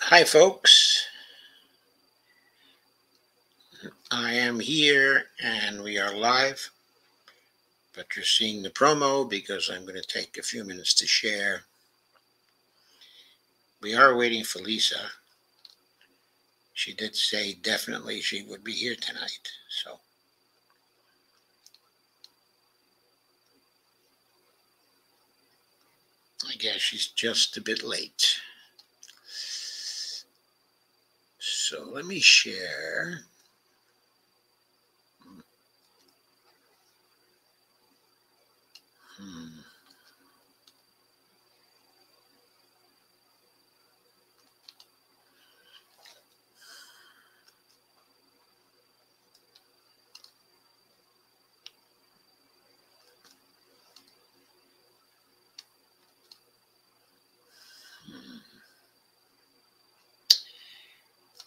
Hi, folks. I am here and we are live, but you're seeing the promo because I'm going to take a few minutes to share. We are waiting for Lisa. She did say definitely she would be here tonight, so. I guess she's just a bit late. So let me share. Hmm.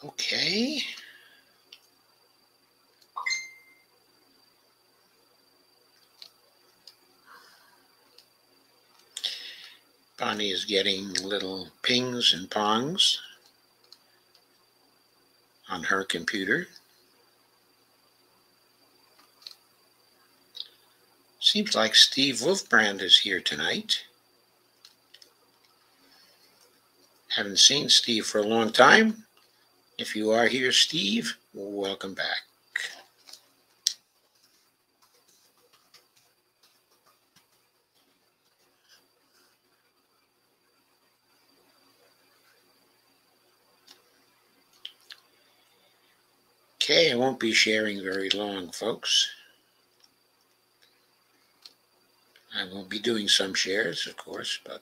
Okay. Bonnie is getting little pings and pongs on her computer. Seems like Steve Wolfbrand is here tonight. Haven't seen Steve for a long time. If you are here, Steve, welcome back. Okay, I won't be sharing very long, folks. I will be doing some shares, of course, but.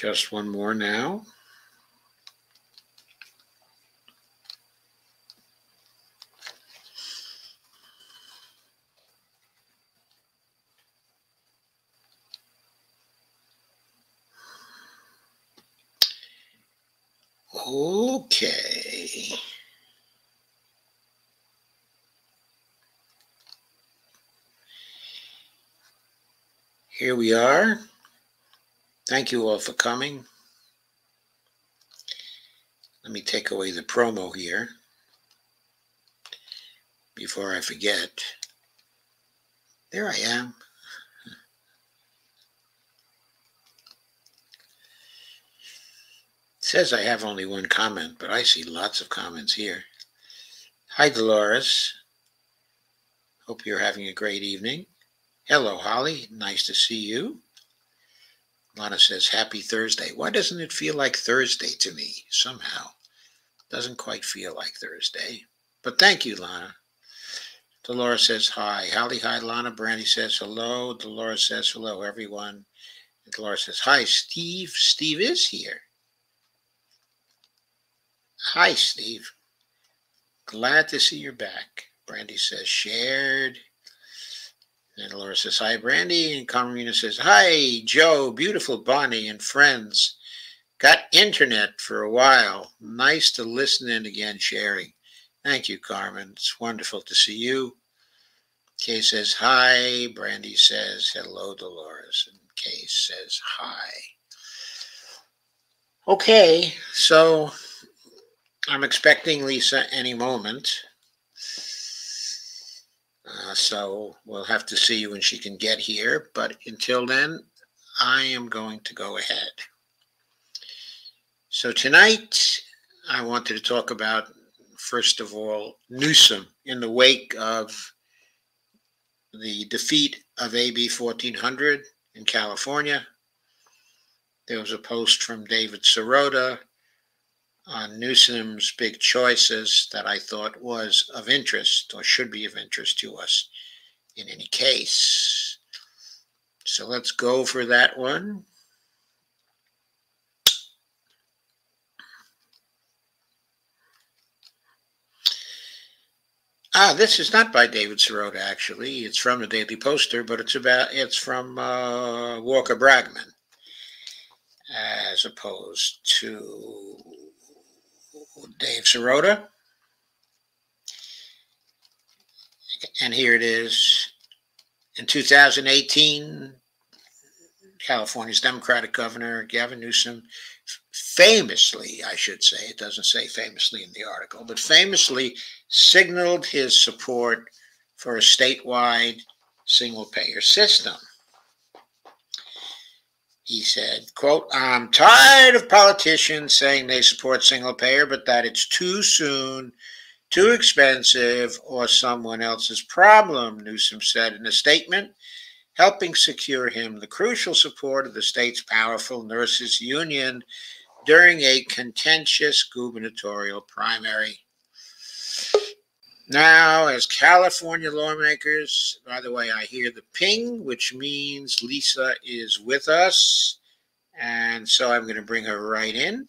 Just one more now. Okay. Here we are. Thank you all for coming. Let me take away the promo here before I forget. There I am. It says I have only one comment, but I see lots of comments here. Hi, Dolores. Hope you're having a great evening. Hello, Holly. Nice to see you. Lana says, Happy Thursday. Why doesn't it feel like Thursday to me somehow? Doesn't quite feel like Thursday. But thank you, Lana. Dolores says, Hi. Holly, hi, Lana. Brandy says, Hello. Dolores says, Hello, everyone. And Dolores says, Hi, Steve. Steve is here. Hi, Steve. Glad to see you're back. Brandy says, Shared. And Laura says, Hi, Brandy. And Carmina says, Hi, Joe, beautiful Bonnie and friends. Got internet for a while. Nice to listen in again, sharing. Thank you, Carmen. It's wonderful to see you. Kay says, Hi. Brandy says, Hello, Dolores. And Kay says, Hi. Okay, so I'm expecting Lisa any moment. Uh, so we'll have to see when she can get here. But until then, I am going to go ahead. So tonight, I wanted to talk about, first of all, Newsom in the wake of the defeat of AB 1400 in California. There was a post from David Sirota on Newsom's big choices that I thought was of interest or should be of interest to us in any case. So let's go for that one. Ah, this is not by David Sirota, actually. It's from the Daily Poster, but it's about it's from uh, Walker Bragman, as opposed to Dave Sirota. And here it is. In 2018, California's Democratic Governor Gavin Newsom famously, I should say, it doesn't say famously in the article, but famously signaled his support for a statewide single payer system. He said, quote, I'm tired of politicians saying they support single payer, but that it's too soon, too expensive, or someone else's problem, Newsom said in a statement helping secure him the crucial support of the state's powerful nurses union during a contentious gubernatorial primary. Now, as California lawmakers, by the way, I hear the ping, which means Lisa is with us. And so I'm going to bring her right in.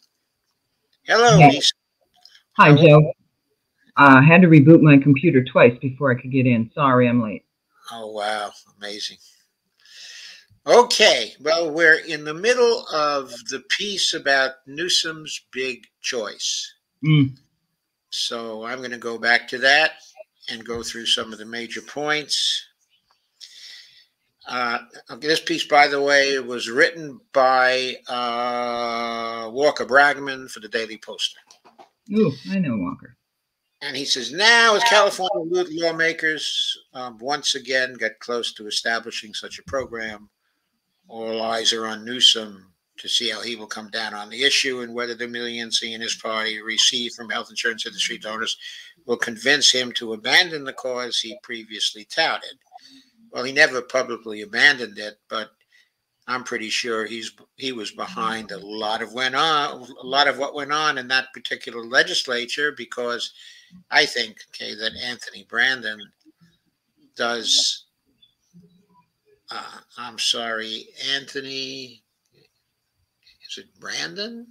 Hello, Lisa. Hi, Joe. I uh, had to reboot my computer twice before I could get in. Sorry, I'm late. Oh, wow. Amazing. Okay, well, we're in the middle of the piece about Newsom's big choice. Mm. So I'm going to go back to that and go through some of the major points. Uh, this piece, by the way, was written by uh, Walker Bragman for the Daily Poster. Ooh, I know Walker. And he says, now as California lawmakers um, once again get close to establishing such a program, all eyes are on Newsom to see how he will come down on the issue and whether the millions he and his party receive from health insurance industry donors will convince him to abandon the cause he previously touted. Well, he never publicly abandoned it, but I'm pretty sure he's he was behind a lot of went on a lot of what went on in that particular legislature because I think okay that Anthony Brandon does uh, I'm sorry, Anthony. Is it Brandon?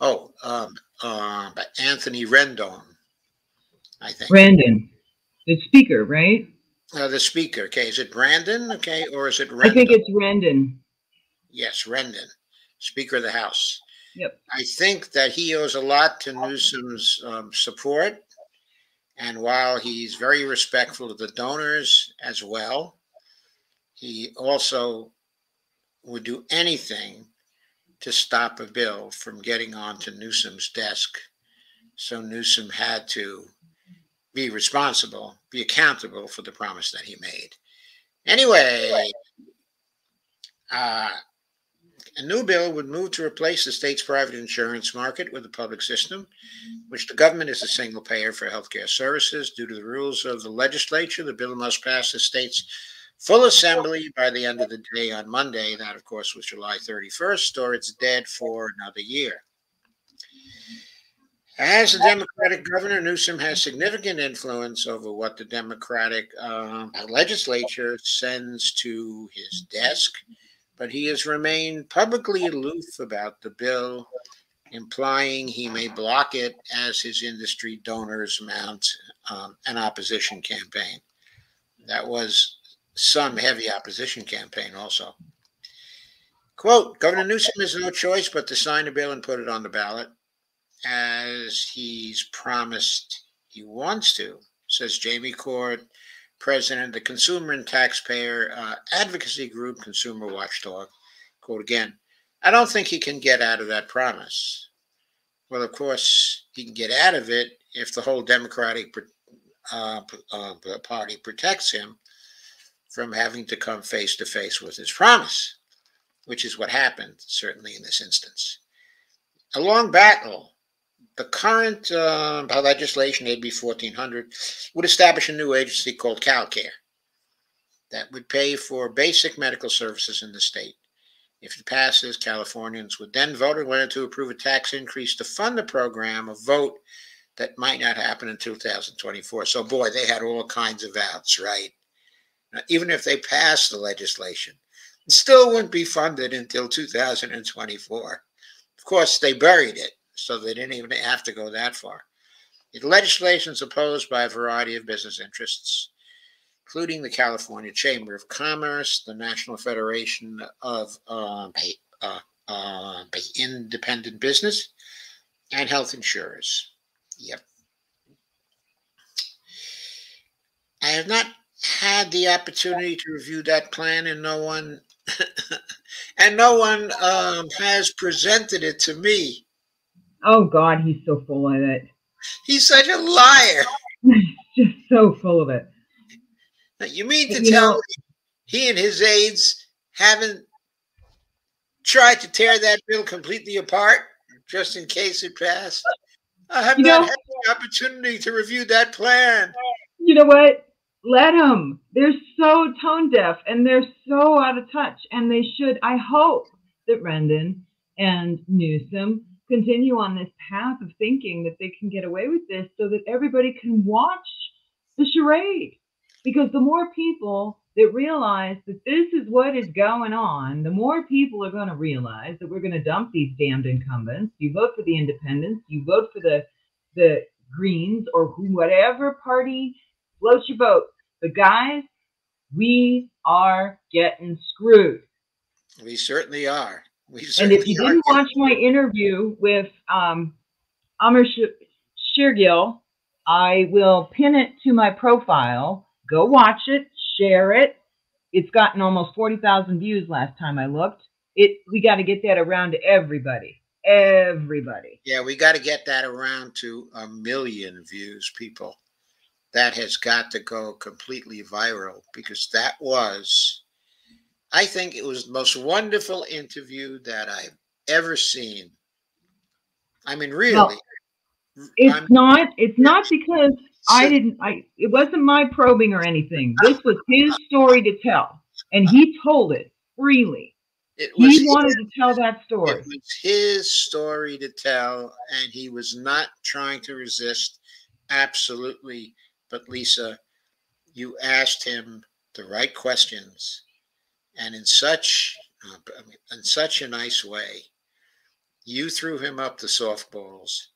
Oh, um, uh, Anthony Rendon, I think. Brandon, the speaker, right? Uh, the speaker. Okay, is it Brandon? Okay, or is it Rendon? I think it's Rendon. Yes, Rendon, Speaker of the House. Yep. I think that he owes a lot to Newsom's um, support and while he's very respectful of the donors as well, he also would do anything to stop a bill from getting onto Newsom's desk. So Newsom had to be responsible, be accountable for the promise that he made. Anyway, uh, a new bill would move to replace the state's private insurance market with a public system, which the government is a single payer for healthcare services. Due to the rules of the legislature, the bill must pass the state's full assembly by the end of the day on Monday. That, of course, was July 31st, or it's dead for another year. As a Democratic governor, Newsom has significant influence over what the Democratic uh, legislature sends to his desk but he has remained publicly aloof about the bill, implying he may block it as his industry donors mount um, an opposition campaign. That was some heavy opposition campaign, also. Quote Governor Newsom has no choice but to sign the bill and put it on the ballot, as he's promised he wants to, says Jamie Court, president of the Consumer and Taxpayer uh, Advocacy Group, Consumer Watchdog. Quote again, I don't think he can get out of that promise. Well, of course, he can get out of it if the whole Democratic uh, uh, Party protects him from having to come face to face with his promise, which is what happened, certainly in this instance. A long battle the current uh, legislation, AB 1400, would establish a new agency called CalCare that would pay for basic medical services in the state. If it passes, Californians would then vote on whether to approve a tax increase to fund the program, a vote that might not happen in 2024. So, boy, they had all kinds of outs, right? Even if they passed the legislation, it still wouldn't be funded until 2024. Of course, they buried it so they didn't even have to go that far. The legislation is opposed by a variety of business interests, including the California Chamber of Commerce, the National Federation of uh, uh, uh, Independent Business, and health insurers. Yep. I have not had the opportunity to review that plan, and no one and no one um, has presented it to me. Oh God, he's so full of it. He's such a liar. just so full of it. You mean to you tell know, me he and his aides haven't tried to tear that bill completely apart just in case it passed? I have not know, had the opportunity to review that plan. You know what? Let them. They're so tone deaf and they're so out of touch. And they should, I hope that Rendon and Newsom continue on this path of thinking that they can get away with this so that everybody can watch the charade. Because the more people that realize that this is what is going on, the more people are going to realize that we're going to dump these damned incumbents. You vote for the independents, you vote for the the Greens or whatever party floats your boat. But guys, we are getting screwed. We certainly are. We certainly and if you didn't watch my interview with um, Amar Shergill, I will pin it to my profile. Go watch it, share it. It's gotten almost 40,000 views last time I looked. It we got to get that around to everybody. Everybody. Yeah, we got to get that around to a million views, people that has got to go completely viral because that was, I think it was the most wonderful interview that I've ever seen. I mean, really. Well, it's I'm, not. It's not because I didn't. I. It wasn't my probing or anything. Uh, this was his uh, story to tell, and he uh, told it freely. It he his, wanted to tell that story. It was his story to tell, and he was not trying to resist. Absolutely but Lisa, you asked him the right questions, and in such uh, in such a nice way, you threw him up the softballs,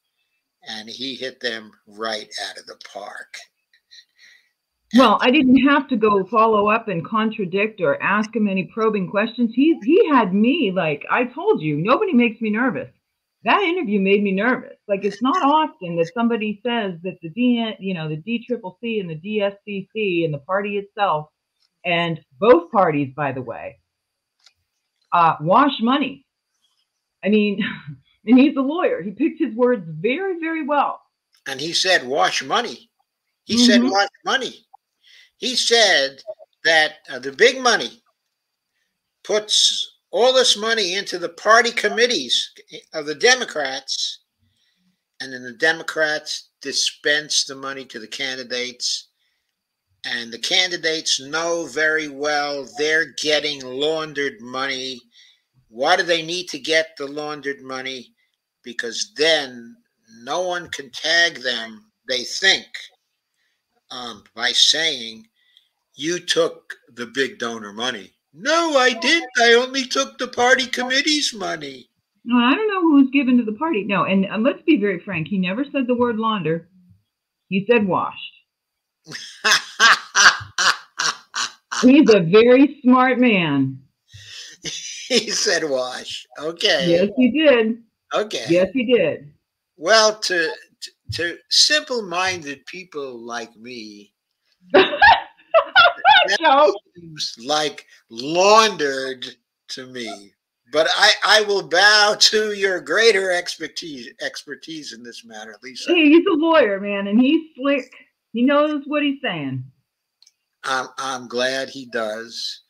and he hit them right out of the park. Well, I didn't have to go follow up and contradict or ask him any probing questions. He he had me like I told you, nobody makes me nervous that interview made me nervous. Like it's not often that somebody says that the D, you know, the DCCC and the DSCC and the party itself, and both parties, by the way, uh, wash money. I mean, and he's a lawyer. He picked his words very, very well. And he said, "Wash money." He mm-hmm. said, "Wash money." He said that uh, the big money puts all this money into the party committees of the Democrats, and then the Democrats dispense the money to the candidates. And the candidates know very well they're getting laundered money. Why do they need to get the laundered money? Because then no one can tag them, they think, um, by saying, You took the big donor money. No, I didn't. I only took the party committee's money. No, I don't know who was given to the party. No, and, and let's be very frank. He never said the word launder. He said washed. He's a very smart man. He said wash. Okay. Yes, he did. Okay. Yes, he did. Well, to to, to simple-minded people like me, that seems like laundered to me. But I, I will bow to your greater expertise expertise in this matter, Lisa. Hey, he's a lawyer, man, and he's slick. He knows what he's saying. I'm I'm glad he does,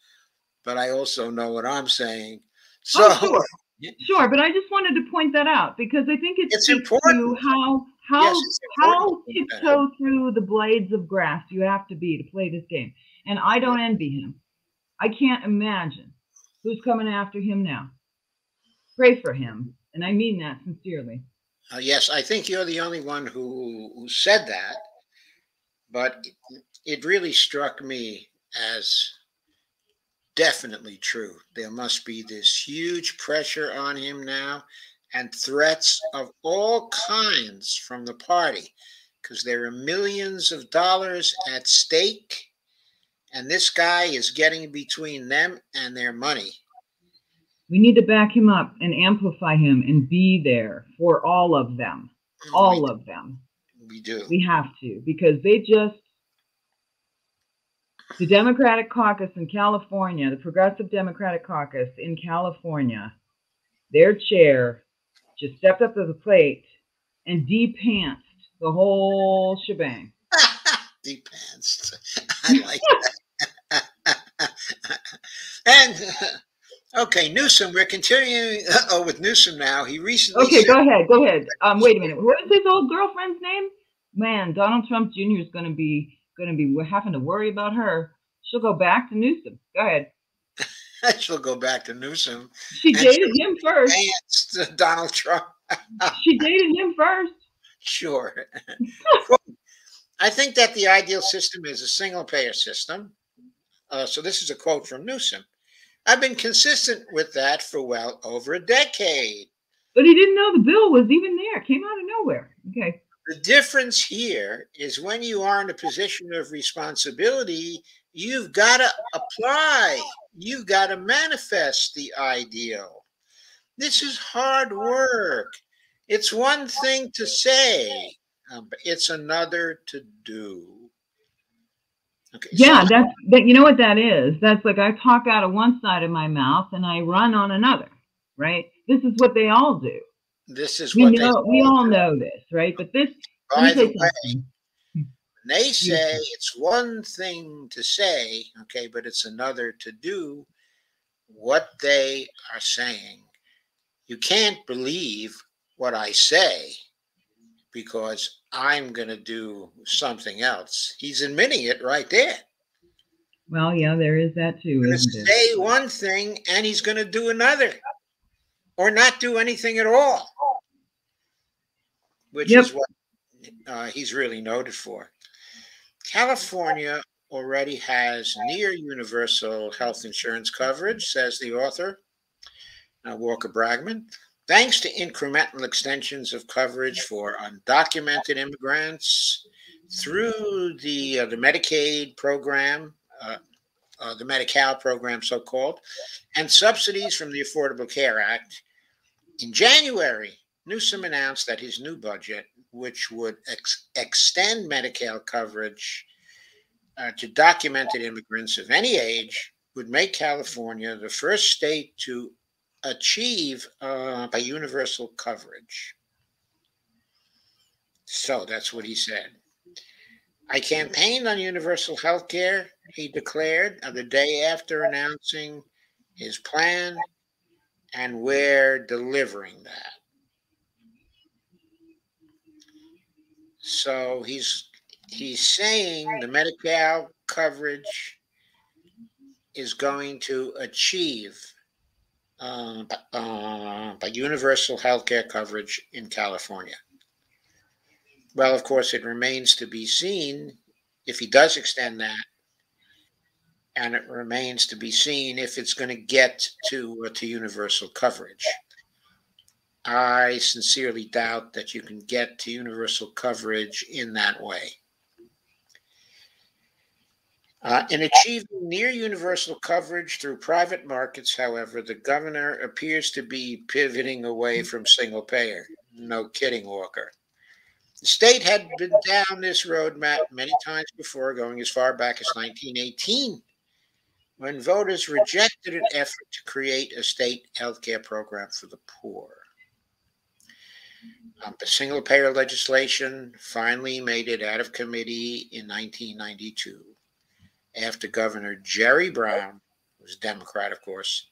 but I also know what I'm saying. Oh, so oh, sure. sure, but I just wanted to point that out because I think it's, it's important how how yes, how tiptoe through the blades of grass you have to be to play this game. And I don't envy him. I can't imagine who's coming after him now. Pray for him. And I mean that sincerely. Uh, yes, I think you're the only one who, who said that. But it, it really struck me as definitely true. There must be this huge pressure on him now and threats of all kinds from the party. because there are millions of dollars at stake, and this guy is getting between them and their money. We need to back him up and amplify him and be there for all of them. Mm, all we, of them. we do. We have to because they just the Democratic caucus in California, the Progressive Democratic caucus in California, their chair just stepped up to the plate and depantsed the whole shebang. Depantsed. I like that. And okay, Newsom. We're continuing oh, with Newsom now. He recently. Okay, said, go ahead. Go ahead. Um, wait a minute. What is his old girlfriend's name? Man, Donald Trump Jr. is going to be going to be having to worry about her. She'll go back to Newsom. Go ahead. She'll go back to Newsom. She dated him first. Donald Trump. She dated him first. Sure. I think that the ideal system is a single payer system. Uh, so this is a quote from Newsom. I've been consistent with that for well over a decade. But he didn't know the bill was even there. It came out of nowhere. Okay. The difference here is when you are in a position of responsibility, you've got to apply, you've got to manifest the ideal. This is hard work. It's one thing to say, um, but it's another to do. Okay. so Yeah, that's that. You know what that is? That's like I talk out of one side of my mouth and I run on another. Right. This is what they all do. this is We what know. We all know this, right? But this. By the way, something. they say it's one thing to say, okay, but it's another to do what they are saying. You can't believe what I say because I'm going to do something else. He's admitting it right there. Well, yeah, there is that too, He's going to say one thing and he's going to do another or not do anything at all, which Yep. is what uh, he's really noted for. California already has near universal health insurance coverage, says the author, uh, Walker Bragman. Thanks to incremental extensions of coverage for undocumented immigrants through the uh, the Medicaid program, uh, uh, the Medi-Cal program, so called, and subsidies from the Affordable Care Act. In January, Newsom announced that his new budget, which would ex- extend Medi-Cal coverage uh, to documented immigrants of any age, would make California the first state to achieve uh, by universal coverage. So that's what he said. I campaigned on universal health care, he declared, uh, the day after announcing his plan, and we're delivering that. So he's he's saying the Medi-Cal coverage is going to achieve uh, uh, by universal health care coverage in California. Well, of course, it remains to be seen if he does extend that, and it remains to be seen if it's going to get to uh, to universal coverage. I sincerely doubt that you can get to universal coverage in that way. Uh, in achieving near universal coverage through private markets, however, the governor appears to be pivoting away from single payer. No kidding, Walker. The state had been down this roadmap many times before, going as far back as 1918, when voters rejected an effort to create a state health care program for the poor. Um, the single payer legislation finally made it out of committee in 1992 after Governor Jerry Brown, who was a Democrat, of course,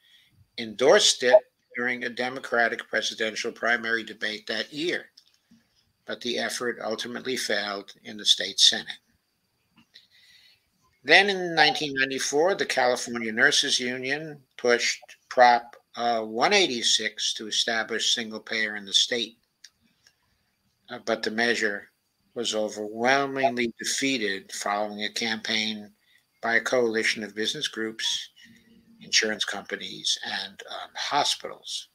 endorsed it during a Democratic presidential primary debate that year. But the effort ultimately failed in the state Senate. Then in 1994, the California Nurses Union pushed Prop uh, 186 to establish single payer in the state. Uh, but the measure was overwhelmingly defeated following a campaign by a coalition of business groups, insurance companies, and um, hospitals.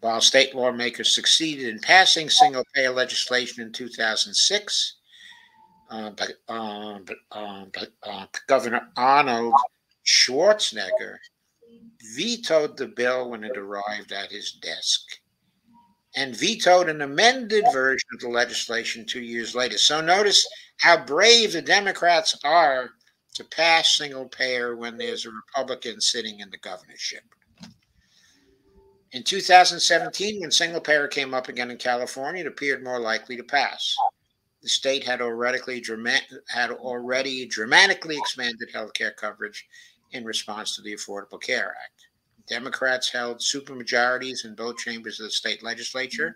While state lawmakers succeeded in passing single payer legislation in 2006, uh, but, uh, but, uh, but uh, Governor Arnold Schwarzenegger vetoed the bill when it arrived at his desk and vetoed an amended version of the legislation two years later. So notice how brave the Democrats are to pass single payer when there's a Republican sitting in the governorship. In 2017, when single payer came up again in California, it appeared more likely to pass. The state had already, had already dramatically expanded health care coverage in response to the Affordable Care Act. Democrats held supermajorities in both chambers of the state legislature,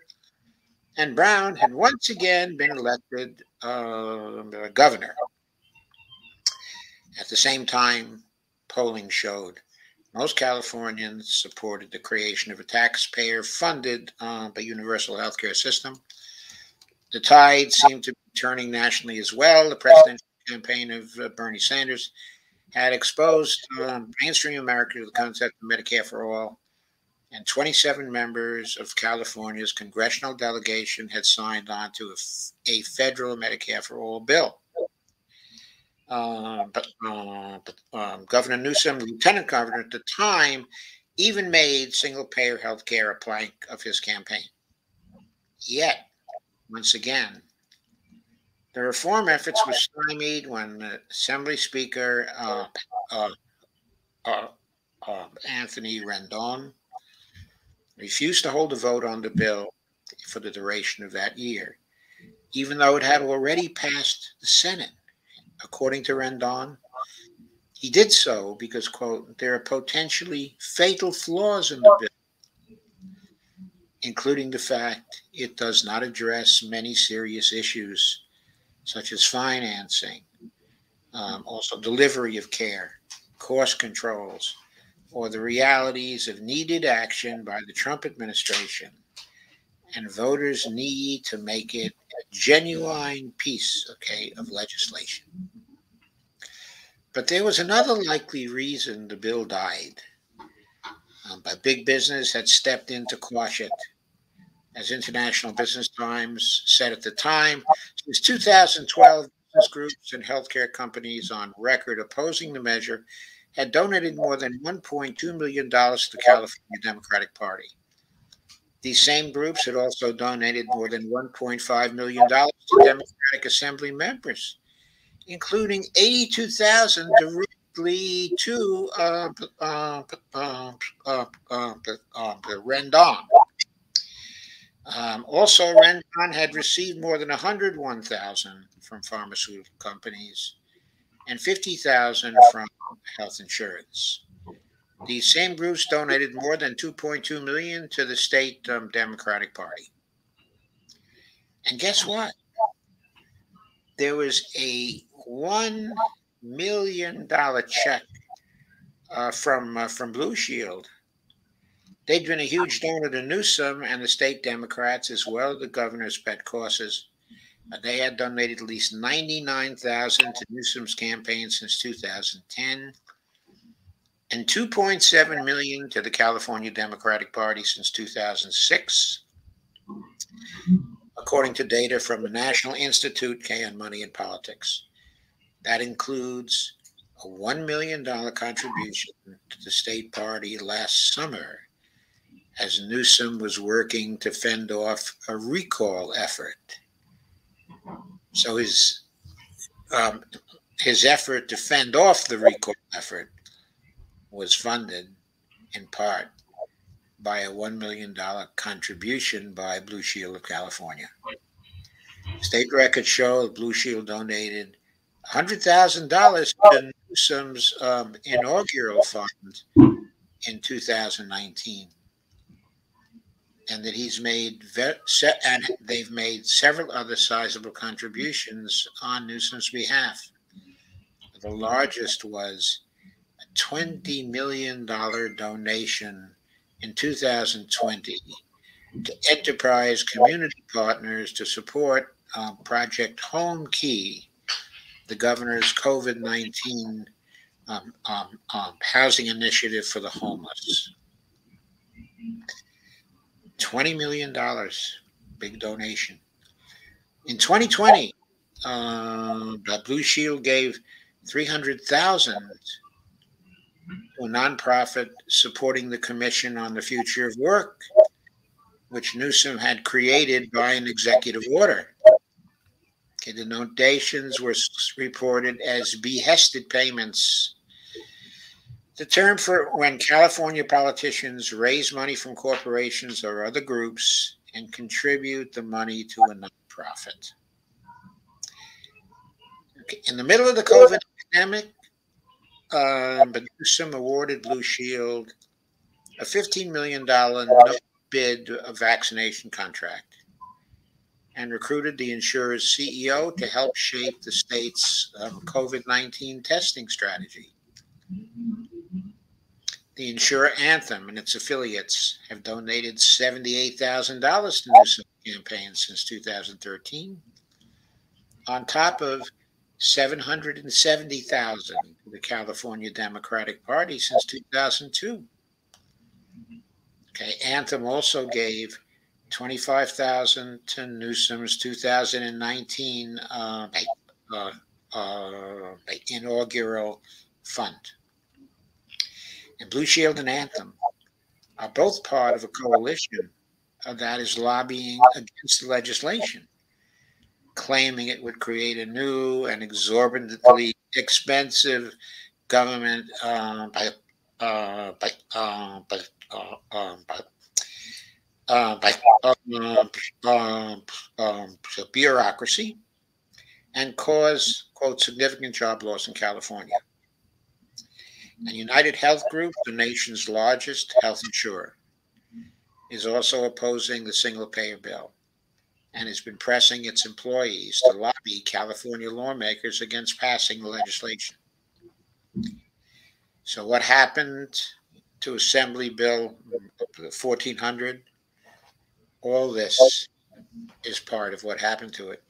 and Brown had once again been elected uh, governor. At the same time, polling showed most Californians supported the creation of a taxpayer funded uh, but universal health care system. The tide seemed to be turning nationally as well. The presidential campaign of uh, Bernie Sanders had exposed um, mainstream America to the concept of Medicare for all, and 27 members of California's congressional delegation had signed on to a federal Medicare for all bill. But, uh, but um, Governor Newsom, Lieutenant Governor at the time, even made single payer health care a plank of his campaign. Yet, once again, the reform efforts were stymied when the Assembly Speaker uh, uh, uh, uh, Anthony Rendon refused to hold a vote on the bill for the duration of that year, even though it had already passed the Senate. According to Rendon, he did so because, quote, there are potentially fatal flaws in the bill, including the fact it does not address many serious issues such as financing, um, also delivery of care, cost controls, or the realities of needed action by the Trump administration. And voters need to make it a genuine piece, okay, of legislation. But there was another likely reason the bill died. Um, but big business had stepped in to quash it as International Business Times said at the time, since 2012, business groups and healthcare companies on record opposing the measure had donated more than $1.2 million to the California Democratic Party. These same groups had also donated more than $1.5 million to Democratic Assembly members, including 82,000 directly to uh, uh, uh, Rendon. Um, also, Rendon had received more than 101,000 from pharmaceutical companies and 50,000 from health insurance. These same groups donated more than 2.2 million to the state um, Democratic Party. And guess what? There was a one million dollar check uh, from uh, from Blue Shield They'd been a huge donor to Newsom and the state Democrats, as well as the governor's pet causes. Uh, they had donated at least 99000 to Newsom's campaign since 2010 and 2.7 million to the California Democratic Party since 2006. According to data from the National Institute on Money and Politics, that includes a $1 million contribution to the state party last summer as Newsom was working to fend off a recall effort. So his um, his effort to fend off the recall effort was funded in part by a $1 million contribution by Blue Shield of California. State records show that Blue Shield donated $100,000 to Newsom's um, inaugural fund in 2019 and that he's made and they've made several other sizable contributions on Newsom's behalf. The largest was $20 million donation in 2020 to enterprise community partners to support um, Project Home Key, the governor's COVID 19 um, um, um, housing initiative for the homeless. $20 million. Big donation. In 2020, uh, Blue Shield gave 300,000 a nonprofit supporting the Commission on the Future of Work, which Newsom had created by an executive order. Okay, the donations were reported as behested payments. The term for when California politicians raise money from corporations or other groups and contribute the money to a nonprofit. Okay, in the middle of the COVID pandemic, uh, Newsom awarded Blue Shield a $15 million no bid vaccination contract and recruited the insurer's CEO to help shape the state's um, COVID 19 testing strategy. The insurer Anthem and its affiliates have donated $78,000 to Newsom campaign since 2013, on top of 770,000 to the California Democratic Party since 2002. Okay, Anthem also gave 25,000 to Newsom's 2019 uh, uh, uh, inaugural fund. And Blue Shield and Anthem are both part of a coalition that is lobbying against the legislation, claiming it would create a new and exorbitantly expensive government bureaucracy and cause, quote, significant job loss in California. And United Health Group, the nation's largest health insurer, is also opposing the single payer bill and has been pressing its employees to lobby California lawmakers against passing the legislation. So, what happened to Assembly Bill 1400 all this is part of what happened to it.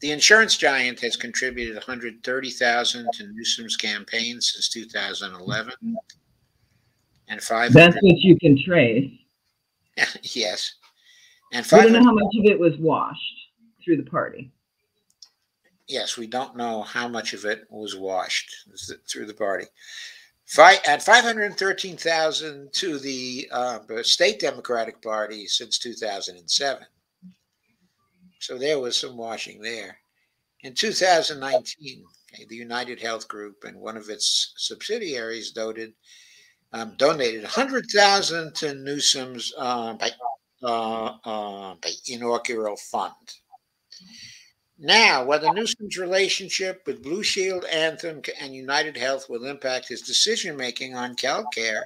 The insurance giant has contributed 130,000 to Newsom's campaign since 2011, and five. That's what you can trace. yes, and we don't know how much of it was washed through the party. Yes, we don't know how much of it was washed through the party. Five, at 513,000 to the uh, state Democratic Party since 2007. So there was some washing there. In 2019, okay, the United Health Group and one of its subsidiaries donated um, donated 100,000 to Newsom's uh, uh, uh inaugural fund. Now, whether Newsom's relationship with Blue Shield, Anthem, and United Health will impact his decision making on CalCare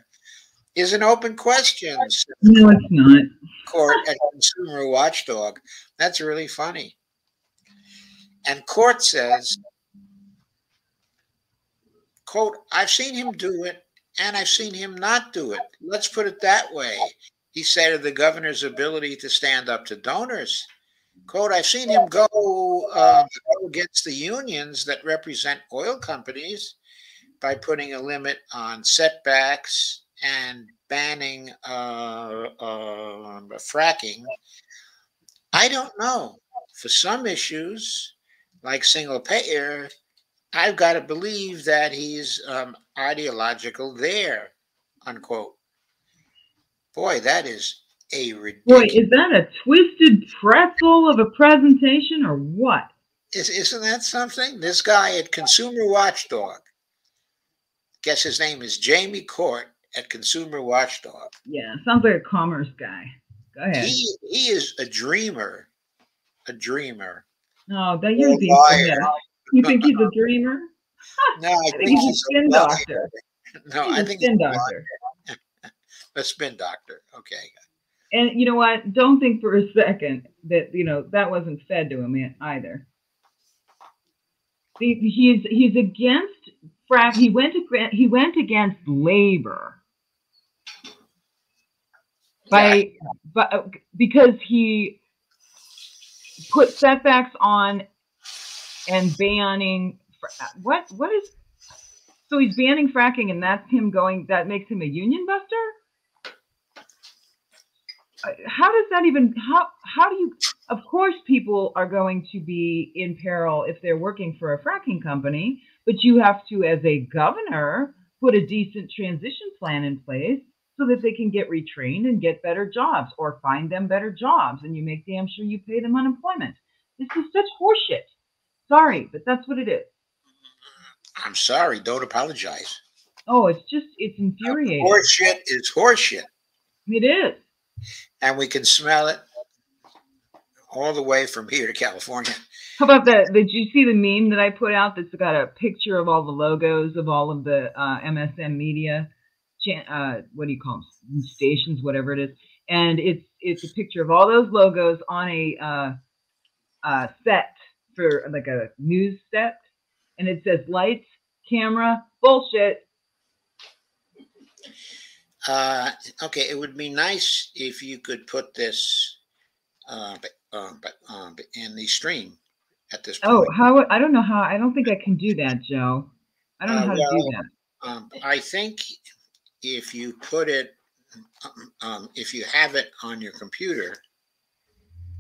is an open question. No, it's not. Court at Consumer Watchdog. That's really funny. And court says, quote, I've seen him do it and I've seen him not do it. Let's put it that way. He said of the governor's ability to stand up to donors. Quote, I've seen him go, uh, go against the unions that represent oil companies by putting a limit on setbacks and banning uh, uh, fracking. I don't know. For some issues, like single payer, I've got to believe that he's um, ideological there, unquote. Boy, that is a ridiculous. Boy, is that a twisted pretzel of a presentation or what? Is, isn't that something? This guy at Consumer Watchdog, guess his name is Jamie Court at Consumer Watchdog. Yeah, sounds like a commerce guy. Go ahead. He, he is a dreamer. A dreamer. No, that you're You think he's a dreamer? no, I, I think, think, he's a spin doctor. No, he's I think spin doctor. A spin doctor. Okay and you know what? Don't think for a second that you know that wasn't fed to him either. He's he's against frac. He went to he went against labor by but because he put setbacks on and banning what what is so he's banning fracking and that's him going that makes him a union buster how does that even how how do you of course people are going to be in peril if they're working for a fracking company but you have to as a governor put a decent transition plan in place so that they can get retrained and get better jobs or find them better jobs and you make damn sure you pay them unemployment this is such horseshit sorry but that's what it is I'm sorry. Don't apologize. oh it's just it's infuriating Horseshit is horseshit. it is And we can smell it all the way from here to California. How about that? Did you see the meme that I put out that's got a picture of all the logos of all of the uh, MSM media, uh, what do you call them, stations, whatever it is, and it's it's a picture of all those logos on a uh, uh, set for like a news set, and it says lights, camera, bullshit. Uh, okay, it would be nice if you could put this uh, um, but, um, in the stream at this point. Oh, how I don't know how I don't think I can do that, Joe. I don't know Uh, how to do that. Um, I think if you put it, um, um, if you have it on your computer,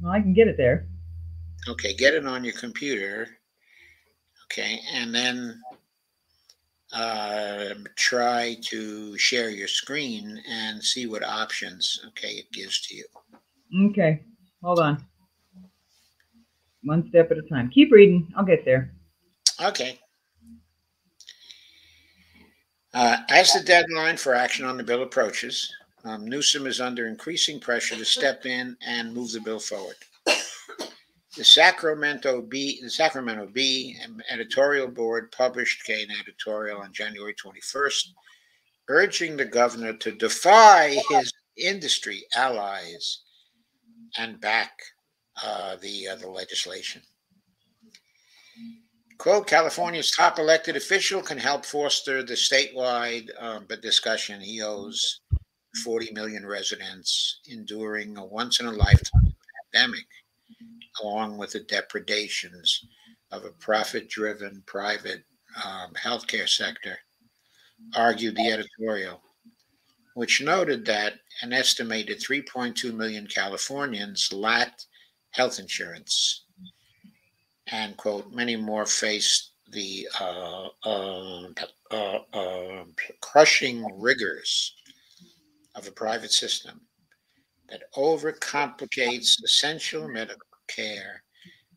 Well, I can get it there. okay, get it on your computer, okay, and then uh, try to share your screen and see what options, okay, it gives to you. Okay, hold on. One step at a time. Keep reading. I'll get there. Okay. Uh, as the deadline for action on the bill approaches, um, Newsom is under increasing pressure to step in and move the bill forward. The Sacramento Bee, the Sacramento Bee editorial board published an editorial on January 21st, urging the governor to defy his industry allies and back uh, the uh, the legislation. Quote, California's top elected official can help foster the statewide um, discussion he owes 40 million residents enduring a once in a lifetime pandemic, along with the depredations of a profit driven private um, healthcare sector, argued the editorial, which noted that an estimated 3.2 million Californians lacked health insurance and quote many more face the uh, uh, uh, uh, crushing rigors of a private system that overcomplicates essential medical care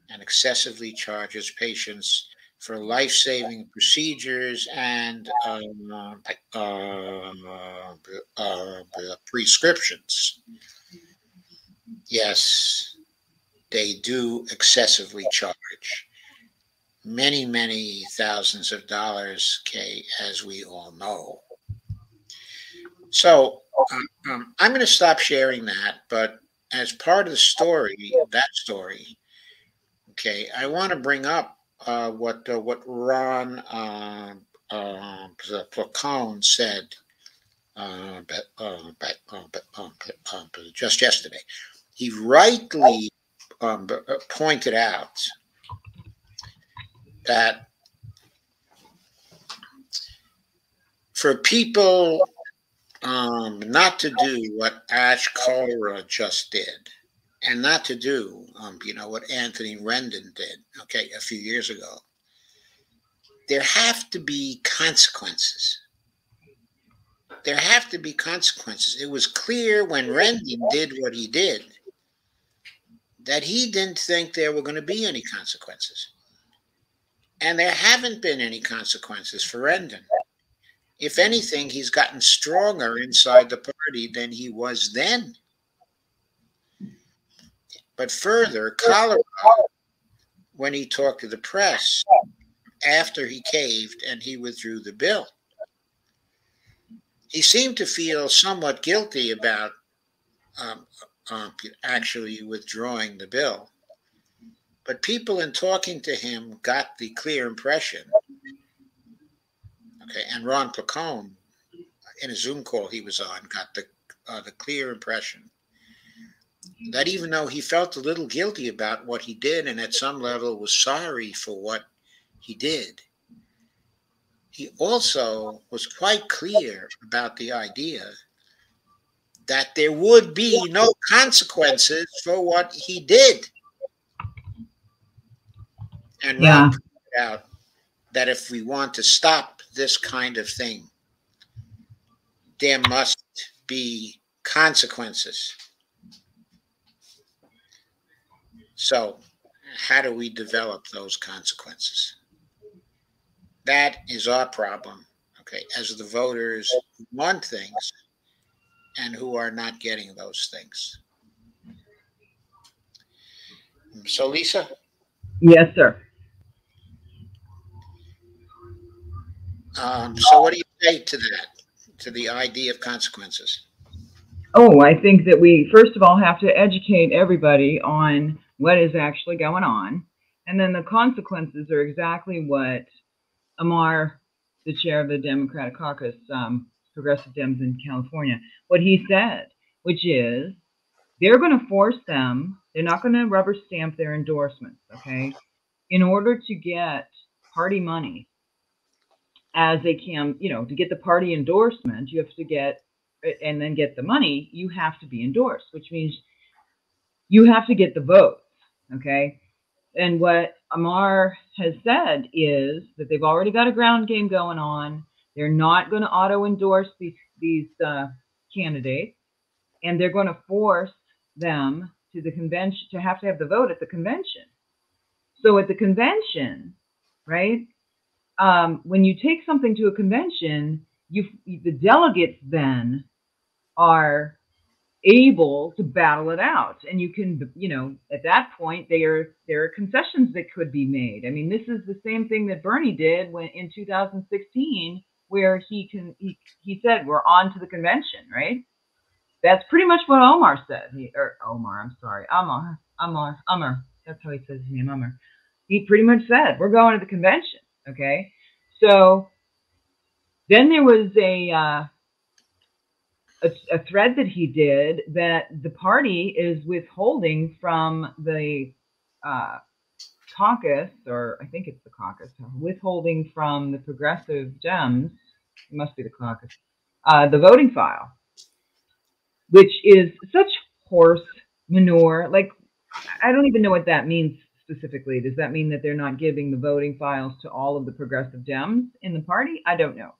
and excessively charges patients for life-saving procedures and um, uh, uh, prescriptions. Yes, they do excessively charge many, many thousands of dollars, Kay, as we all know. So um, um, I'm going to stop sharing that, but as part of the story, that story, okay, I want to bring up uh, what uh, what Ron uh, uh, Placone said uh, but, uh, but, uh, but, uh, uh, just yesterday. He rightly um, pointed out that for people um, not to do what Ash Kalra just did, and not to do, um, you know, what Anthony Rendon did, okay, a few years ago, there have to be consequences. There have to be consequences. It was clear when Rendon did what he did that he didn't think there were going to be any consequences. And there haven't been any consequences for Rendon. If anything, he's gotten stronger inside the party than he was then. But further, Kalra, when he talked to the press after he caved and he withdrew the bill, he seemed to feel somewhat guilty about um, um, actually withdrawing the bill. But people in talking to him got the clear impression, okay, and Ron Placone, in a Zoom call he was on, got the uh, the clear impression that even though he felt a little guilty about what he did and at some level was sorry for what he did, he also was quite clear about the idea that there would be no consequences for what he did. And Yeah. Rob pointed out that if we want to stop this kind of thing, there must be consequences. So, how do we develop those consequences? That is our problem, okay, as the voters want things and who are not getting those things. So, Lisa, Yes, sir. Um, so what do you say to that, to the idea of consequences? Oh, I think that we first of all have to educate everybody on what is actually going on. And then the consequences are exactly what Amar, the chair of the Democratic caucus, um, Progressive Dems in California, what he said, which is they're going to force them, they're not going to rubber stamp their endorsements, okay? In order to get party money as they can, you know, to get the party endorsement, you have to get and then get the money, you have to be endorsed, which means you have to get the votes. Okay. And what Amar has said is that they've already got a ground game going on. They're not going to auto endorse these these uh, candidates, and they're going to force them to the convention to have to have the vote at the convention. So at the convention, right? Um, when you take something to a convention, you the delegates then are able to battle it out. And you can you know at that point there there are concessions that could be made. I mean this is the same thing that bernie did when in 2016 where he can he, he said we're on to the convention right? That's pretty much what omar said. He, or omar i'm sorry. Omar omar omar that's how he says his name omar he pretty much said we're going to the convention okay so then there was a, uh, a a thread that he did that the party is withholding from the uh, caucus, or I think it's the caucus, withholding from the progressive Dems. It must be the caucus. Uh, the voting file, which is such horse manure. Like I don't even know what that means specifically. Does that mean that they're not giving the voting files to all of the progressive Dems in the party? I don't know.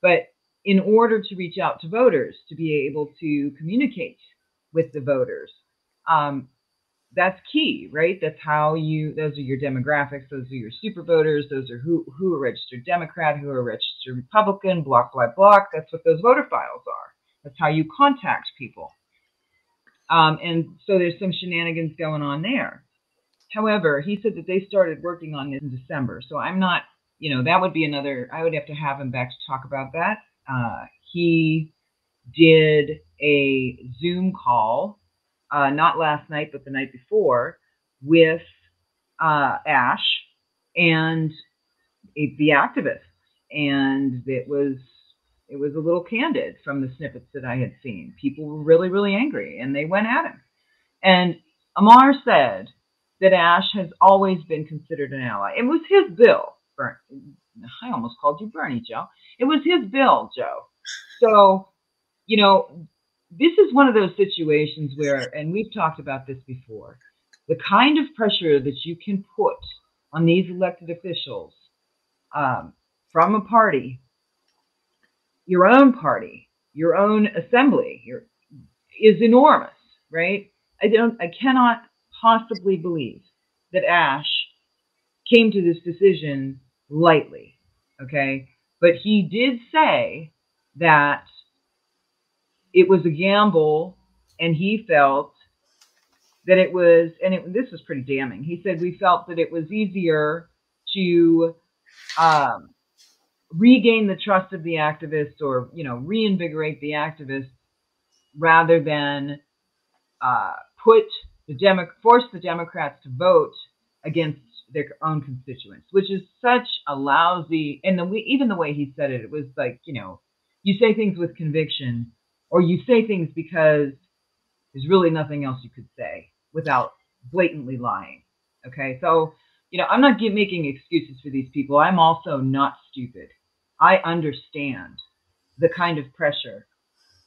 But in order to reach out to voters, to be able to communicate with the voters, um, that's key, right? That's how you, those are your demographics, those are your super voters, those are who, who are registered Democrat, who are registered Republican, block by block. That's what those voter files are. That's how you contact people. Um, and so there's some shenanigans going on there. However, he said that they started working on this in December. So I'm not, you know, that would be another, I would have to have him back to talk about that. Uh, he did a Zoom call, uh, not last night, but the night before, with uh, Ash and it, the activists. And it was it was a little candid from the snippets that I had seen. People were really, really angry and they went at him. And Amar said that Ash has always been considered an ally. It was his bill. I almost called you Bernie, Joe. It was his bill, Joe. So, you know, this is one of those situations where, and we've talked about this before, the kind of pressure that you can put on these elected officials um, from a party, your own party, your own assembly, your, is enormous, right? I don't, I cannot possibly believe that Ash came to this decision lightly, okay? But he did say that it was a gamble and he felt that it was, and it, this was pretty damning. He said, We felt that it was easier to um, regain the trust of the activists or, you know, reinvigorate the activists rather than uh, put the Demo- force the Democrats to vote against their own constituents, which is such a lousy, and the even the way he said it, it was like, you know, you say things with conviction or you say things because there's really nothing else you could say without blatantly lying. Okay, so you know, I'm not making excuses for these people. I'm also not stupid. I understand the kind of pressure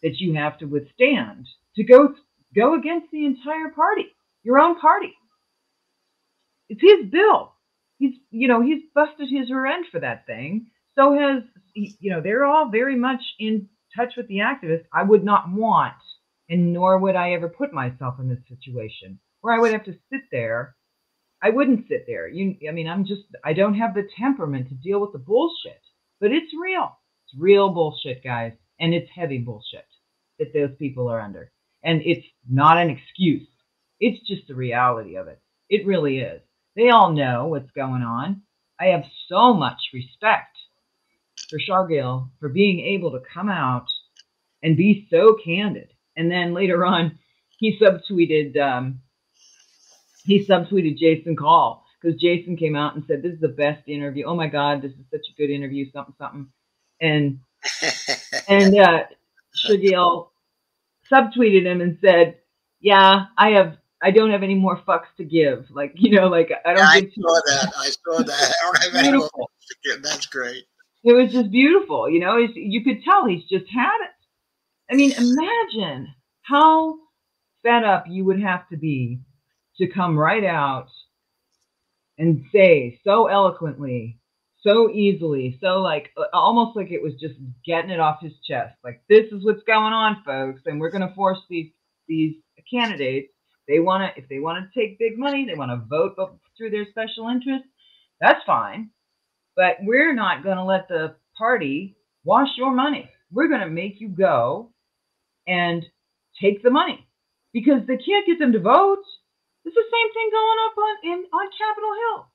that you have to withstand to go go against the entire party, your own party. It's his bill. He's you know he's busted his rear end for that thing. So has you know they're all very much in touch with the activists. I would not want, and nor would I ever put myself in this situation where I would have to sit there. I wouldn't sit there. You, I mean, I'm just I don't have the temperament to deal with the bullshit. But it's real. It's real bullshit, guys, and it's heavy bullshit that those people are under. And it's not an excuse. It's just the reality of it. It really is. They all know what's going on. I have so much respect for Shergill for being able to come out and be so candid. And then later on, he subtweeted um, he subtweeted Jason Call because Jason came out and said this is the best interview. Oh my God, this is such a good interview. Something something, and and uh, Shergill subtweeted him and said, "Yeah, I have I don't have any more fucks to give. Like, you know, like I don't. Yeah, I saw that. I saw that. I don't have any more fucks to give. That's great. It was just beautiful. You know, you could tell he's just had it. I mean, imagine how fed up you would have to be to come right out and say so eloquently, so easily, so like uh, almost like it was just getting it off his chest. Like this is what's going on, folks, and we're going to force these these candidates they want to, if they want to take big money, they want to vote through their special interests. That's fine. But we're not going to let the party wash your money. We're going to make you go and take the money because they can't get them to vote. It's the same thing going up on in, on Capitol Hill.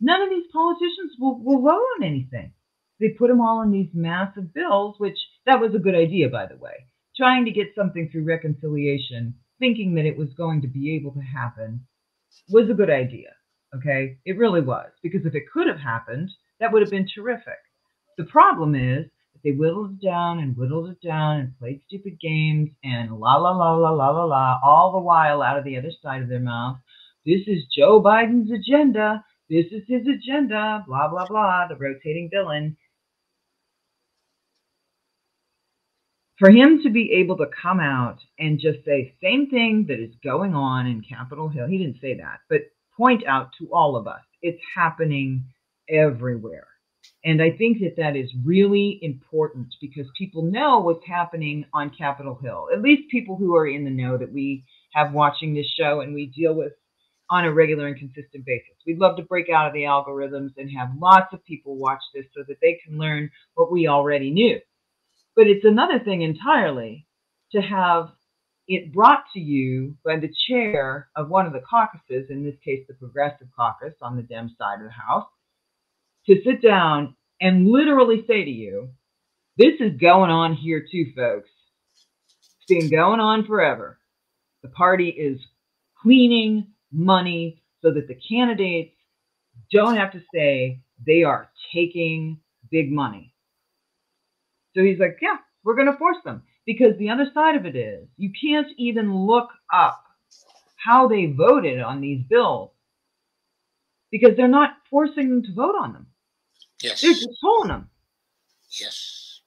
None of these politicians will, will vote on anything. They put them all in these massive bills, which that was a good idea, by the way. Trying to get something through reconciliation thinking that it was going to be able to happen was a good idea. Okay. It really was. Because if it could have happened, that would have been terrific. The problem is that they whittled it down and whittled it down and played stupid games and la la la la la la la, all the while out of the other side of their mouth. This is Joe Biden's agenda. This is his agenda. Blah, blah, blah. The rotating villain. for him to be able to come out and just say same thing that is going on in Capitol Hill, he didn't say that, but point out to all of us, it's happening everywhere. And I think that that is really important because people know what's happening on Capitol Hill. At least people who are in the know that we have watching this show and we deal with on a regular and consistent basis. We'd love to break out of the algorithms and have lots of people watch this so that they can learn what we already knew. But it's another thing entirely to have it brought to you by the chair of one of the caucuses, in this case, the Progressive Caucus on the Dem side of the House, to sit down and literally say to you, This is going on here too, folks. It's been going on forever. The party is cleaning money so that the candidates don't have to say they are taking big money. So he's like, yeah, we're going to force them. Because the other side of it is, you can't even look up how they voted on these bills because they're not forcing them to vote on them. Yes. They're just telling them. Yes.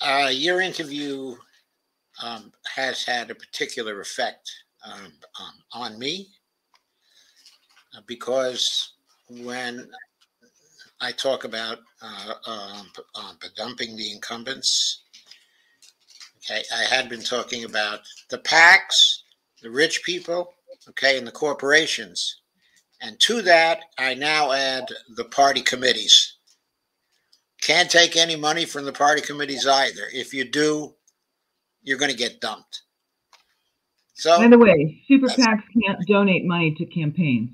Uh, your interview um, has had a particular effect um, um, on me uh, because when I talk about uh, um, uh, dumping the incumbents. Okay, I had been talking about the PACs, the rich people, okay, and the corporations. And to that, I now add the party committees. Can't take any money from the party committees either. If you do, you're going to get dumped. So, by the way, super PACs can't donate money to campaigns.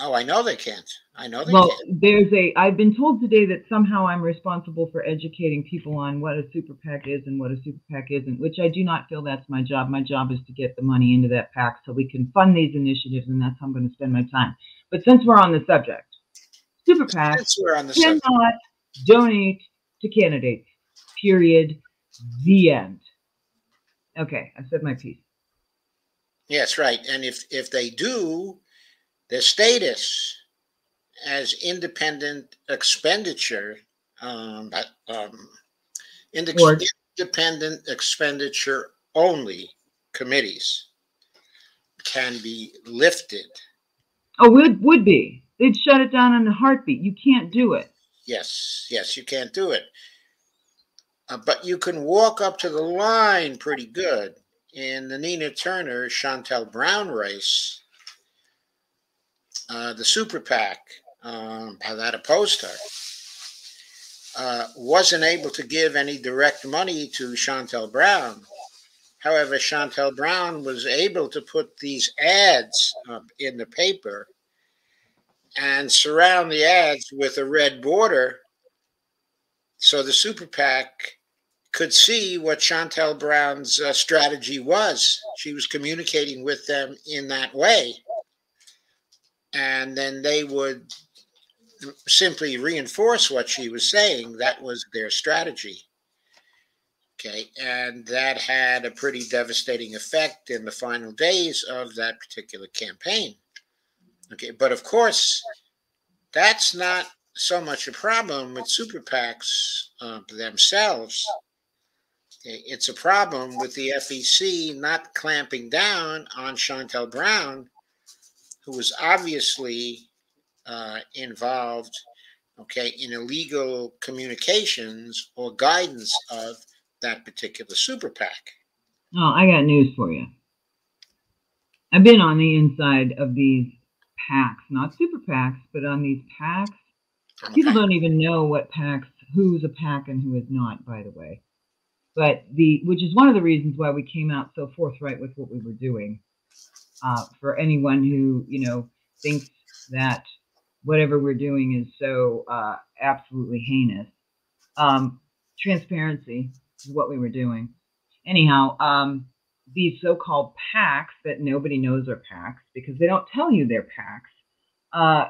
Oh, I know they can't. I know they well, can't. there's a. I've been told today that somehow I'm responsible for educating people on what a super PAC is and what a super PAC isn't, which I do not feel that's my job. My job is to get the money into that PAC so we can fund these initiatives, and that's how I'm going to spend my time. But since we're on the subject, super PACs cannot subject. donate to candidates. Period. The end. Okay, I've said my piece. Yes, right. And if if they do, their status as independent expenditure um, um, independent expenditure only committees can be lifted. Oh, would would be. They'd shut it down in a heartbeat. You can't do it. Yes, yes, you can't do it. Uh, but you can walk up to the line pretty good. In the Nina Turner Shontel Brown race, uh, the super PAC um, that opposed her uh, wasn't able to give any direct money to Shontel Brown. However, Shontel Brown was able to put these ads in the paper and surround the ads with a red border so the super PAC could see what Shontel Brown's uh, strategy was. She was communicating with them in that way. And then they would simply reinforce what she was saying. That was their strategy. Okay. And that had a pretty devastating effect in the final days of that particular campaign. Okay. But of course, that's not so much a problem with super PACs uh, themselves. It's a problem with the FEC not clamping down on Shontel Brown, who was obviously uh, involved, okay, in illegal communications or guidance of that particular super PAC. Oh, I got news for you. I've been on the inside of these PACs, not super PACs, but on these PACs. Okay. People don't even know what PACs, who's a PAC and who is not, by the way. But the, which is one of the reasons why we came out so forthright with what we were doing. Uh, for anyone who, you know, thinks that whatever we're doing is so uh, absolutely heinous. Um, transparency is what we were doing. Anyhow, um, these so-called PACs that nobody knows are PACs because they don't tell you they're PACs. Uh,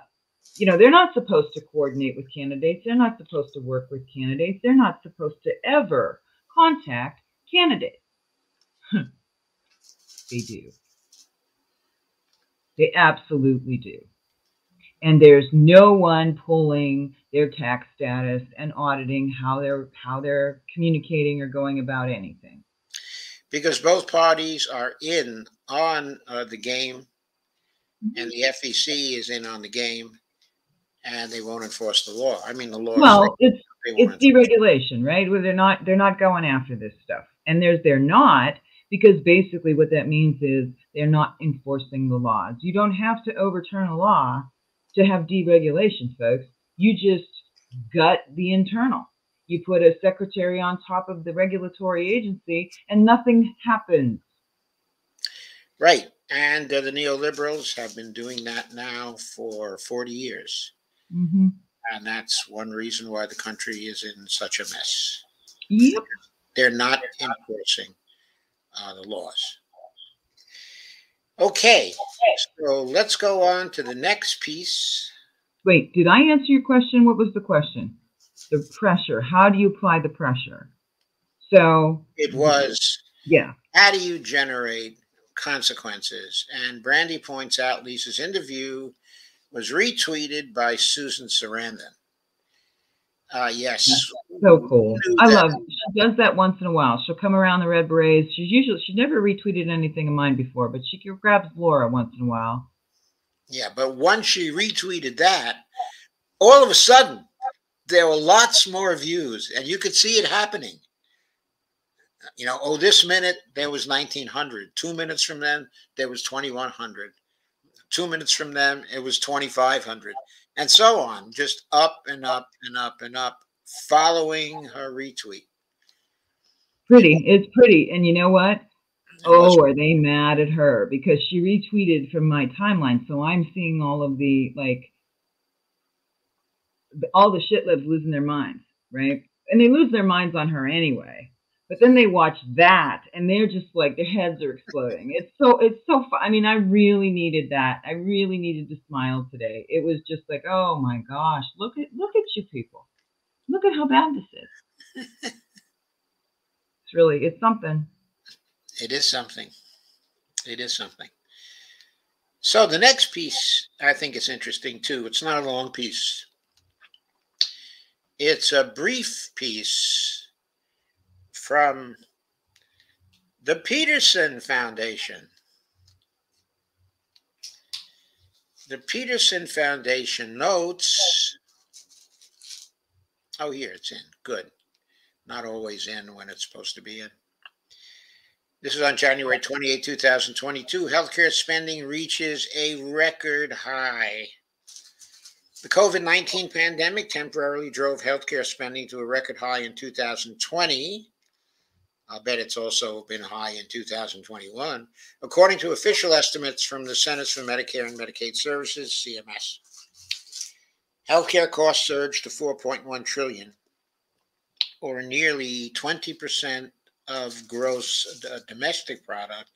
you know, they're not supposed to coordinate with candidates. They're not supposed to work with candidates. They're not supposed to ever contact candidates. they do. They absolutely do and there's no one pulling their tax status and auditing how they're how they're communicating or going about anything because both parties are in on uh, the game mm-hmm. and the FEC is in on the game and they won't enforce the law i mean the law well it's it's deregulation right where they're not they're not going after this stuff and there's they're not because basically what that means is they're not enforcing the laws you don't have to overturn a law to have deregulation, folks. You just gut the internal. You put a secretary on top of the regulatory agency and nothing happens. Right. And uh, the neoliberals have been doing that now for 40 years. Mm-hmm. And that's one reason why the country is in such a mess. Yep. They're not enforcing uh, the laws. Okay, so let's go on to the next piece. Wait, did I answer your question? What was the question? The pressure. How do you apply the pressure? So it was yeah. How do you generate consequences? And Brandy points out Lisa's interview was retweeted by Susan Sarandon. Uh, yes. so cool. I that. love. It. She does that once in a while. She'll come around the red berets. She's usually she never retweeted anything of mine before, but she grabs Laura once in a while. Yeah, but once she retweeted that, all of a sudden there were lots more views, and you could see it happening. You know, oh, this minute there was 1900. Two minutes from then there was 2100. Two minutes from them it was 2500 and so on, just up and up and up and up, following her retweet. Pretty, it's pretty. And you know what? Oh, are they mad at her because she retweeted from my timeline? So I'm seeing all of the like, all the shitlibs losing their minds, right? And they lose their minds on her anyway. But then they watch that and they're just like their heads are exploding. It's so it's so fun. I mean, I really needed that. I really needed to smile today. It was just like, oh my gosh, look at look at you people. Look at how bad this is. it's really it's something. It is something. It is something. So the next piece I think is interesting too. It's not a long piece. It's a brief piece from the Peterson Foundation. The Peterson Foundation notes. Oh, here it's in. Good. Not always in when it's supposed to be in. This is on January 28, 2022. Healthcare spending reaches a record high. The COVID 19 pandemic temporarily drove healthcare spending to a record high in 2020. I'll bet it's also been high in 2021, according to official estimates from the Centers for Medicare and Medicaid Services, CMS. Healthcare costs surged to 4.1 trillion, or nearly 20% of gross uh, domestic product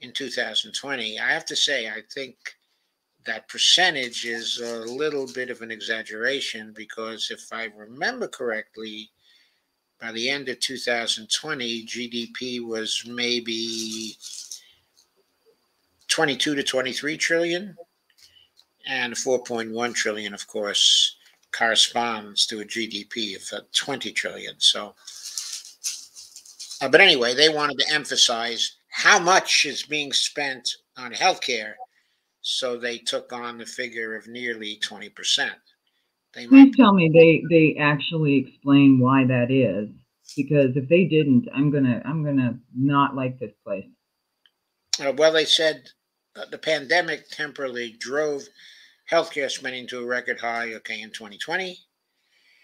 in 2020. I have to say, I think that percentage is a little bit of an exaggeration because if I remember correctly, by the end of 2020, GDP was maybe 22 to 23 trillion, and 4.1 trillion, of course, corresponds to a GDP of 20 trillion. So uh, but anyway, they wanted to emphasize how much is being spent on healthcare, so they took on the figure of nearly 20%. They Please might- tell me they, they actually explain why that is, because if they didn't, I'm gonna I'm gonna not like this place. Uh, well, they said uh, the pandemic temporarily drove healthcare spending to a record high. Okay, in 2020,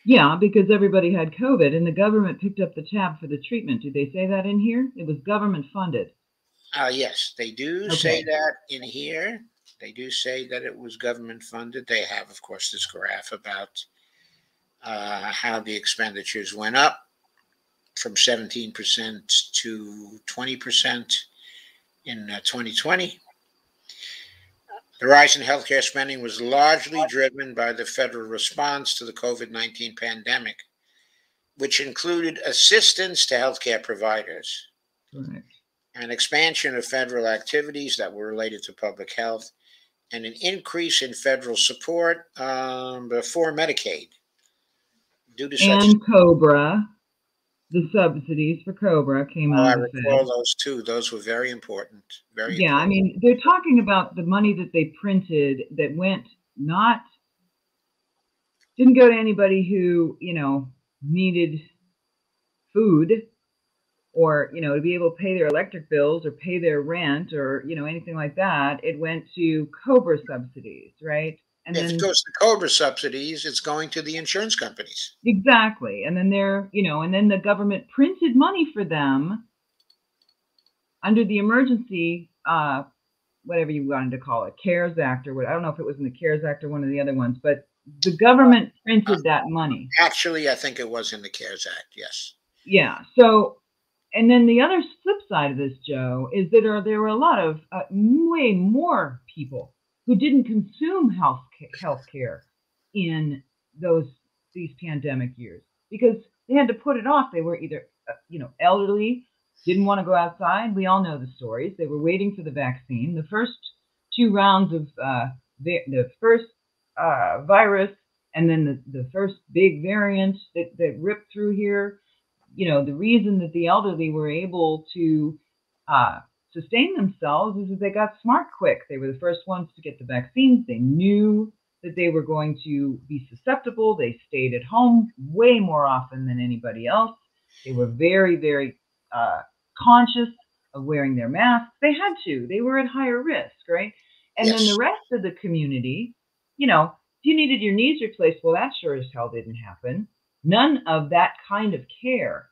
yeah, because everybody had COVID and the government picked up the tab for the treatment. Did they say that in here? It was government funded. Uh, yes, they do okay. say that in here. They do say that it was government funded. They have, of course, this graph about uh, how the expenditures went up from 17% to 20% in uh, 2020. The rise in healthcare spending was largely driven by the federal response to the COVID 19 pandemic, which included assistance to healthcare providers, right. an expansion of federal activities that were related to public health, and an increase in federal support um, for Medicaid. Due to and such COBRA, the subsidies for Cobra came oh, out. I recall those too. Those were very important. Very. Yeah, important. I mean, they're talking about the money that they printed that went not didn't go to anybody who you know needed food or you know to be able to pay their electric bills or pay their rent or you know anything like that it went to cobra subsidies right and if then, it goes to Cobra subsidies, it's going to the insurance companies. Exactly. And then they're, you know, and then the government printed money for them under the emergency, uh, whatever you wanted to call it, CARES Act or what. I don't know if it was in the CARES Act or one of the other ones, but the government printed uh, that money. Actually, I think it was in the CARES Act. Yes. Yeah. So, and then the other flip side of this, Joe, is that there, there were a lot of uh, way more people who didn't consume health health care in those these pandemic years because they had to put it off. They were either uh, you know elderly, didn't want to go outside. We all know the stories. They were waiting for the vaccine. The first two rounds of uh, the, the first uh, virus and then the, the first big variant that, that ripped through here. You know, the reason that the elderly were able to uh, sustain themselves is that they got smart quick. They were the first ones to get the vaccines. They knew that they were going to be susceptible. They stayed at home way more often than anybody else. They were very, very uh, conscious of wearing their masks. They had to. They were at higher risk, right? And yes. then the rest of the community, you know, if you needed your knees replaced, well, that sure as hell didn't happen. None of that kind of care.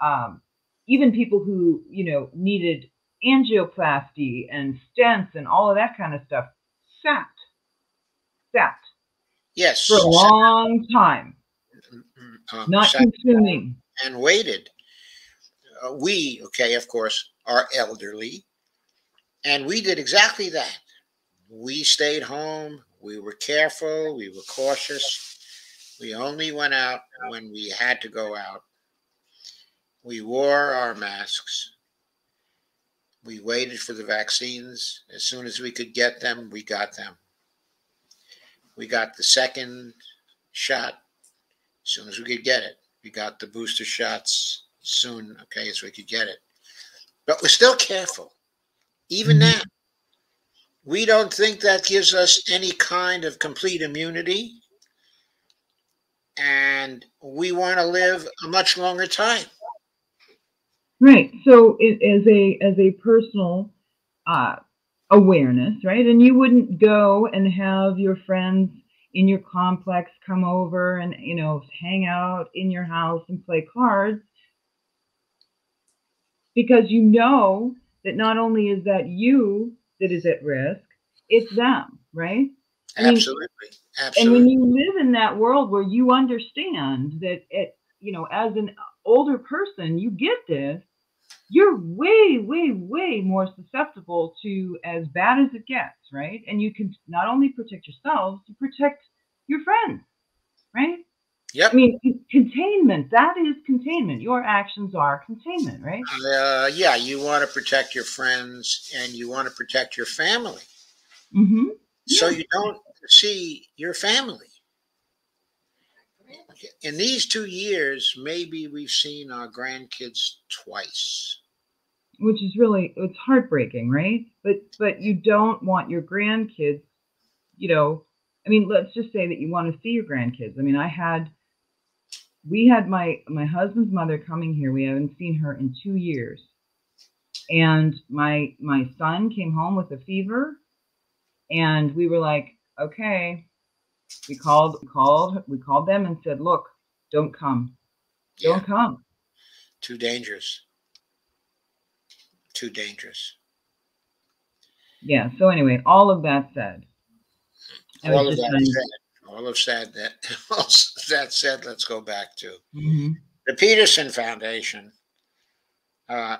Um, even people who, you know, needed angioplasty and stents and all of that kind of stuff sat, sat. Yes. For a long time. Um, not consuming. And waited. Uh, we, okay, of course, are elderly. And we did exactly that. We stayed home. We were careful. We were cautious. We only went out when we had to go out. We wore our masks. We waited for the vaccines. As soon as we could get them, we got them. We got the second shot as soon as we could get it. We got the booster shots soon, okay, as we could get it. But we're still careful. Even Mhm. now, we don't think that gives us any kind of complete immunity. And we want to live a much longer time. Right. So it, as a as a personal uh, awareness, right? And you wouldn't go and have your friends in your complex come over and you know hang out in your house and play cards because you know that not only is that you that is at risk, it's them, right? I mean, Absolutely. And when you live in that world where you understand that it, you know, as an older person, you get this, you're way, way, way more susceptible to as bad as it gets, right? And you can not only protect yourselves, you protect your friends, right? Yep. I mean, containment, that is containment. Your actions are containment, right? Uh, yeah, you want to protect your friends and you want to protect your family. Mm-hmm. So you don't see your family. In these two years, maybe we've seen our grandkids twice. which is really it's heartbreaking right? But but you don't want your grandkids you know i mean let's just say that you want to see your grandkids. I mean i had we had my my husband's mother coming here. We haven't seen her in two years. And my my son came home with a fever and we were like okay we called we called we called them and said look don't come don't come too dangerous. Too dangerous. yeah so anyway all of that said All of that saying- said, all of said that, all that said, let's go back to Mhm. the Peterson Foundation. Uh,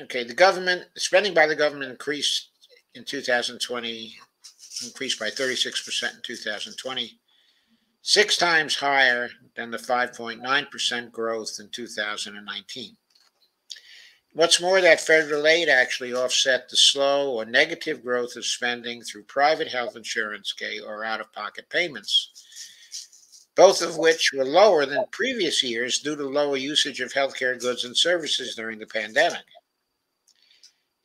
okay, the government spending by the government increased in 2020, increased by 36% in 2020, six times higher than the 5.9% growth in 2019. What's more, that federal aid actually offset the slow or negative growth of spending through private health insurance, or out of pocket payments, both of which were lower than previous years due to lower usage of healthcare goods and services during the pandemic.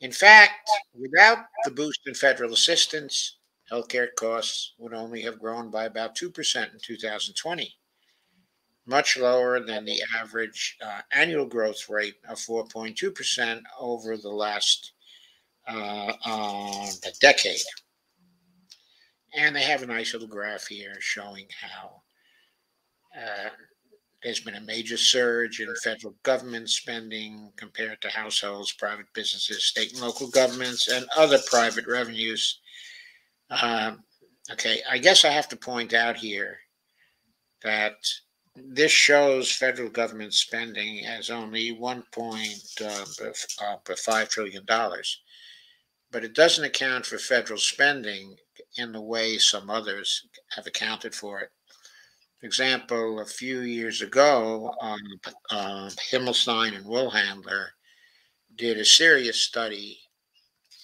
In fact, without the boost in federal assistance, healthcare costs would only have grown by about 2% in 2020, much lower than the average uh, annual growth rate of 4.2% over the last uh, uh, decade. And they have a nice little graph here showing how uh, there's been a major surge in federal government spending compared to households, private businesses, state and local governments, and other private revenues. Um, okay, I guess I have to point out here that this shows federal government spending as only uh, uh, five trillion dollars, but it doesn't account for federal spending in the way some others have accounted for it. For example, a few years ago, um, uh, Himmelstein and Woolhandler did a serious study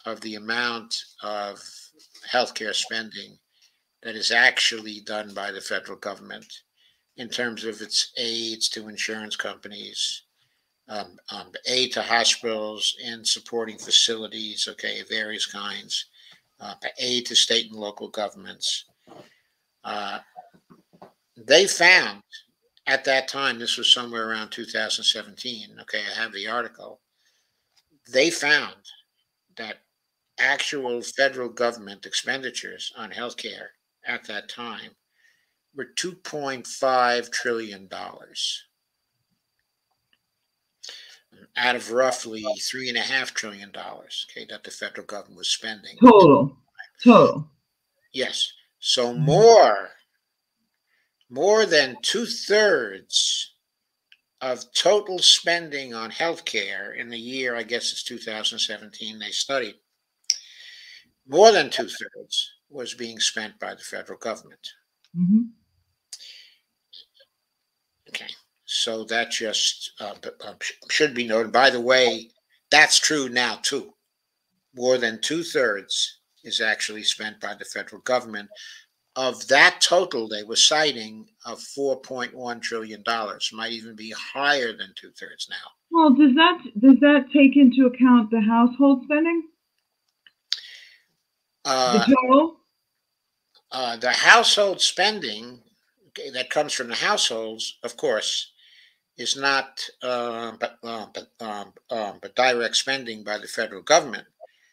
of the amount of healthcare spending that is actually done by the federal government in terms of its aids to insurance companies, um, um, aid to hospitals and supporting facilities, okay, various kinds, uh, aid to state and local governments. Uh, they found at that time, this was somewhere around 2017, okay, I have the article, they found that actual federal government expenditures on healthcare at that time were $2.5 trillion out of roughly $3.5 trillion, okay, that the federal government was spending. Total. Total. Yes. So more, more than two thirds of total spending on healthcare in the year, I guess it's 2017, they studied, more than two thirds was being spent by the federal government. hmm Okay. So that just uh, sh- should be noted. By the way, that's true now too. More than two thirds is actually spent by the federal government of that total they were citing of 4.1 trillion dollars might even be higher than two thirds now. Well, does that does that take into account the household spending? Uh, the total? Uh, the household spending okay, that comes from the households, of course, is not uh, but, uh, but, um, um, but direct spending by the federal government.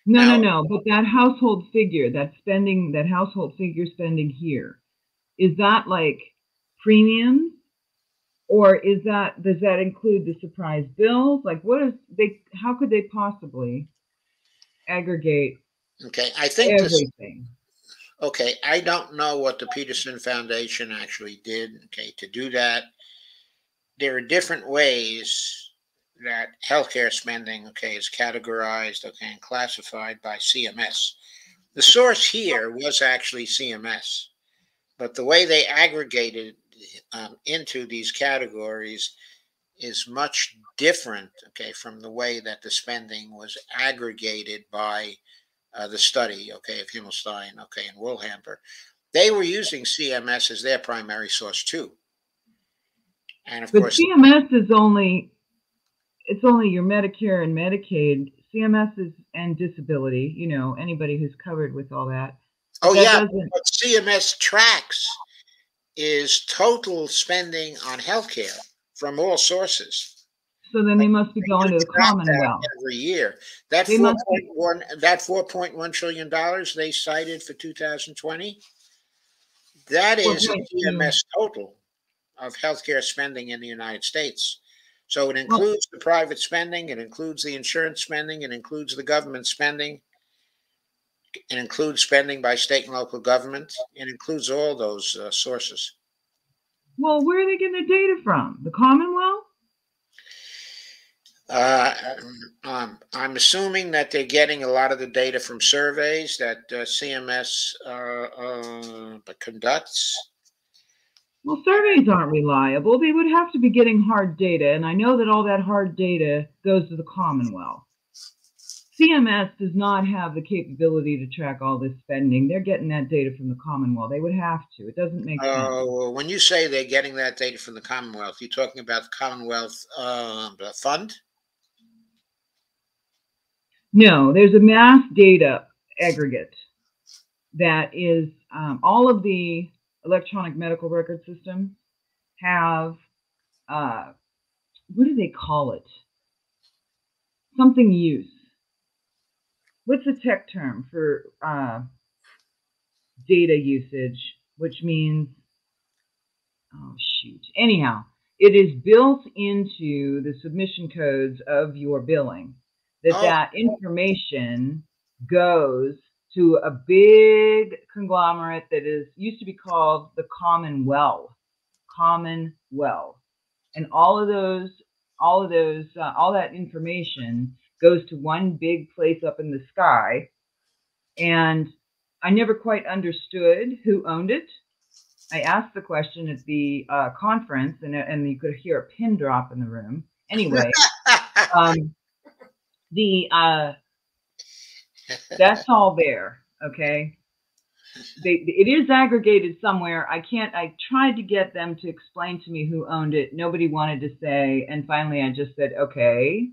No, now, no, no. But that household figure, that spending, that household figure spending here, is that like premiums, or is that does that include the surprise bills? Like, what is they? How could they possibly aggregate? Okay, I think everything. This, okay, I don't know what the Peterson Foundation actually did. Okay, to do that, there are different ways that healthcare spending, okay, is categorized, okay, and classified by CMS. The source here was actually CMS, but the way they aggregated um, into these categories is much different, okay, from the way that the spending was aggregated by uh, the study, okay, of Himmelstein, okay, and Woolhandler. They were using CMS as their primary source too. And of but course, CMS is only it's only your Medicare and Medicaid. CMS is and disability. You know, anybody who's covered with all that. Oh that yeah, what CMS tracks is total spending on healthcare from all sources. So then they must be going to the Commonwealth every year. That four point one that four point one trillion dollars they cited for 2020. That is a CMS total of healthcare spending in the United States. So it includes the private spending, it includes the insurance spending, it includes the government spending, it includes spending by state and local government, it includes all those uh, sources. Well, where are they getting the data from? The Commonwealth? Uh, um, I'm assuming that they're getting a lot of the data from surveys that uh, CMS uh, uh, conducts. Well, surveys aren't reliable. They would have to be getting hard data, and I know that all that hard data goes to the Commonwealth. CMS does not have the capability to track all this spending. They're getting that data from the Commonwealth. They would have to. It doesn't make sense. Uh, well, when you say they're getting that data from the Commonwealth, you're talking about the Commonwealth uh, Fund? No, there's a mass data aggregate that is um, all of the electronic medical record system have uh, what do they call it? Something use. What's the tech term for uh, data usage? Which means, oh shoot. Anyhow, it is built into the submission codes of your billing that oh. that information goes to a big conglomerate that is used to be called the Commonwealth. Commonwealth. And all of those, all of those, uh, all that information goes to one big place up in the sky. And I never quite understood who owned it. I asked the question at the uh, conference, and, and you could hear a pin drop in the room. Anyway, um, the uh, that's all there. Okay. They, it is aggregated somewhere. I can't, I tried to get them to explain to me who owned it. Nobody wanted to say. And finally, I just said, okay,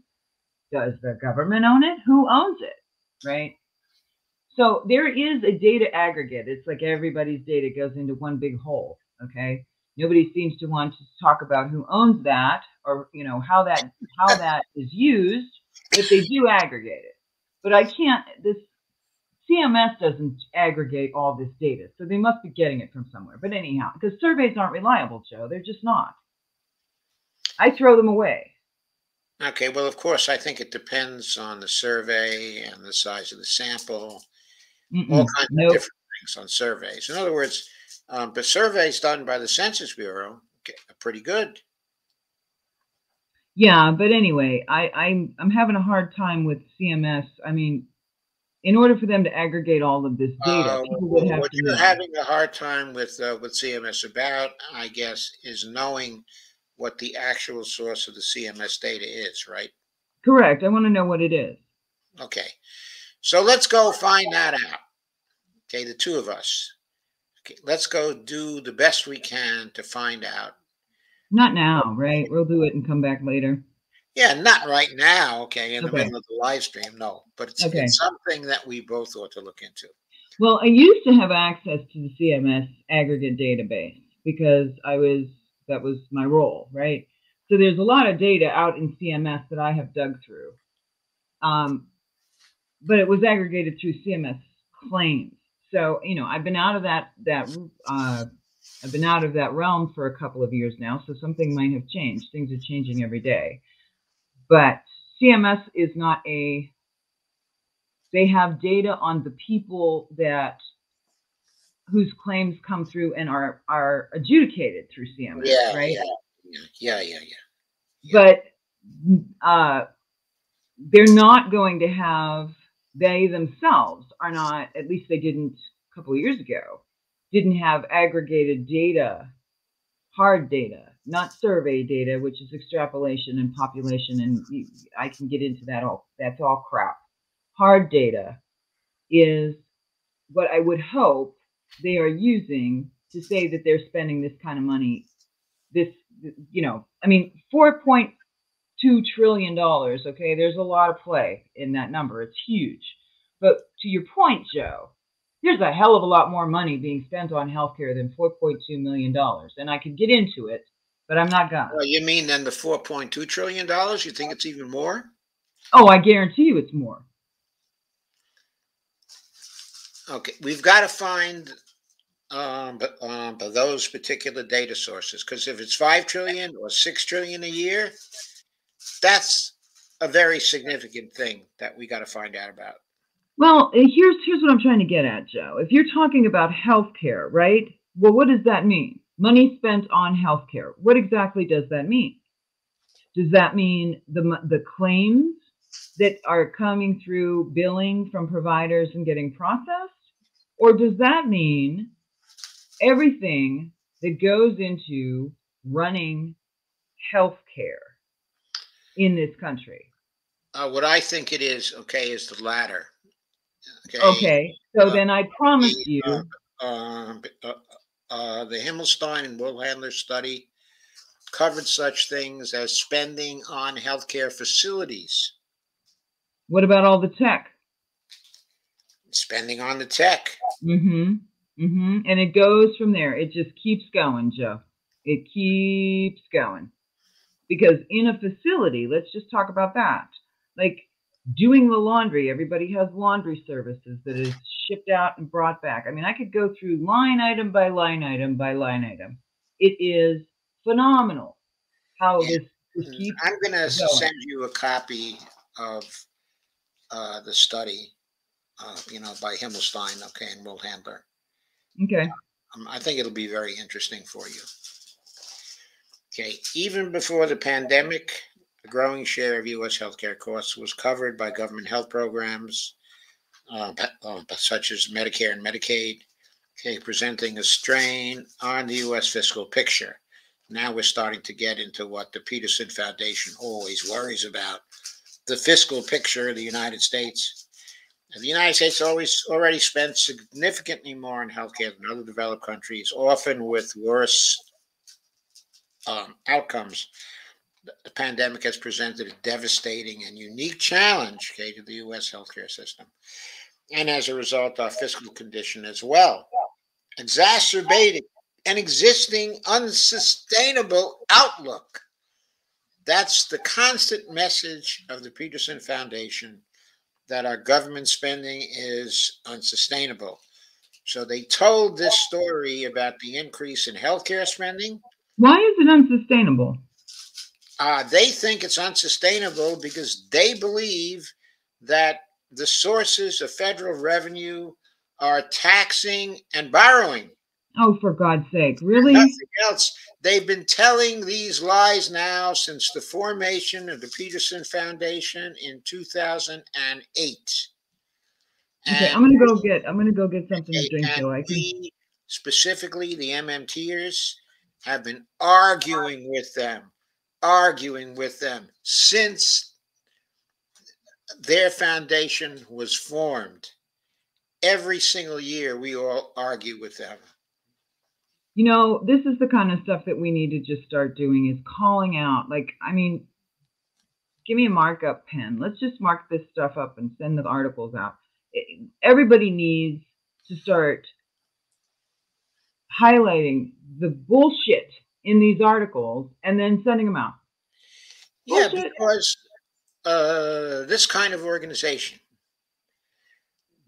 does the government own it? Who owns it? Right. So there is a data aggregate. It's like everybody's data goes into one big hole. Okay. Nobody seems to want to talk about who owns that or, you know, how that, how that is used, but they do aggregate it. But I can't, this CMS doesn't aggregate all this data, so they must be getting it from somewhere. But anyhow, because surveys aren't reliable, Joe, they're just not. I throw them away. Okay, well, of course, I think it depends on the survey and the size of the sample, Mm-mm, all kinds nope. of different things on surveys. In other words, um, but surveys done by the Census Bureau are pretty good. Yeah, but anyway, I, I'm I'm having a hard time with CMS. I mean, in order for them to aggregate all of this data, uh, people would have what you're know. having a hard time with uh, with CMS about, I guess, is knowing what the actual source of the CMS data is, right? Correct. I want to know what it is. Okay, so let's go find that out. Okay, the two of us. Okay, let's go do the best we can to find out. Not now, right? We'll do it and come back later. Yeah, not right now, okay, in the middle of the live stream, no. But it's, Okay. it's something that we both ought to look into. Well, I used to have access to the CMS aggregate database because I was that was my role, right? So there's a lot of data out in CMS that I have dug through, um, but it was aggregated through CMS claims. So you know, I've been out of that that uh, I've been out of that realm for a couple of years now. So something might have changed. Things are changing every day, but CMS is not a they have data on the people that whose claims come through and are are adjudicated through CMS, Yeah, right? yeah, yeah, yeah, yeah. But uh, they're not going to have they themselves are not at least they didn't a couple of years ago didn't have aggregated data hard data not survey data which is extrapolation and population and i can get into that all that's all crap. Hard data is what i would hope they are using to say that they're spending this kind of money this you know i mean 4.2 trillion dollars okay? There's a lot of play in that number. It's huge. But to your point joe there's a hell of a lot more money being spent on healthcare than 4.2 million dollars and i could get into it but i'm not gonna Well, you mean then the four point two trillion dollars? You think it's even more? oh i guarantee you it's more Okay, we've got to find um, but, um, but those particular data sources because if it's five trillion or six trillion a year, that's a very significant thing that we got to find out about. Well, eh, here's here's what I'm trying to get at, Joe. If you're talking about healthcare, right? Well, what does that mean? Money spent on healthcare. What exactly does that mean? Does that mean the the claims that are coming through billing from providers and getting processed, or does that mean everything that goes into running healthcare in this country? Uh, what I think it is, okay, is the latter. Okay, so uh, then I promise you. uh, um, uh, uh, the Himmelstein and Woolhandler study covered such things as spending on healthcare facilities, What about all the tech? spending on the tech. Mm-hmm. Mm-hmm. And it goes from there. It just keeps going, Joe. It keeps going. Because in a facility, let's just talk about that. Like doing the laundry, everybody has laundry services that is shipped out and brought back. I mean, I could go through line item by line item by line item. It is phenomenal how Yeah. this, this Mm, keeps I'm going to send you a copy of uh, the study, uh, you know, by Himmelstein, okay, and Woolhandler. okay. Um, I think it'll be very interesting for you. Okay, even before the pandemic, a growing share of U.S. healthcare costs was covered by government health programs, uh, but such as Medicare and Medicaid, okay, presenting a strain on the U.S. fiscal picture. Now we're starting to get into what the Peterson Foundation always worries about the fiscal picture of the United States. And the United States always already spends significantly more on healthcare than other developed countries, often with worse um, outcomes. The- pandemic has presented a devastating and unique challenge okay, to the U.S. healthcare system, and as a result, our fiscal condition as well, exacerbating an existing unsustainable outlook. That's the constant message of the Peterson Foundation that our government spending is unsustainable. So they told this story about the increase in healthcare spending. Why is it unsustainable? Uh, they think it's unsustainable because they believe that the sources of federal revenue are taxing and borrowing. Oh, for God's sake. Really? Nothing else. They've been telling these lies now since the formation of the Peterson Foundation in 2008. Okay, And- I'm gonna go get I'm gonna go get something to drink though. I can specifically the MMTers, have been arguing with them, arguing with them since their foundation was formed. Every single year, we all argue with them. you know, this is the kind of stuff that we need to just start doing is calling out. Like, I mean, give me a markup pen. Let's just mark this stuff up and send the articles out. Everybody needs to start highlighting the bullshit in these articles and then sending them out. Yeah, bullshit. because uh, this kind of organization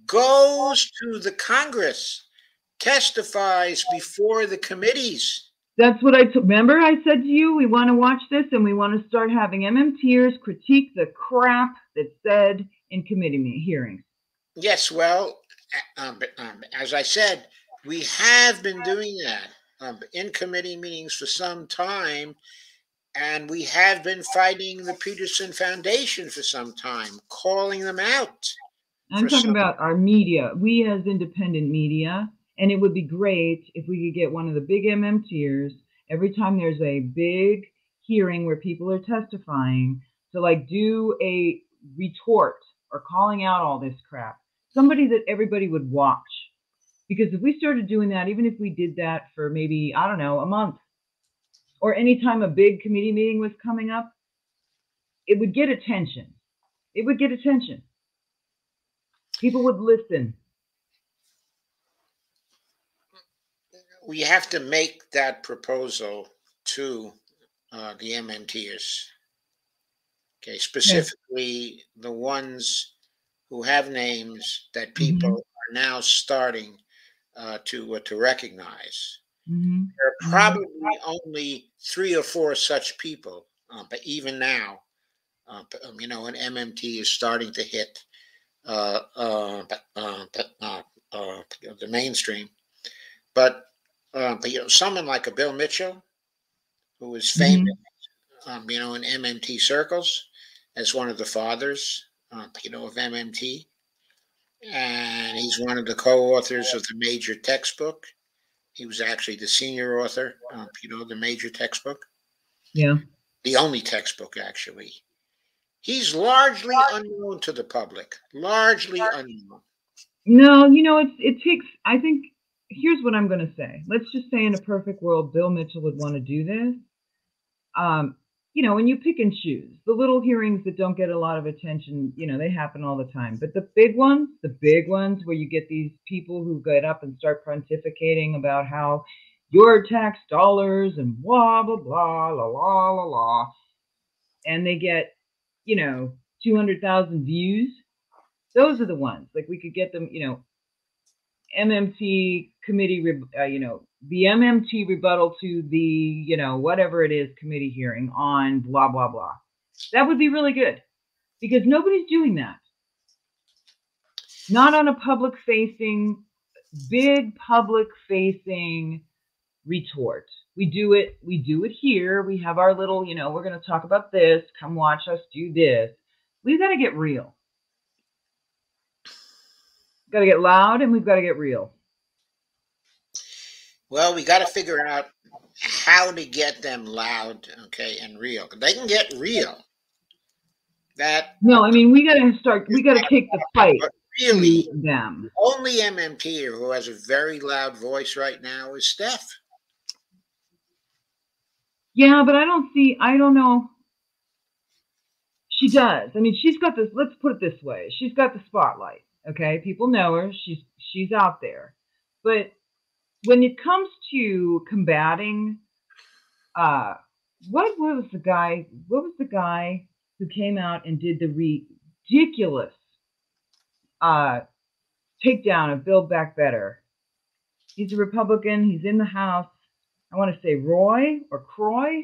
goes to the Congress, testifies before the committees. That's what I t- remember. I said to you, we want to watch this and we want to start having MMTers critique the crap that's said in committee hearings. Yes, well, um, um, as I said, we have been doing that um, in committee meetings for some time, and we have been fighting the Peterson Foundation for some time, calling them out. I'm talking some... about our media. We as independent media, and it would be great if we could get one of the big MMTers every time there's a big hearing where people are testifying to like do a retort or calling out all this crap. Somebody that everybody would watch. Because if we started doing that, even if we did that for maybe, I don't know, a month, or anytime a big committee meeting was coming up, it would get attention. It would get attention. People would listen. We have to make that proposal to uh, the MMTers. Okay, specifically yes. the ones who have names that people mm-hmm. are now starting uh, to uh, to recognize. Mm-hmm. There are mm-hmm. probably mm-hmm. only three or four such people, uh, but even now, uh, um, you know, an MMT is starting to hit uh, uh, the mainstream. But but you know, someone like a Bill Mitchell, who is famous, mm-hmm. um, you know, in MMT circles as one of the fathers, you know, of MMT and he's one of the co-authors of the major textbook. He was actually the senior author, uh, you know, the major textbook. Yeah. The only textbook, actually. He's largely unknown to the public. Largely unknown. No, you know, it's it takes. I think here's what I'm going to say. Let's just say, in a perfect world, Bill Mitchell would want to do this. Um, you know, when you pick and choose, the little hearings that don't get a lot of attention, you know, they happen all the time. But the big ones, the big ones where you get these people who get up and start pontificating about how your tax dollars and blah, blah, blah, la, la, la, la. And they get, you know, 200,000 views. Those are the ones. Like we could get them, you know, MMT committee, uh, you know, the MMT rebuttal to the, you know, whatever it is committee hearing on blah, blah, blah. That would be really good because nobody's doing that. Not on a public facing, big public facing retort. We do it, we do it here. We have our little, you know, we're going to talk about this. Come watch us do this. We've got to get real. Got to get loud and we've got to get real. Well, we got to figure out how to get them loud, okay, and real. They can get real. That no, I mean we got to start. We got to take the fight. Really, them. Only MMT who has a very loud voice right now is Steph. Yeah, but I don't see. I don't know. She does. I mean, she's got this. Let's put it this way: she's got the spotlight. Okay, people know her. She's she's out there, but when it comes to combating, uh, what, was the guy? What was the guy who came out and did the ridiculous uh, takedown of Build Back Better? He's a Republican. He's in the House. I want to say Roy or Croy.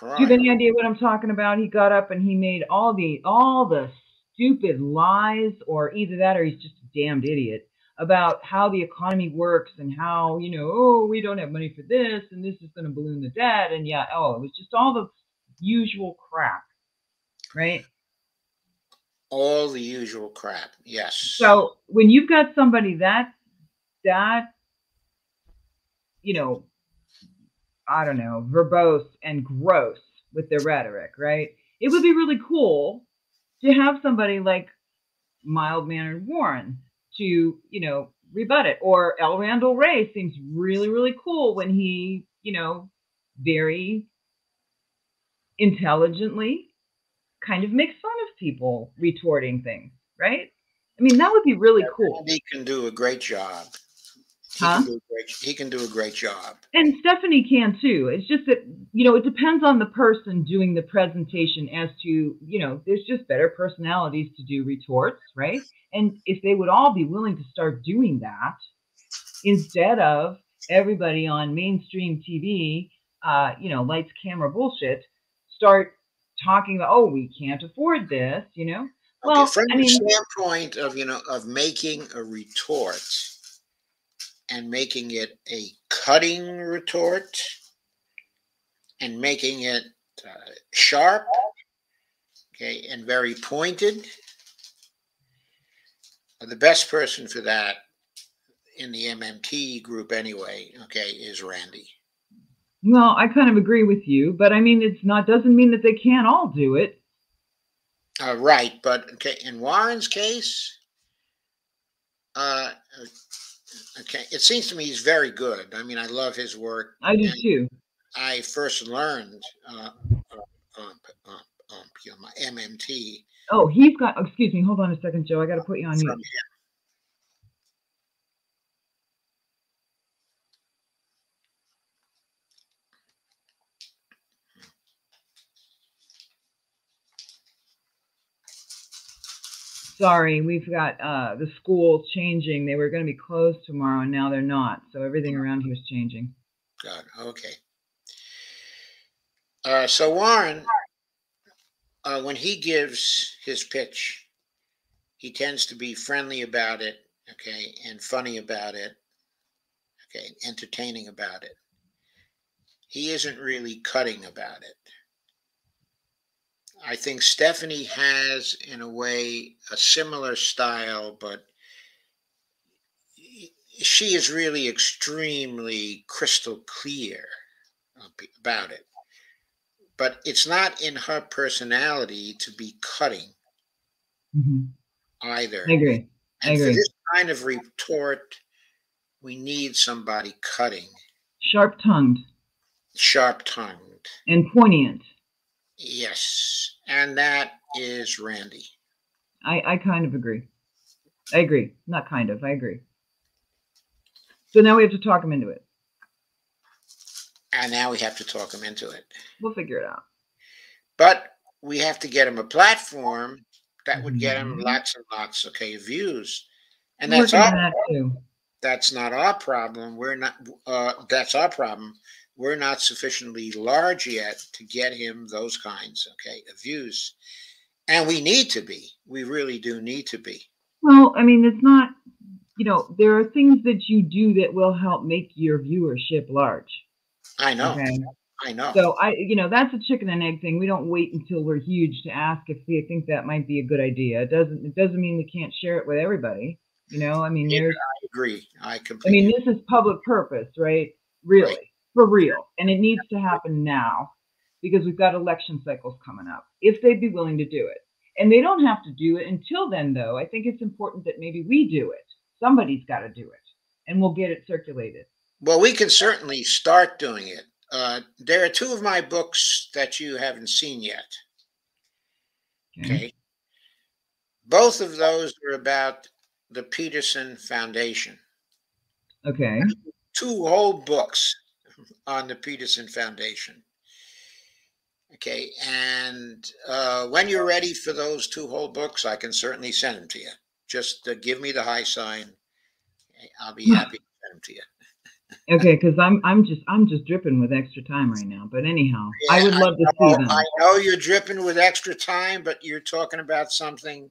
Do you have any idea what I'm talking about? He got up and he made all the all the stupid lies, or either that or he's just a damned idiot about how the economy works and how, you know, oh, we don't have money for this and this is going to balloon the debt. And yeah, oh, it was just all the usual crap, right? All the usual crap, yes. So when you've got somebody that, that, you know, I don't know, verbose and gross with their rhetoric, right? It would be really cool to have somebody like mild mannered Warren to, you know, rebut it. Or L. Randall Wray seems really, really cool when he, you know, very intelligently kind of makes fun of people retorting things, right? I mean, that would be really cool. He can do a great job. He, Huh? can do a great, he can do a great job. And Stephanie can too. It's just that, you know, it depends on the person doing the presentation as to, you know, there's just better personalities to do retorts, right? And if they would all be willing to start doing that instead of everybody on mainstream TV, uh, you know, lights, camera bullshit, start talking about, oh, we can't afford this, you know? Okay, Well, from I the mean, standpoint of you know of making a retort and making it a cutting retort and making it uh, sharp, okay, and very pointed. The best person for that in the MMT group, anyway, okay, is Randy. well, I kind of agree with you, but I mean, it's not, doesn't mean that they can't all do it. Uh, right, but okay, in Warren's case, uh, uh, okay, it seems to me he's very good. I mean, I love his work. I do too. I first learned uh, um, um, um, you know, my MMT Oh, he's got. Excuse me. Hold on a second, Joe. I got to put you on mute. Sorry, we've got uh, the school changing. They were going to be closed tomorrow, and now they're not. So everything around here is changing. God, okay. Uh, so Warren, uh, when he gives his pitch, he tends to be friendly about it, okay, and funny about it, okay, entertaining about it. He isn't really cutting about it. I think Stephanie has, in a way, a similar style, but she is really extremely crystal clear about it. But it's not in her personality to be cutting hmm either. I agree. I And for agree. this kind of retort, we need somebody cutting, Sharp tongued sharp tongued. and poignant. Yes. And that is Randy. I, I kind of agree. I agree. Not kind of. I agree. So now we have to talk him into it. And now we have to talk him into it. We'll figure it out. But we have to get him a platform that would get him Mhm. lots and lots, okay, views. And that's our that that's not our problem. We're not. Uh, that's our problem. We're not sufficiently large yet to get him those kinds, okay, of views, and we need to be. We really do need to be. Well, I mean, it's not, you know, there are things that you do that will help make your viewership large. I know. Okay. I know. So I, you know, that's a chicken and egg thing. We don't wait until we're huge to ask if we think that might be a good idea. It doesn't. It doesn't mean we can't share it with everybody. You know, I mean, Yeah, there's. I agree. I completely. I mean, this is public purpose, right? Really, for real, and it needs to happen now because we've got election cycles coming up. If they'd be willing to do it, and they don't have to do it until then, though. I think it's important that maybe we do it. Somebody's got to do it, and we'll get it circulated. well, we can certainly start doing it. Uh, there are two of my books that you haven't seen yet. Okay. Okay. Both of those are about the Peterson Foundation. Okay. two whole books on the Peterson Foundation. Okay, and uh, when you're ready for those two whole books, I can certainly send them to you. Just uh, give me the high sign. I'll be happy to send them to you. Okay, because I'm I'm just I'm just dripping with extra time right now. But anyhow, I would love to see them. I know you're dripping with extra time, but you're talking about something.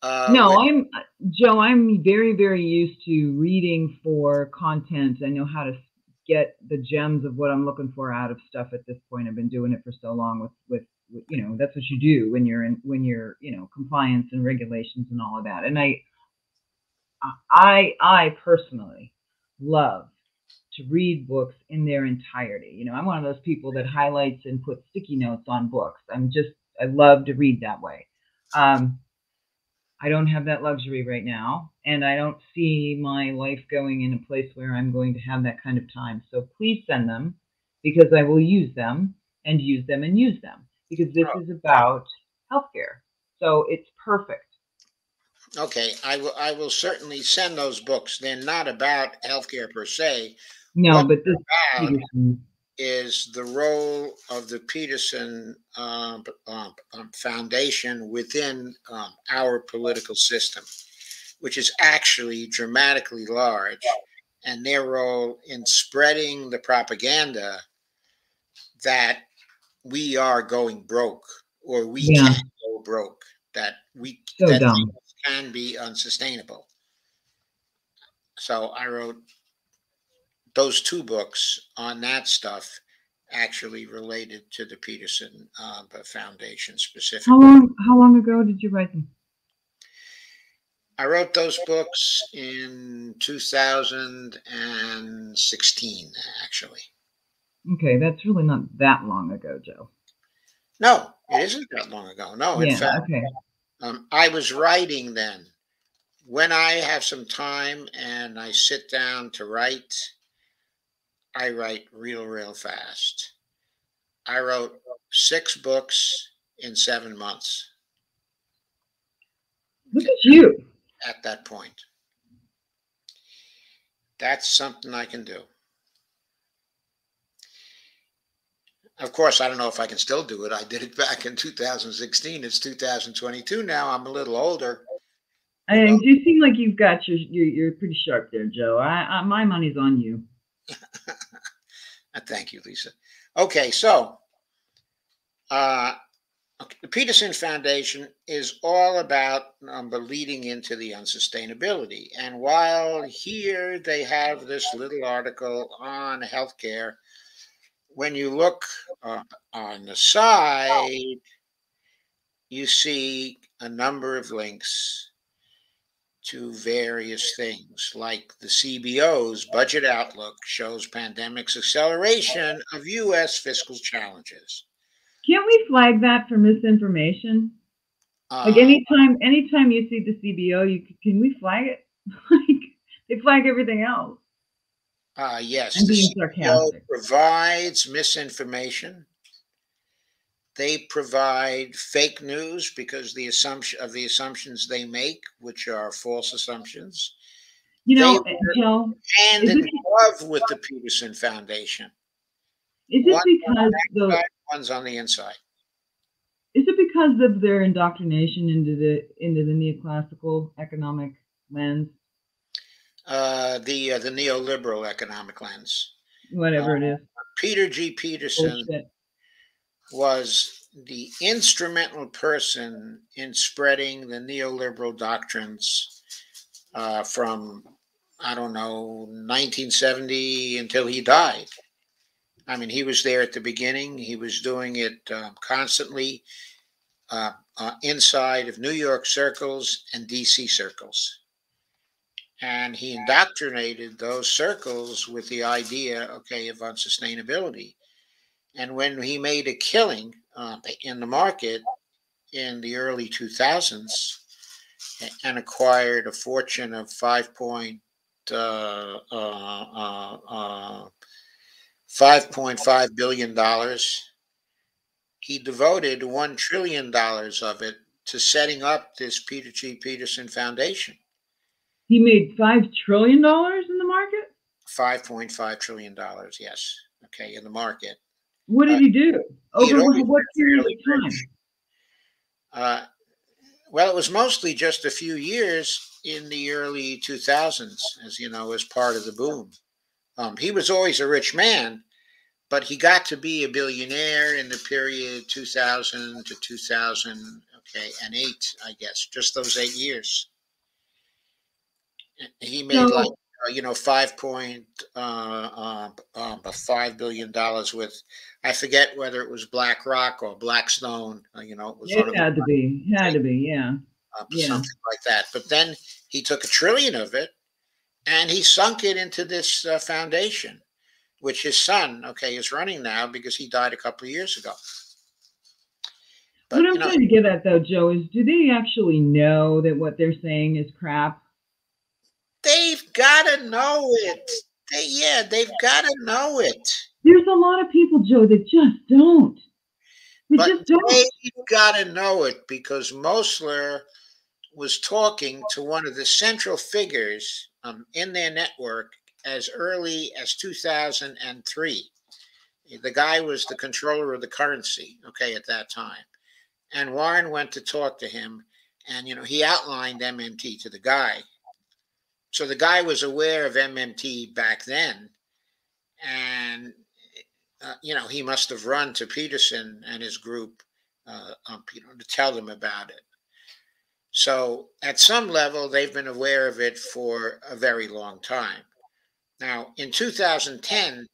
Uh, no, with- I'm Joe. I'm very very used to reading for content. I know how to get the gems of what I'm looking for out of stuff at this point. I've been doing it for so long with with, you know that's what you do when you're in when you're you know compliance and regulations and all of that. And I I I personally love to read books in their entirety. You know, I'm one of those people that highlights and puts sticky notes on books. I'm just I love to read that way. Um, I don't have that luxury right now, and I don't see my life going in a place where I'm going to have that kind of time. So please send them because I will use them and use them and use them because this Oh. is about healthcare. So it's perfect. Okay, I will. I will certainly send those books. They're not about healthcare per se. No, What but this is the role of the Peterson um, um, um, Foundation within um, our political system, which is actually dramatically large, and their role in spreading the propaganda that we are going broke or we Yeah. can go broke, that we So that can be unsustainable. So I wrote those two books on that stuff actually related to the Peterson uh, Foundation specifically. how long how long ago did you write them? I wrote those books in 2016, actually. Okay, that's really not that long ago, Joe. No, it isn't that long ago. No, in fact, okay. um, I was writing then. When I have some time and I sit down to write, I write real, real fast. I wrote six books in seven months Look at you. At that point. That's something I can do. Of course, I don't know if I can still do it. I did it back in 2016. It's 2022 now. I'm a little older. And you seem like you've got your you're, you're pretty sharp there, Joe. I, I my money's on you. Thank you, Lisa. Okay, so uh, the Peterson Foundation is all about um, leading into the unsustainability. And while here they have this little article on healthcare, when you look uh, on the side, you see a number of links to various things, like the CBO's budget outlook shows pandemic's acceleration of U.S. fiscal challenges. Can't we flag that for misinformation? Like Uh, anytime anytime you see the CBO, you can we flag it? like they flag everything else. uh, yes, I'm the being CBO sarcastic. provides misinformation. They provide fake news because the assumption of the assumptions they make, which are false assumptions, You know, Joe, and in love with the Peterson Foundation. is it because the One's on the inside. is it because of their indoctrination into the into the neoclassical economic lens, Uh, the uh, the neoliberal economic lens. whatever it is? Peter G. Peterson Bullshit. was the instrumental person in spreading the neoliberal doctrines uh, from, I don't know, 1970 until he died. I mean, he was there at the beginning. He was doing it um, constantly uh, uh, inside of New York circles and DC circles. And he indoctrinated those circles with the idea, okay, of unsustainability. And when he made a killing uh, in the market in the early 2000s and acquired a fortune of 5 point, uh, uh, uh, uh, $5.5 billion, he devoted $1 trillion of it to setting up this Peter G. Peterson Foundation. He made five trillion dollars in the market. $5.5 trillion, yes, okay, in the market. What did Uh, he do? Over always what period of time? rich. Uh, well, it was mostly just a few years in the early 2000s, as you know, as part of the boom. Um, he was always a rich man, but he got to be a billionaire in the period 2000 to 2000, okay, and eight, I guess, just those eight years. He made So- like uh, you know five point uh, uh, uh, five billion dollars with I forget whether it was BlackRock or Blackstone. Uh, you know, it was It had to be. Had to be. Yeah. uh, yeah. something like that. But then he took a trillion of it and he sunk it into this uh, foundation, which his son, okay, is running now because he died a couple of years ago. But, what I'm you know, trying to get at, though, Joe, is do they actually know that what they're saying is crap? They've got to know it. They, yeah, they've got to know it. There's a lot of people, Joe, that just don't. They but just don't. They've got to know it because Mosler was talking to one of the central figures um, in their network as early as 2003. The guy was the controller of the currency, okay, at that time. And Warren went to talk to him, and, you know, he outlined MMT to the guy. So the guy was aware of MMT back then. And, uh, you know, he must have run to Peterson and his group, uh, um, you know, to tell them about it. So at some level, they've been aware of it for a very long time. Now, in 2010,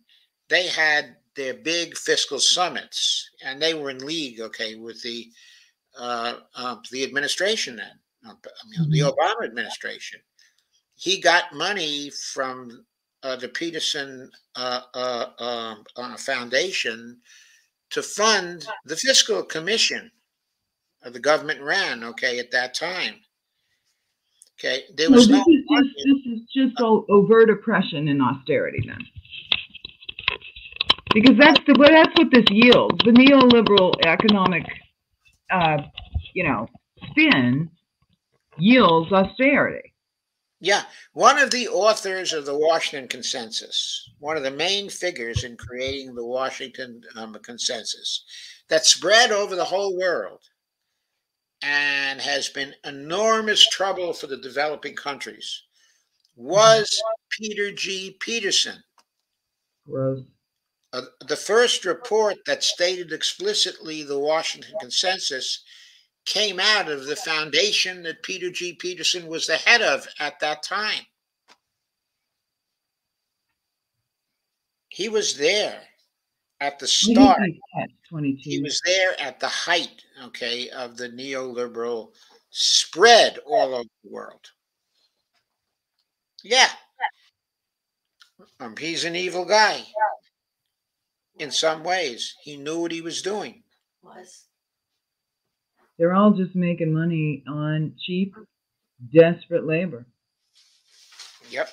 they had their big fiscal summits, and they were in league, okay, with the uh, uh, the administration then, uh, the mm-hmm. Obama administration. He got money from uh, the Peterson uh, uh, um, Foundation to fund the fiscal commission the government ran, okay, at that time. Okay, there was no. This, is just, this is just overt oppression and austerity, then, because that's the well, that's what this yields. The neoliberal economic, uh, you know, spin yields austerity. Yeah, one of the authors of the Washington Consensus, one of the main figures in creating the Washington um, Consensus, that spread over the whole world and has been enormous trouble for the developing countries was Peter G. Peterson. Uh, the first report that stated explicitly the Washington Consensus came out of the foundation that Peter G. Peterson was the head of at that time. He was there at the start. He was there at the height, okay, of the neoliberal spread all over the world. Yeah. Um, he's an evil guy. In some ways, he knew what he was doing. Was. They're all just making money on cheap, desperate labor. Yep.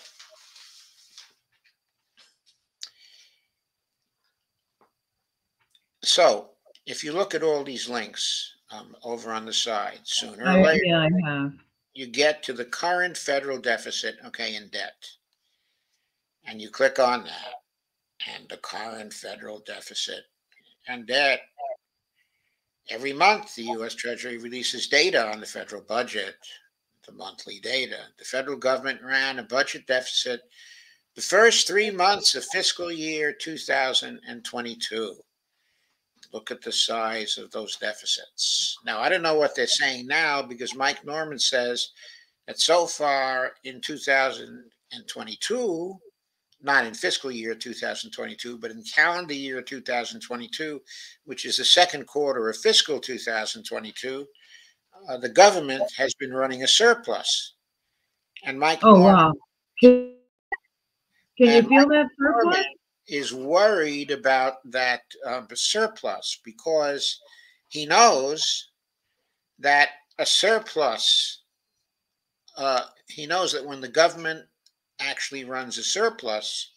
So if you look at all these links um, over on the side, sooner or later, yeah, I have. you get to the current federal deficit, okay, in debt. And you click on that, and the current federal deficit and debt. Every month, the U.S. Treasury releases data on the federal budget, the monthly data. The federal government ran a budget deficit the first three months of fiscal year 2022 Look at the size of those deficits. Now, I don't know what they're saying now because Mike Norman says that so far in 2022, not in fiscal year 2022, but in calendar year 2022, which is the second quarter of fiscal 2022, uh, the government has been running a surplus. And Mike Oh, Norman, wow. Can, can you feel Mike that surplus? Norman is worried about that uh, surplus because he knows that a surplus, uh, he knows that when the government actually runs a surplus,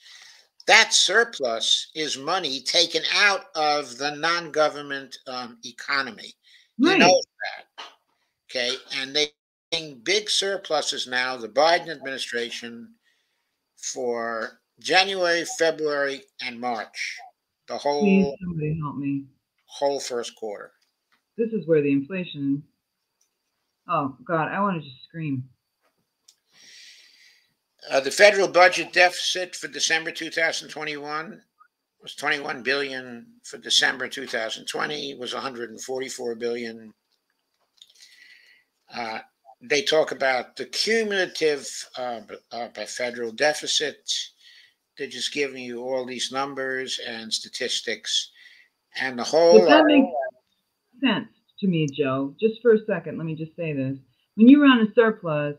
that surplus is money taken out of the non government um, economy. Right. He knows that. Okay. And they big surpluses now, the Biden administration, for January, February, and March. The whole Please somebody help me. Whole first quarter. This is where the inflation. Oh God, I want to just scream. Uh, the federal budget deficit for December 2021 was 21 billion. For December 2020 was 144 billion. Uh, they talk about the cumulative uh, uh, federal deficit they're just giving you all these numbers and statistics, and the whole. Does that make sense to me, Joe? Just for a second, let me just say this: when you run a surplus,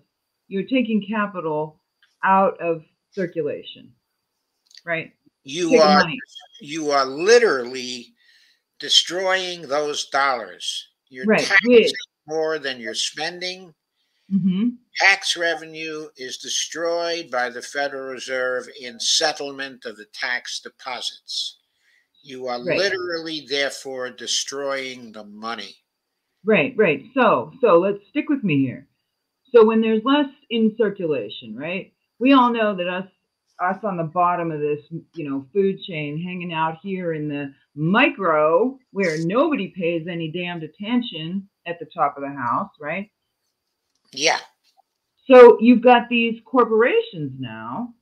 you're taking capital out of circulation, right? You are money. you are literally destroying those dollars. You're Right, taxing more than you're spending. Hmm Tax revenue is destroyed by the Federal Reserve in settlement of the tax deposits. You are Right. literally, therefore, destroying the money. Right, right. So, so let's stick with me here. So when there's less in circulation, right? We all know that us us on the bottom of this, you know, food chain hanging out here in the micro where nobody pays any damned attention at the top of the house, right? Yeah. So you've got these corporations now,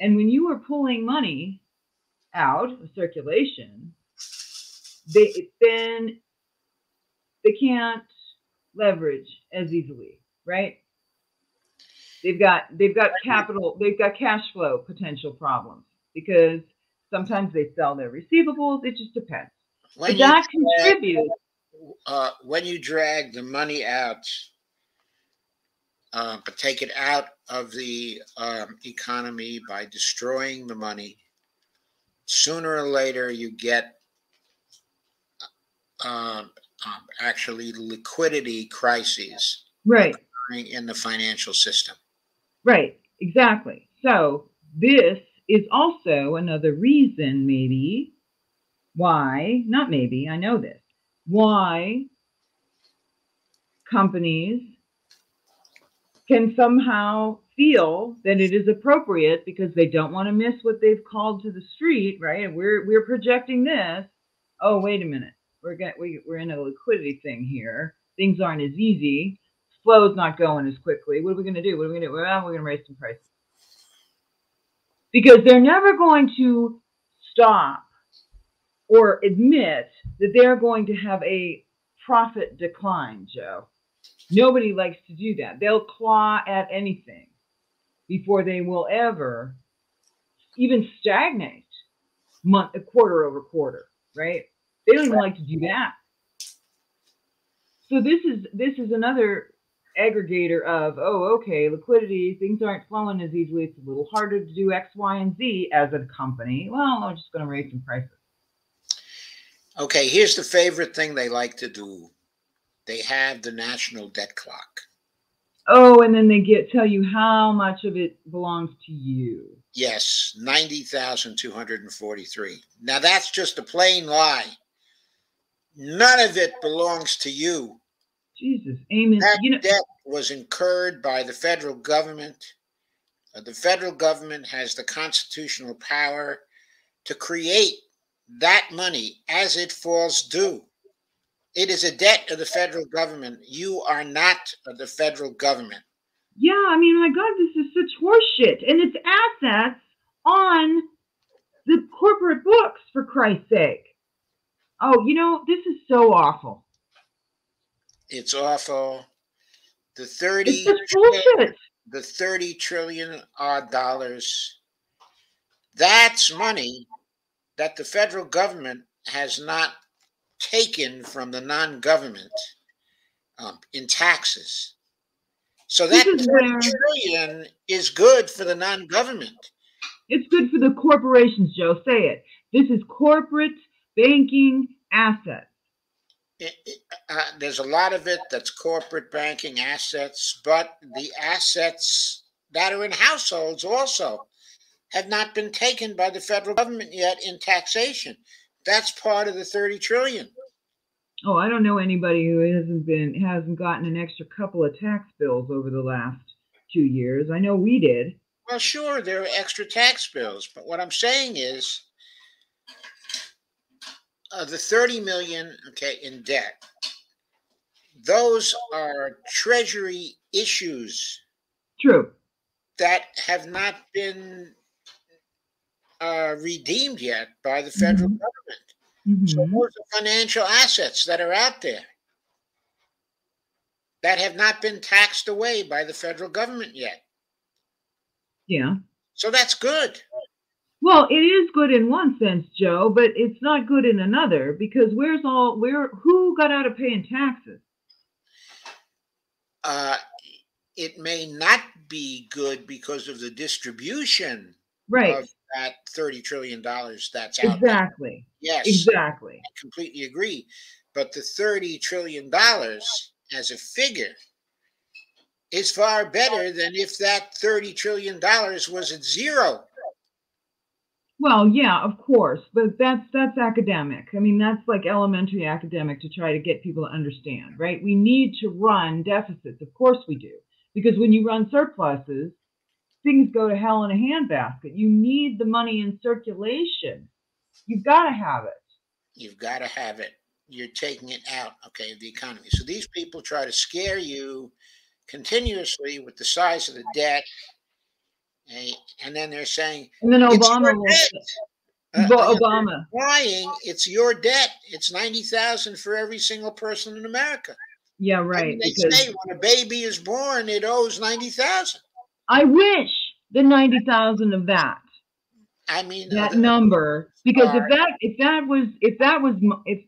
and when you are pulling money out of circulation, they then they can't leverage as easily, right? They've got they've got capital, they've got cash flow potential problems because sometimes they sell their receivables. It just depends. When But that contributes. uh, when you drag the money out, uh, but take it out of the um, economy by destroying the money, sooner or later you get um, um, actually liquidity crises Right. in the financial system. Right, exactly. So this is also another reason, maybe, why, not maybe, I know this, why companies can somehow feel that it is appropriate because they don't want to miss what they've called to the street, right? And we're we're projecting this. Oh, wait a minute. We're get, we, we're in a liquidity thing here. Things aren't as easy flow's not going as quickly. What are we going to do? What are we going to do? Well, we're going to raise some prices. Because they're never going to stop or admit that they're going to have a profit decline, Joe. Nobody likes to do that. They'll claw at anything before they will ever even stagnate month a quarter over quarter, right? They don't even like to do that. So this is this is another aggregator of, oh, okay, liquidity, things aren't flowing as easily. It's a little harder to do X, Y, and Z as a company. Well, I'm just going to raise some prices. Okay, here's the favorite thing they like to do. They have the national debt clock. Oh, and then they get tell you how much of it belongs to you. Yes, 90,243. Now that's just a plain lie. None of it belongs to you. Jesus, amen. That You know, debt was incurred by the federal government. Uh, the federal government has the constitutional power to create that money as it falls due. It is a debt of the federal government. You are not of the federal government. yeah, I mean, my God, this is such horseshit, and it's assets on the corporate books, for Christ's sake. Oh, you know, this is so awful. It's awful. The 30 It's just bullshit. the 30 trillion odd dollars that's money that the federal government has not taken from the non-government um, in taxes so that is 30 where- trillion is good for the non-government It's good for the corporations, Joe. Say it. This is corporate banking assets. It- it- uh, there's a lot of it that's corporate banking assets, but the assets that are in households also have not been taken by the federal government yet in taxation. That's part of the 30 trillion. Oh, I don't know anybody who hasn't been hasn't gotten an extra couple of tax bills over the last two years. I know we did. Well, sure, there are extra tax bills, but what I'm saying is uh, the 30 million, okay, in debt, those are treasury issues True. that have not been uh, redeemed yet by the federal Mhm. government. So Mhm. those are financial assets that are out there that have not been taxed away by the federal government yet. Yeah. So that's good. Well, it is good in one sense, Joe, but it's not good in another because where's all where who got out of paying taxes? Uh, it may not be good because of the distribution Right. of that $30 trillion that's out there. Exactly. Yes, Exactly. I completely agree. but the $30 trillion as a figure is far better than if that $30 trillion was at zero. Well, yeah, of course, but that's that's academic. I mean, that's like elementary academic to try to get people to understand, right? We need to run deficits. Of course we do. Because when you run surpluses, things go to hell in a handbasket. You need the money in circulation. You've got to have it. You've got to have it. You're taking it out, okay, of the economy. So these people try to scare you continuously with the size of the debt and then they're saying, and then Obama will, uh, Obama lying. It's your debt. It's ninety thousand for every single person in America. Yeah, right. I mean, they because say when a baby is born, it owes ninety thousand. I wish the ninety thousand of that. I mean that uh, number because if that if that was if that was if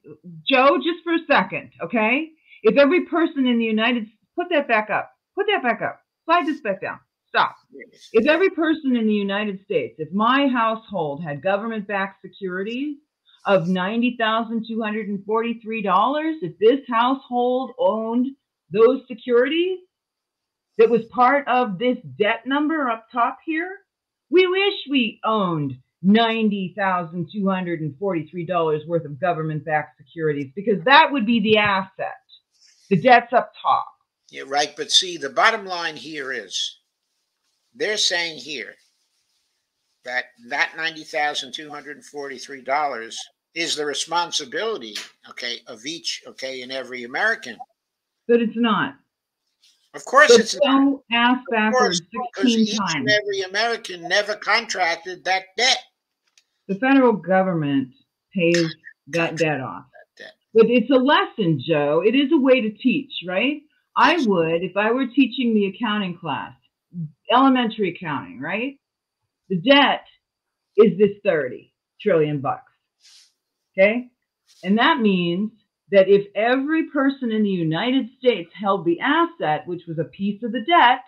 Joe just for a second, okay? If every person in the United States, put that back up, put that back up, slide this back down stop. If every person in the United States, if my household had government backed securities of $90,243, if this household owned those securities that was part of this debt number up top here, we wish we owned $90,243 worth of government backed securities because that would be the asset. The debt's up top. Yeah, right. But see, the bottom line here is they're saying here that that $90,243 is the responsibility, okay, of each, okay, and every American. But it's not. Of course but it's don't not. ask backwards because each times. and every American never contracted that debt. The federal government pays that debt off. That debt. But it's a lesson, Joe. It is a way to teach, right? I would, if I were teaching the accounting class, elementary accounting, right? The debt is this 30 trillion bucks. Okay? And that means that if every person in the United States held the asset, which was a piece of the debt,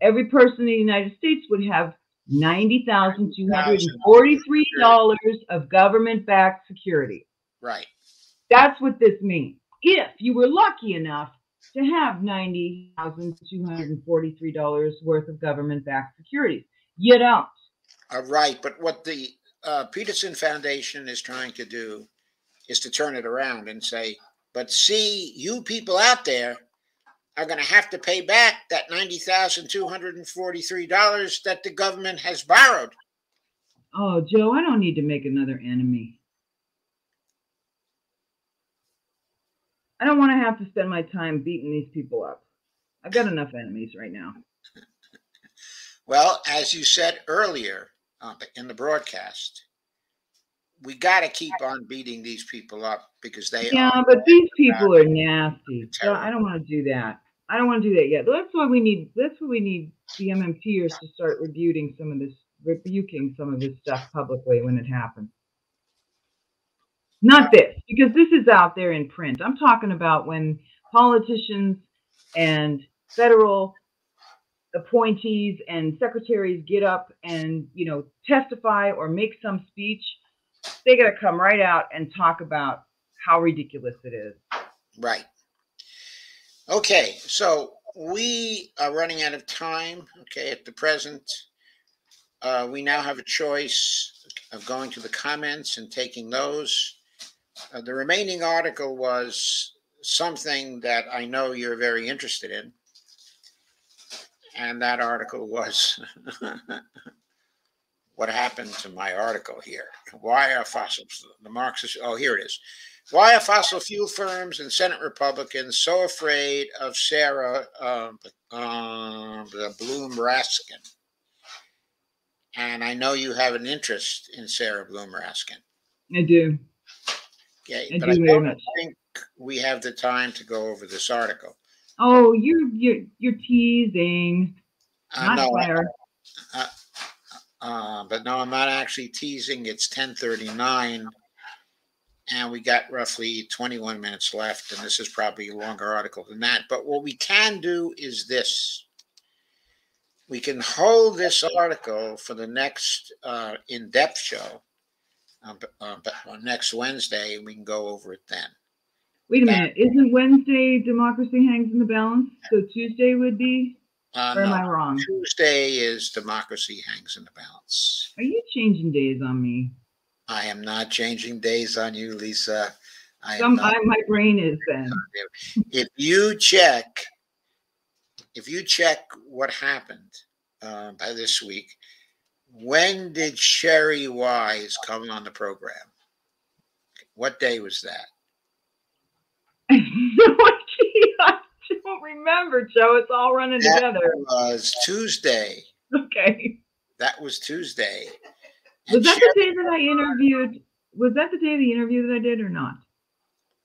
every person in the United States would have $90,243 of government backed security. Right. That's what this means. If you were lucky enough to have $90,243 worth of government backed securities. You don't. Uh, right. But what the uh, Peterson Foundation is trying to do is to turn it around and say, but see, you people out there are going to have to pay back that $90,243 that the government has borrowed. Oh, Joe, I don't need to make another enemy. I don't want to have to spend my time beating these people up. I've got enough enemies right now. Well, as you said earlier uh, in the broadcast, we got to keep on beating these people up because they yeah, but these people are nasty. So I don't want to do that. I don't want to do that yet. That's why we need. That's why we need the MMTers to start rebuking some of this, rebuking some of this stuff publicly when it happens. Not this, because this is out there in print. I'm talking about when politicians and federal appointees and secretaries get up and, you know, testify or make some speech. They got to come right out and talk about how ridiculous it is. Right. Okay, so we are running out of time. Okay, at the present, uh, we now have a choice of going to the comments and taking those uh, the remaining article was something that I know you're very interested in. And that article was what happened to my article here. Why are fossil the Marxist oh here it is. Why are fossil fuel firms and Senate Republicans so afraid of Sarah uh, uh, Bloom Raskin? And I know you have an interest in Sarah Bloom Raskin. I do. Okay, but I don't think we have the time to go over this article. Oh, you're you're you're teasing. Uh, not no, uh, uh, but no, I'm not actually teasing. It's 10:39, and we got roughly 21 minutes left, and this is probably a longer article than that. But what we can do is this: we can hold this article for the next uh, in-depth show uh, uh, next Wednesday, and we can go over it then. Wait a minute. Isn't Wednesday democracy hangs in the balance? So Tuesday would be? Uh, Or am no, I wrong? Tuesday is democracy hangs in the balance. Are you changing days on me? I am not changing days on you, Lisa. I Some. I, my brain is then. If you check, if you check what happened uh, by this week, when did Sherry Wise come on the program? What day was that? no idea. Don't remember, Joe. It's all running That together. was Tuesday. Okay. That was Tuesday. Was that Sherry- the day that I interviewed? Was that the day of the interview that I did or not?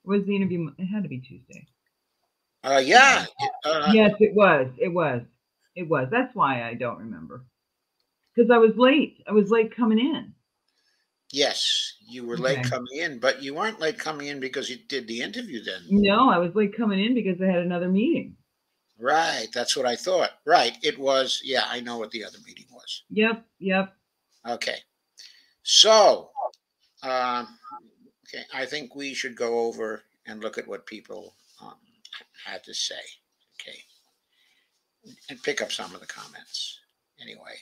Was the interview? It had to be Tuesday. uh, yeah. Uh, yes, it was. It was. It was. That's why I don't remember. Because I was late. I was late coming in. Yes, you were late coming in, but you weren't late coming in because you did the interview then. No, I was late coming in because I had another meeting. Right, that's what I thought. Right, it was. Yeah, I know what the other meeting was. Yep. Yep. Okay, so um, okay, I think we should go over and look at what people um, had to say. Okay, and pick up some of the comments. Anyway.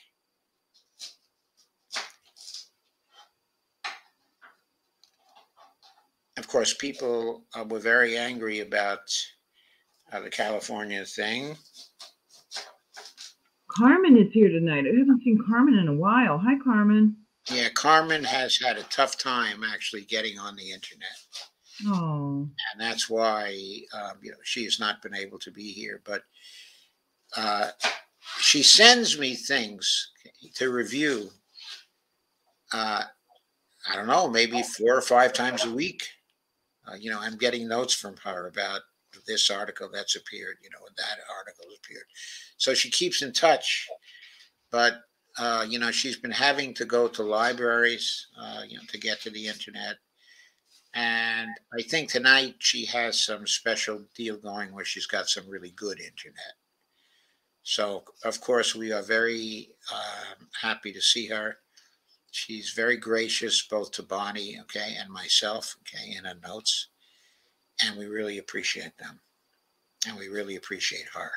Of course, people uh, were very angry about uh, the California thing. Carmen is here tonight. I haven't seen Carmen in a while. Hi, Carmen. Yeah, Carmen has had a tough time actually getting on the internet, Oh. and that's why um, you know she has not been able to be here. But uh, she sends me things to review. Uh, I don't know, maybe four or five times a week. Uh, you know, I'm getting notes from her about this article that's appeared, you know, that article appeared. So she keeps in touch, but uh, you know, she's been having to go to libraries, uh, you know, to get to the internet. And I think tonight she has some special deal going where she's got some really good internet. So, of course, we are very um, happy to see her. She's very gracious both to Bonnie, okay, and myself, okay, in her notes. And we really appreciate them. And we really appreciate her.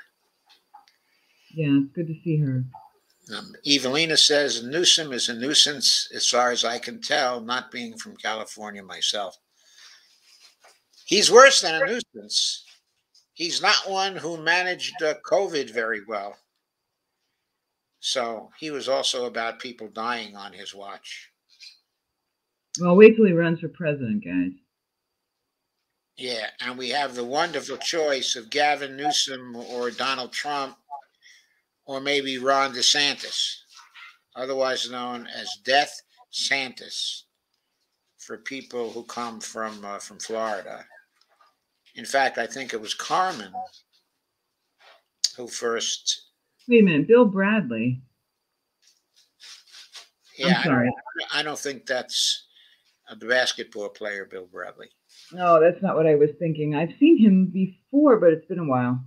Yeah, it's good to see her. Um, Evelina says Newsom is a nuisance, as far as I can tell, not being from California myself. He's worse than a nuisance. He's not one who managed uh, COVID very well. So he was also about people dying on his watch. Well, wait till he runs for president, guys. Yeah, and we have the wonderful choice of Gavin Newsom or Donald Trump or maybe Ron DeSantis, otherwise known as Death Santis for people who come from uh, from Florida. In fact, I think it was Carmen who first. Wait a minute, Bill Bradley. Yeah, I'm I sorry. don't, I don't think that's the basketball player Bill Bradley. No, that's not what I was thinking. I've seen him before, but it's been a while.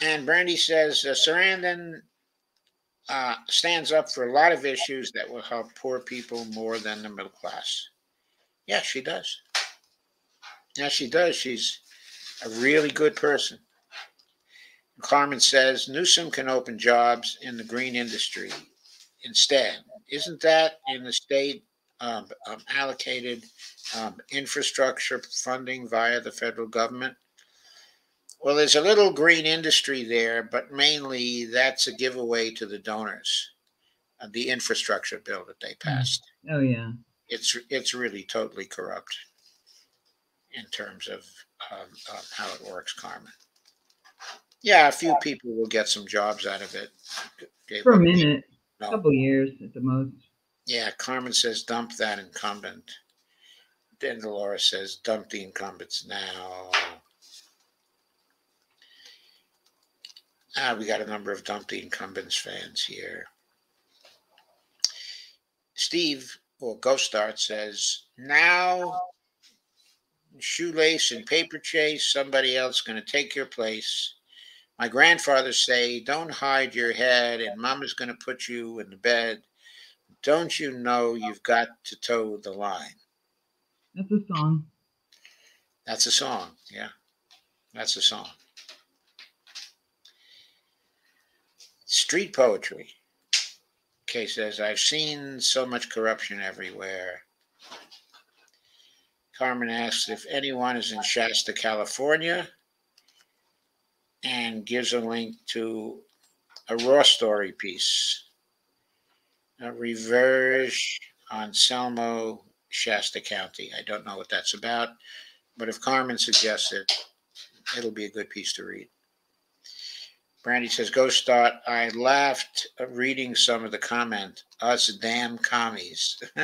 And Brandy says uh, Sarandon uh, stands up for a lot of issues that will help poor people more than the middle class. Yeah, she does. Yeah, she does. She's a really good person. Carmen says Newsom can open jobs in the green industry instead. Isn't that in the state um, um, allocated um, infrastructure funding via the federal government? Well, there's a little green industry there, but mainly that's a giveaway to the donors. Uh, the infrastructure bill that they passed. Oh yeah. It's it's really totally corrupt in terms of um, um, how it works, Carmen. Yeah, a few people will get some jobs out of it. Okay, For a minute, a couple years at the most. Yeah, Carmen says dump that incumbent. Then Dolores says dump the incumbents now. Ah, we got a number of dump the incumbents fans here. Steve or Ghost Start says now shoelace and paper chase, somebody else going to take your place. My grandfather say, don't hide your head, and mama's going to put you in the bed. Don't you know you've got to toe the line? That's a song. That's a song. Yeah. That's a song. Street poetry. Kay says, I've seen so much corruption everywhere. Carmen asks if anyone is in Shasta, California, and gives a link to a Raw Story piece, a reverge on Selmo, Shasta County. I don't know what that's about, but if Carmen suggests it, it'll be a good piece to read. Brandy says, Go start. I laughed reading some of the comment. Us damn commies.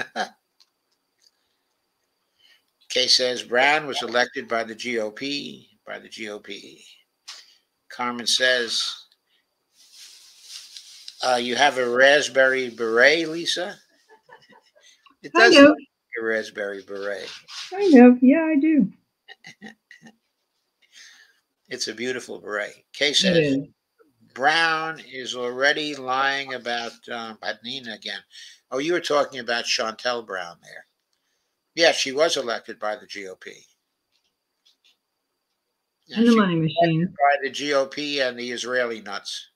Kay says, Brown was elected by the GOP, by the GOP. Carmen says, uh, You have a raspberry beret, Lisa? It does look like a raspberry beret. Kind of. Yeah, I do. it's a beautiful beret. Kay says, Brown is already lying about uh, about Nina again. Oh, you were talking about Shontel Brown there. Yeah, she was elected by the GOP. And, and the money machine. By the GOP and the Israeli nuts.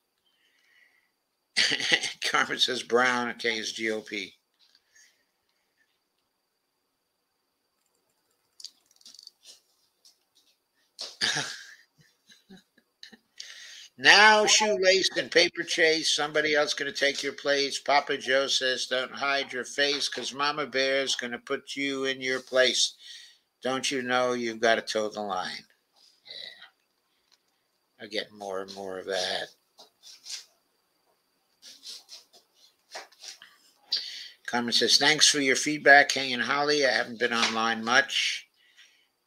Carmen says Brown, okay, is GOP. Now, shoelace and paper chase. Somebody else going to take your place. Papa Joe says, "Don't hide your face, because Mama Bear's going to put you in your place." Don't you know you've got to toe the line? I get more and more of that. Carmen says, "Thanks for your feedback, King and Holly. I haven't been online much."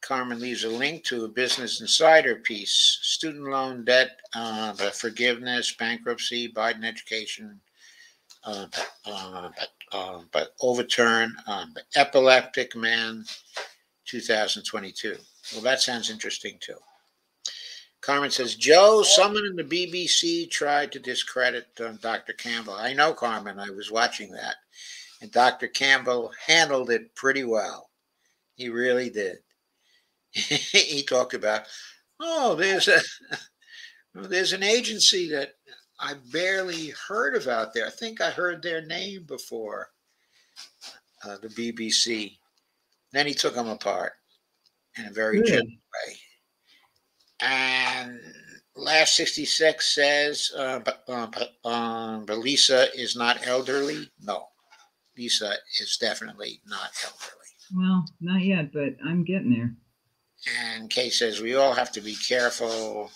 Carmen leaves a link to a Business Insider piece student loan debt, uh, forgiveness, bankruptcy, Biden education, uh, uh, uh, but overturn, um, epileptic man 2022. Well, that sounds interesting too. Carmen says, Joe, someone in the BBC tried to discredit uh, Dr. Campbell. I know, Carmen, I was watching that. And Dr. Campbell handled it pretty well. He really did. he talked about, oh, there's a there's an agency that I barely heard of out there. I think I heard their name before, uh, the BBC. Then he took them apart in a very really? gentle way. And Last 66 says, uh, but, uh, but, um, but Lisa is not elderly. No, Lisa is definitely not elderly. Well, not yet, but I'm getting there. And Kay says, we all have to be careful.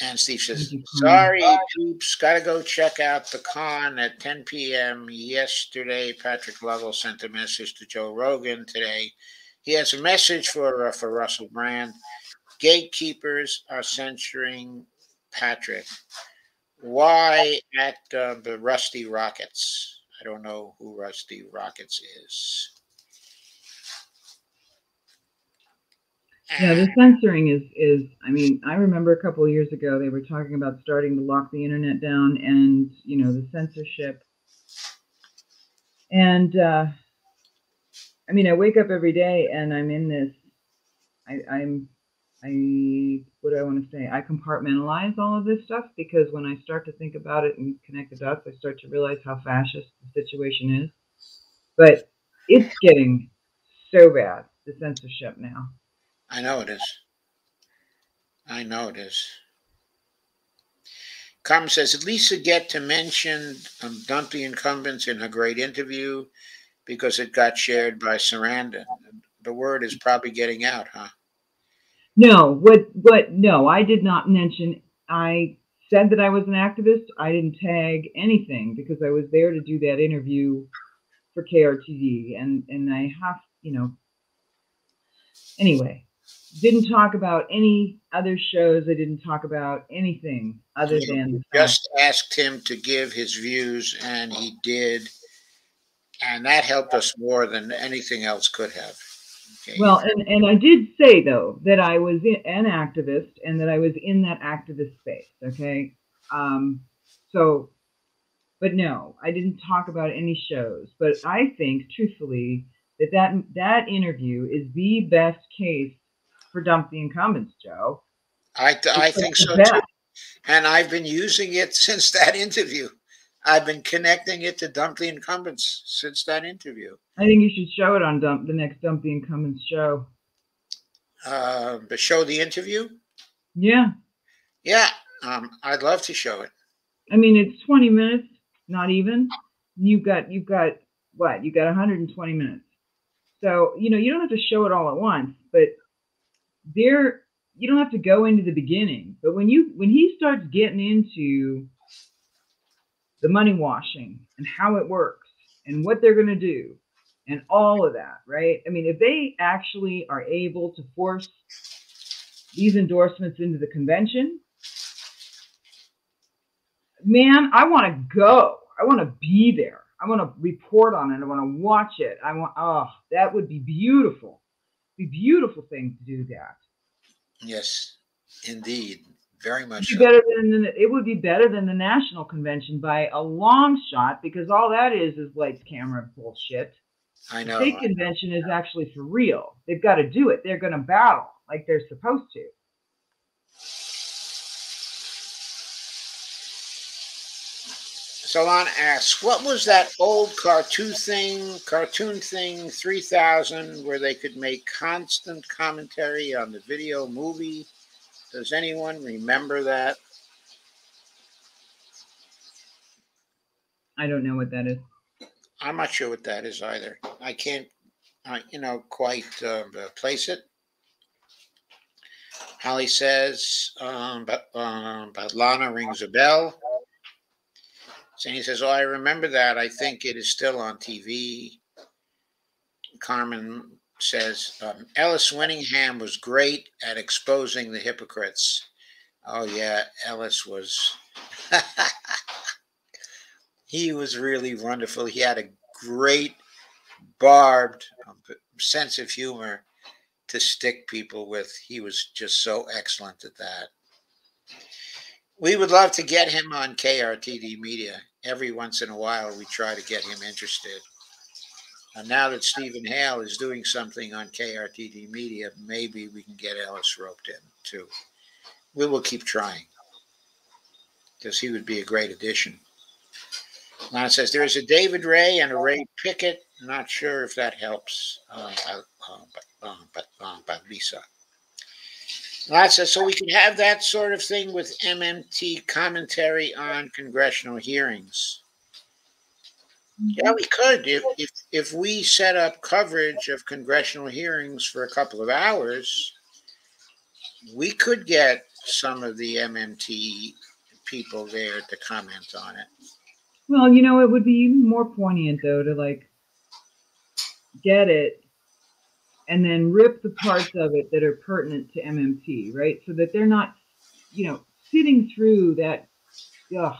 And Steve says, sorry, troops, got to go check out the con at 10 p.m. Yesterday, Patrick Lovell sent a message to Joe Rogan today. He has a message for, uh, for Russell Brand. Gatekeepers are censoring Patrick. Why at uh, the Rusty Rockets? I don't know who Rusty Rockets is. Yeah, the censoring is is. I mean, I remember a couple of years ago they were talking about starting to lock the internet down, and you know the censorship. And uh, I mean, I wake up every day and I'm in this. I, I'm. I what do I want to say? I compartmentalize all of this stuff because when I start to think about it and connect the dots, I start to realize how fascist the situation is. But it's getting so bad the censorship now. I know it is. I know it is. Carmen says, Lisa get to mention um, the Incumbents in her great interview because it got shared by Sarandon? The word is probably getting out, huh? No, what, what, no, I did not mention, I said that I was an activist. I didn't tag anything because I was there to do that interview for KRTD. And, and I have, you know, anyway, didn't talk about any other shows. I didn't talk about anything other than just asked him to give his views, and he did, and that helped us more than anything else could have. Well, and, and I did say though that I was an activist and that I was in that activist space. Okay, um, so, but no, I didn't talk about any shows. But I think, truthfully, that that, that interview is the best case for dump the incumbents, Joe. I, I think so too. And I've been using it since that interview. I've been connecting it to Dump the Incumbents since that interview. I think you should show it on Dump the next Dump the Incumbents show. Uh, but show the interview? Yeah. Yeah, um, I'd love to show it. I mean, it's 20 minutes, not even. You've got you've got what? You got 120 minutes. So you know you don't have to show it all at once, but there you don't have to go into the beginning. But when you when he starts getting into the money washing and how it works and what they're going to do and all of that, right? I mean, if they actually are able to force these endorsements into the convention, man, I want to go. I want to be there. I want to report on it. I want to watch it. I want, oh, that would be beautiful. Be beautiful thing to do that. Yes, indeed. Very much so. better than it would be better than the national convention by a long shot because all that is is lights, camera bullshit. I know. The state convention is actually for real. They've got to do it. They're going to battle like they're supposed to. Salon asks, what was that old cartoon thing, cartoon thing 3000 where they could make constant commentary on the video movie? Does anyone remember that? I don't know what that is. I'm not sure what that is either. I can't, uh, you know, quite uh, place it. Holly says, um, but, um, but Lana rings a bell. Sandy says, Oh, I remember that. I think it is still on TV. Carmen says, um, Ellis Winningham was great at exposing the hypocrites. Oh, yeah, Ellis was. he was really wonderful. He had a great, barbed um, sense of humor to stick people with. He was just so excellent at that we would love to get him on KRTD Media. Every once in a while, we try to get him interested. Now that Steven Hail is doing something on KRTD Media, maybe we can get Ellis roped in too. We will keep trying because he would be a great addition. Lana says there is a David Ray and a Ray Pickett. Not sure if that helps, uh, uh, but, uh, but, uh, but Lisa. Lots so we can have that sort of thing with MMT commentary on congressional hearings. Yeah, we could if, if if we set up coverage of congressional hearings for a couple of hours. We could get some of the MMT people there to comment on it. Well, you know, it would be even more poignant though to like get it and then rip the parts of it that are pertinent to MMT, right? So that they're not, you know, sitting through that, ugh,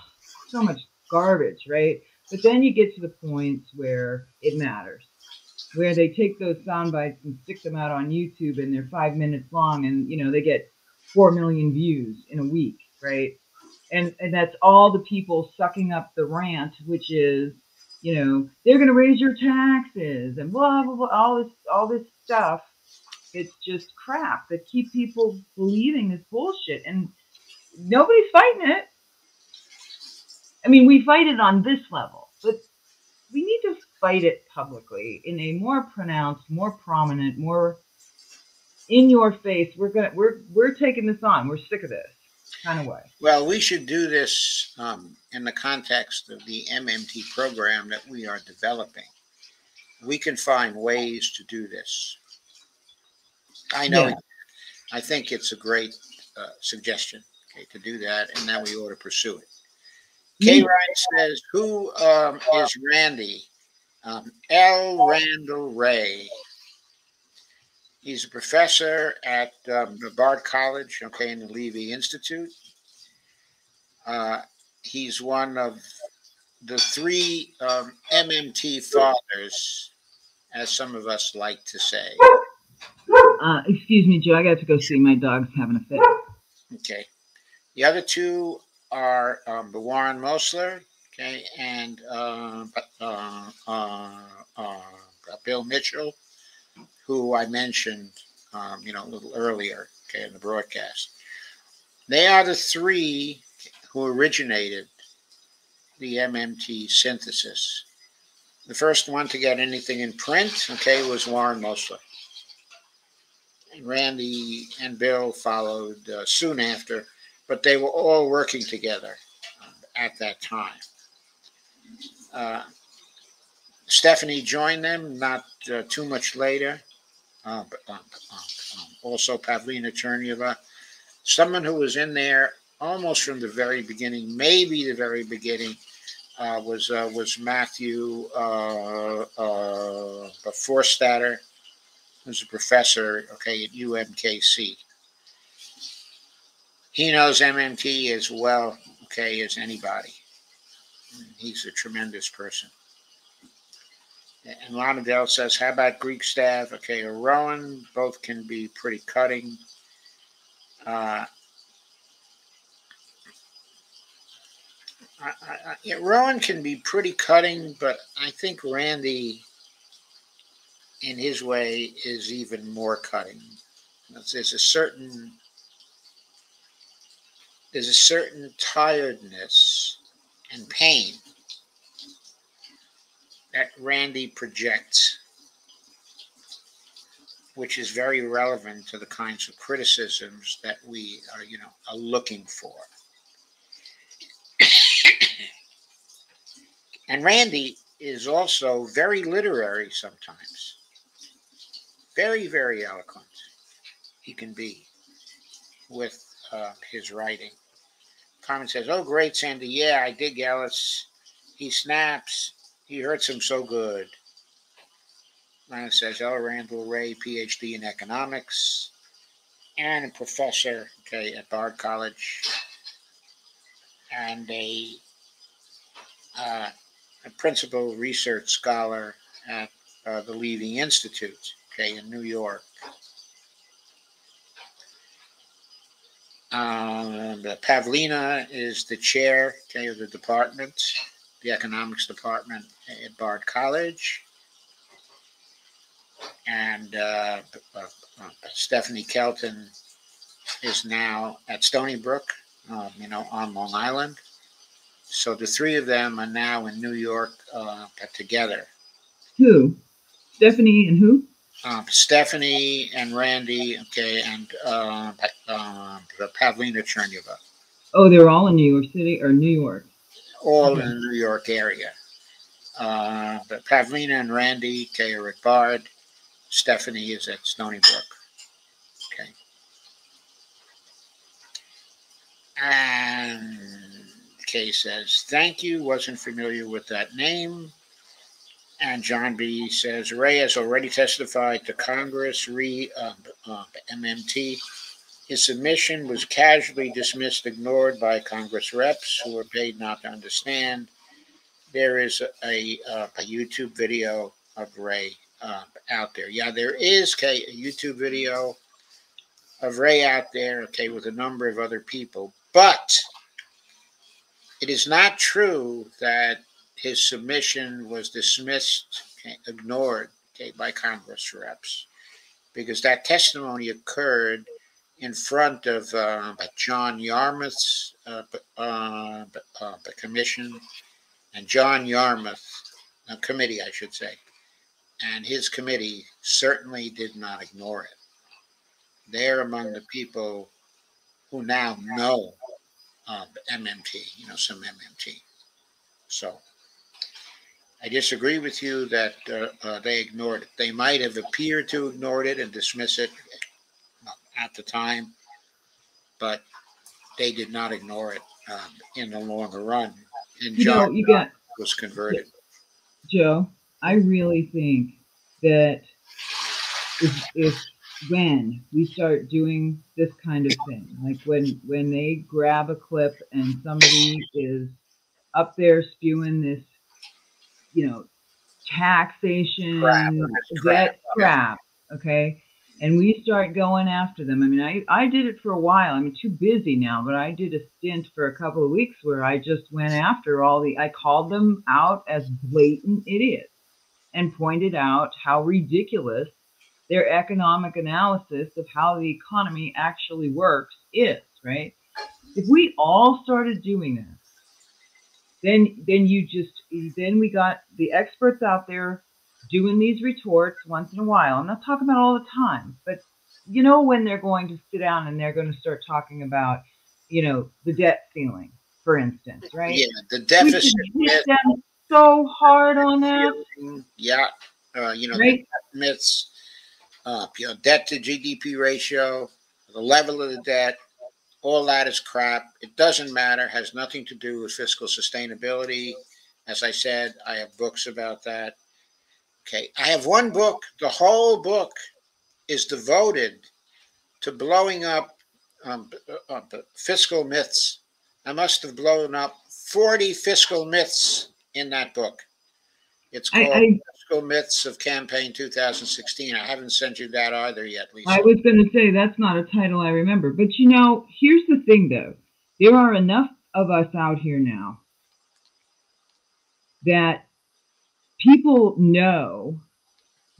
so much garbage, right? But then you get to the points where it matters, where they take those sound bites and stick them out on YouTube and they're five minutes long and, you know, they get four million views in a week, right? And, and that's all the people sucking up the rant, which is, you know, they're going to raise your taxes and blah, blah, blah, all this, all this stuff. It's just crap that keep people believing this bullshit, and nobody's fighting it. I mean, we fight it on this level, but we need to fight it publicly in a more pronounced, more prominent, more in your face. We're gonna we're we're taking this on. We're sick of this kind of way. Well, we should do this um, in the context of the MMT program that we are developing we can find ways to do this. I know. Yeah. I think it's a great uh, suggestion okay, to do that, and now we ought to pursue it. Kay mm-hmm. Ryan says, "Who um, is Randy?" Um, L. Randall Wray. He's a professor at um, Bard College, okay, in the Levy Institute. Uh, he's one of the three um, MMT fathers, as some of us like to say. Uh, excuse me, Joe. I got to go see my dog's having a fit. Okay. The other two are um, the Warren Mosler, okay, and uh, uh, uh, uh Bill Mitchell, who I mentioned, um, you know, a little earlier, okay, in the broadcast. They are the three who originated the MMT synthesis. The first one to get anything in print, okay, was Warren Mosler. And Randy and Bill followed uh, soon after, but they were all working together um, at that time. Uh, Stephanie joined them not uh, too much later. Uh, but, um, um, um, also, Pavlina Tcherneva, someone who was in there almost from the very beginning, maybe the very beginning, uh, was uh, was Matthew uh, uh, Forstater, who's a professor, okay, at UMKC. He knows MMT as well, okay, as anybody. He's a tremendous person. And Lonadell says, how about Greek staff? Okay, or Rowan, both can be pretty cutting. Uh, I, I, yeah, Rowan can be pretty cutting, but I think Randy, in his way, is even more cutting. There's a certain there's a certain tiredness and pain that Randy projects, which is very relevant to the kinds of criticisms that we are, you know, are looking for. and Randy is also very literary sometimes. Very, very eloquent. He can be with uh, his writing. Carmen says, Oh, great, Sandy. Yeah, I dig Ellis. He snaps. He hurts him so good. Lana says L. Randall Wray, PhD in economics, and a professor okay, at Bard College, and a, uh, a principal research scholar at uh, the Levy Institute okay, in New York. Um, Pavlina is the chair of the department the economics department at Bard College. And uh, uh, uh, Stephanie Kelton is now at Stony Brook, um, you know, on Long Island. So the three of them are now in New York uh, together. Who? Stephanie and who? Um, Stephanie and Randy, okay, and uh, uh, Pavlina Tcherneva. Oh, they're all in New York City or New York all in the New York area. Uh, but Pavlina and Randy, Kay are at Bard. Stephanie is at Stony Brook. Okay. And Kay says, thank you. Wasn't familiar with that name. And John B. says, Wray has already testified to Congress re uh, uh, MMT his submission was casually dismissed, ignored by Congress reps who were paid not to understand. There is a, a, uh, a YouTube video of Wray uh, out there. Yeah, there is a YouTube video of Wray out there, okay, with a number of other people. But it is not true that his submission was dismissed, okay, ignored, okay, by Congress reps, because that testimony occurred in front of uh, John Yarmuth's uh, uh, uh, the commission and John Yarmuth a committee, I should say, and his committee certainly did not ignore it. They're among the people who now know MMT, you know, some MMT. So I disagree with you that uh, uh, they ignored it. They might have appeared to ignore it and dismiss it at the time, but they did not ignore it um, in the longer run. And you John know, you got, was converted. Joe, I really think that if, if when we start doing this kind of thing, like when when they grab a clip and somebody is up there spewing this, you know, taxation, crap, that crap, okay, and we start going after them. I mean, I, I did it for a while. I'm too busy now, but I did a stint for a couple of weeks where I just went after all the, I called them out as blatant idiots. and pointed out how ridiculous their economic analysis of how the economy actually works is, right? If we all started doing this, then then you just then we got the experts out there doing these retorts once in a while. I'm not talking about all the time, but you know when they're going to sit down and they're going to start talking about, you know, the debt ceiling, for instance, right? Yeah, the deficit. We hit them so hard on that. Yeah, uh, you know, right? myths, uh, you know, debt to GDP ratio, the level of the debt, all that is crap. It doesn't matter. Has nothing to do with fiscal sustainability. As I said, I have books about that. Okay, I have one book. The whole book is devoted to blowing up um, uh, fiscal myths. I must have blown up 40 fiscal myths in that book. It's called I, I, Fiscal Myths of Campaign 2016. I haven't sent you that either yet, Lisa. I was going to say that's not a title I remember. But you know, here's the thing though there are enough of us out here now that people know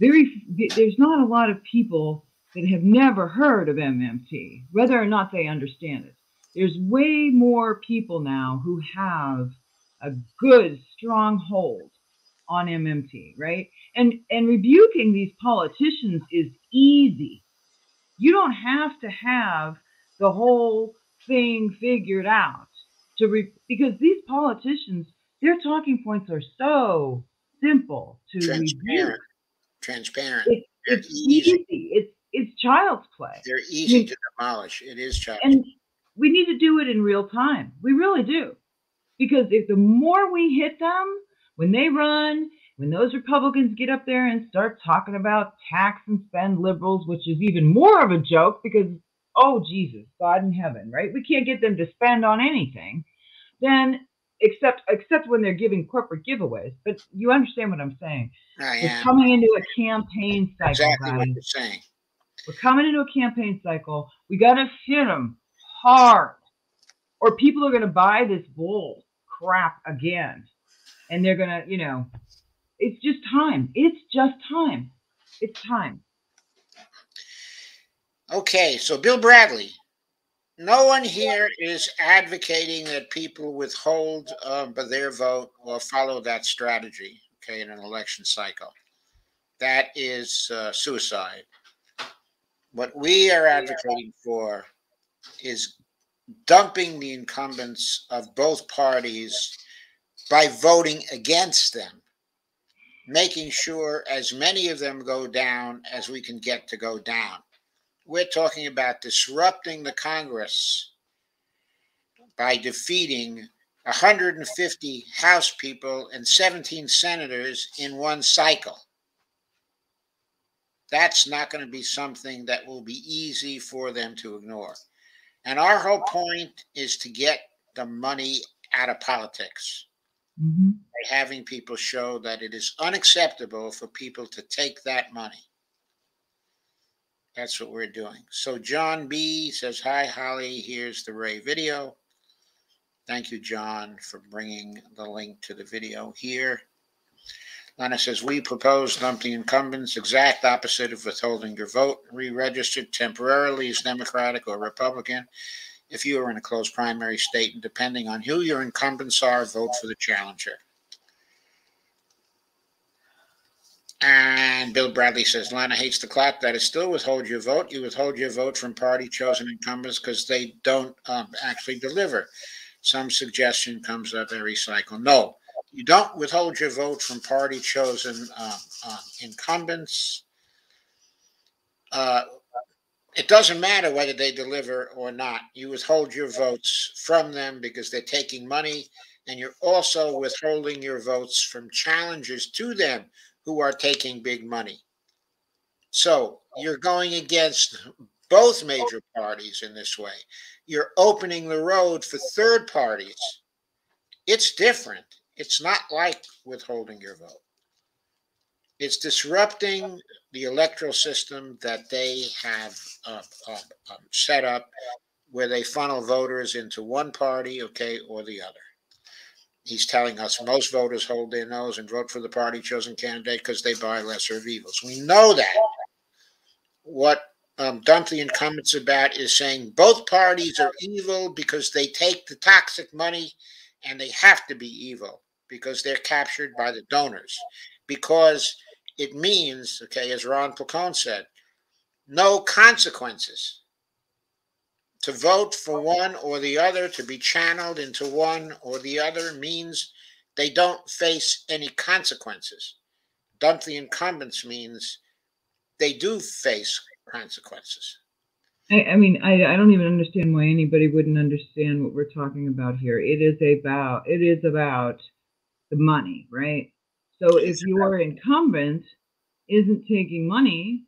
very there's not a lot of people that have never heard of MMT, whether or not they understand it. There's way more people now who have a good, strong hold on MMT, right? And and rebuking these politicians is easy. You don't have to have the whole thing figured out to re- because these politicians, their talking points are so simple to transparent. Rebuke. Transparent. It, it's easy. easy. It's it's child's play. They're easy I mean, to demolish. It is child's and we need to do it in real time. We really do. Because if the more we hit them when they run, when those Republicans get up there and start talking about tax and spend liberals, which is even more of a joke because, oh, Jesus, God in heaven, right? We can't get them to spend on anything. Then except except when they're giving corporate giveaways. But you understand what I'm saying. I We're coming into a campaign cycle. Exactly guys. what you're saying. We're coming into a campaign cycle. We got to hit them hard, or people are going to buy this bull crap again. And they're going to, you know, it's just time. It's just time. It's time. Okay, so Bill Bradley. No one here is advocating that people withhold uh, their vote or follow that strategy, okay, in an election cycle. That is uh, suicide. What we are advocating for is dumping the incumbents of both parties by voting against them, making sure as many of them go down as we can get to go down. We're talking about disrupting the Congress by defeating 150 House people and 17 senators in one cycle. That's not going to be something that will be easy for them to ignore. And our whole point is to get the money out of politics mm-hmm. by having people show that it is unacceptable for people to take that money. That's what we're doing. So John B says, Hi, Holly. Here's the Wray video. Thank you, John, for bringing the link to the video here. Lana says, We propose dumping incumbents, exact opposite of withholding your vote, re registered temporarily as Democratic or Republican. If you are in a closed primary state and depending on who your incumbents are, vote for the challenger. And Bill Bradley says, Lana hates the clock. That is still withhold your vote. You withhold your vote from party chosen incumbents because they don't um, actually deliver. Some suggestion comes up every cycle. No, you don't withhold your vote from party chosen um, um, incumbents. Uh, it doesn't matter whether they deliver or not. You withhold your votes from them because they're taking money, and you're also withholding your votes from challengers to them who are taking big money. So you're going against both major parties in this way. You're opening the road for third parties. It's different. It's not like withholding your vote. It's disrupting the electoral system that they have uh, uh, set up where they funnel voters into one party, okay, or the other. He's telling us most voters hold their nose and vote for the party chosen candidate because they buy lesser of evils. We know that. What um, dump the incumbents about is saying both parties are evil because they take the toxic money and they have to be evil because they're captured by the donors. Because it means, okay, as Ron Placone said, no consequences. To vote for one or the other, to be channeled into one or the other, means they don't face any consequences. Dump the incumbents means they do face consequences. I, I mean, I, I don't even understand why anybody wouldn't understand what we're talking about here. It is about it is about the money, right? So if your incumbent isn't taking money,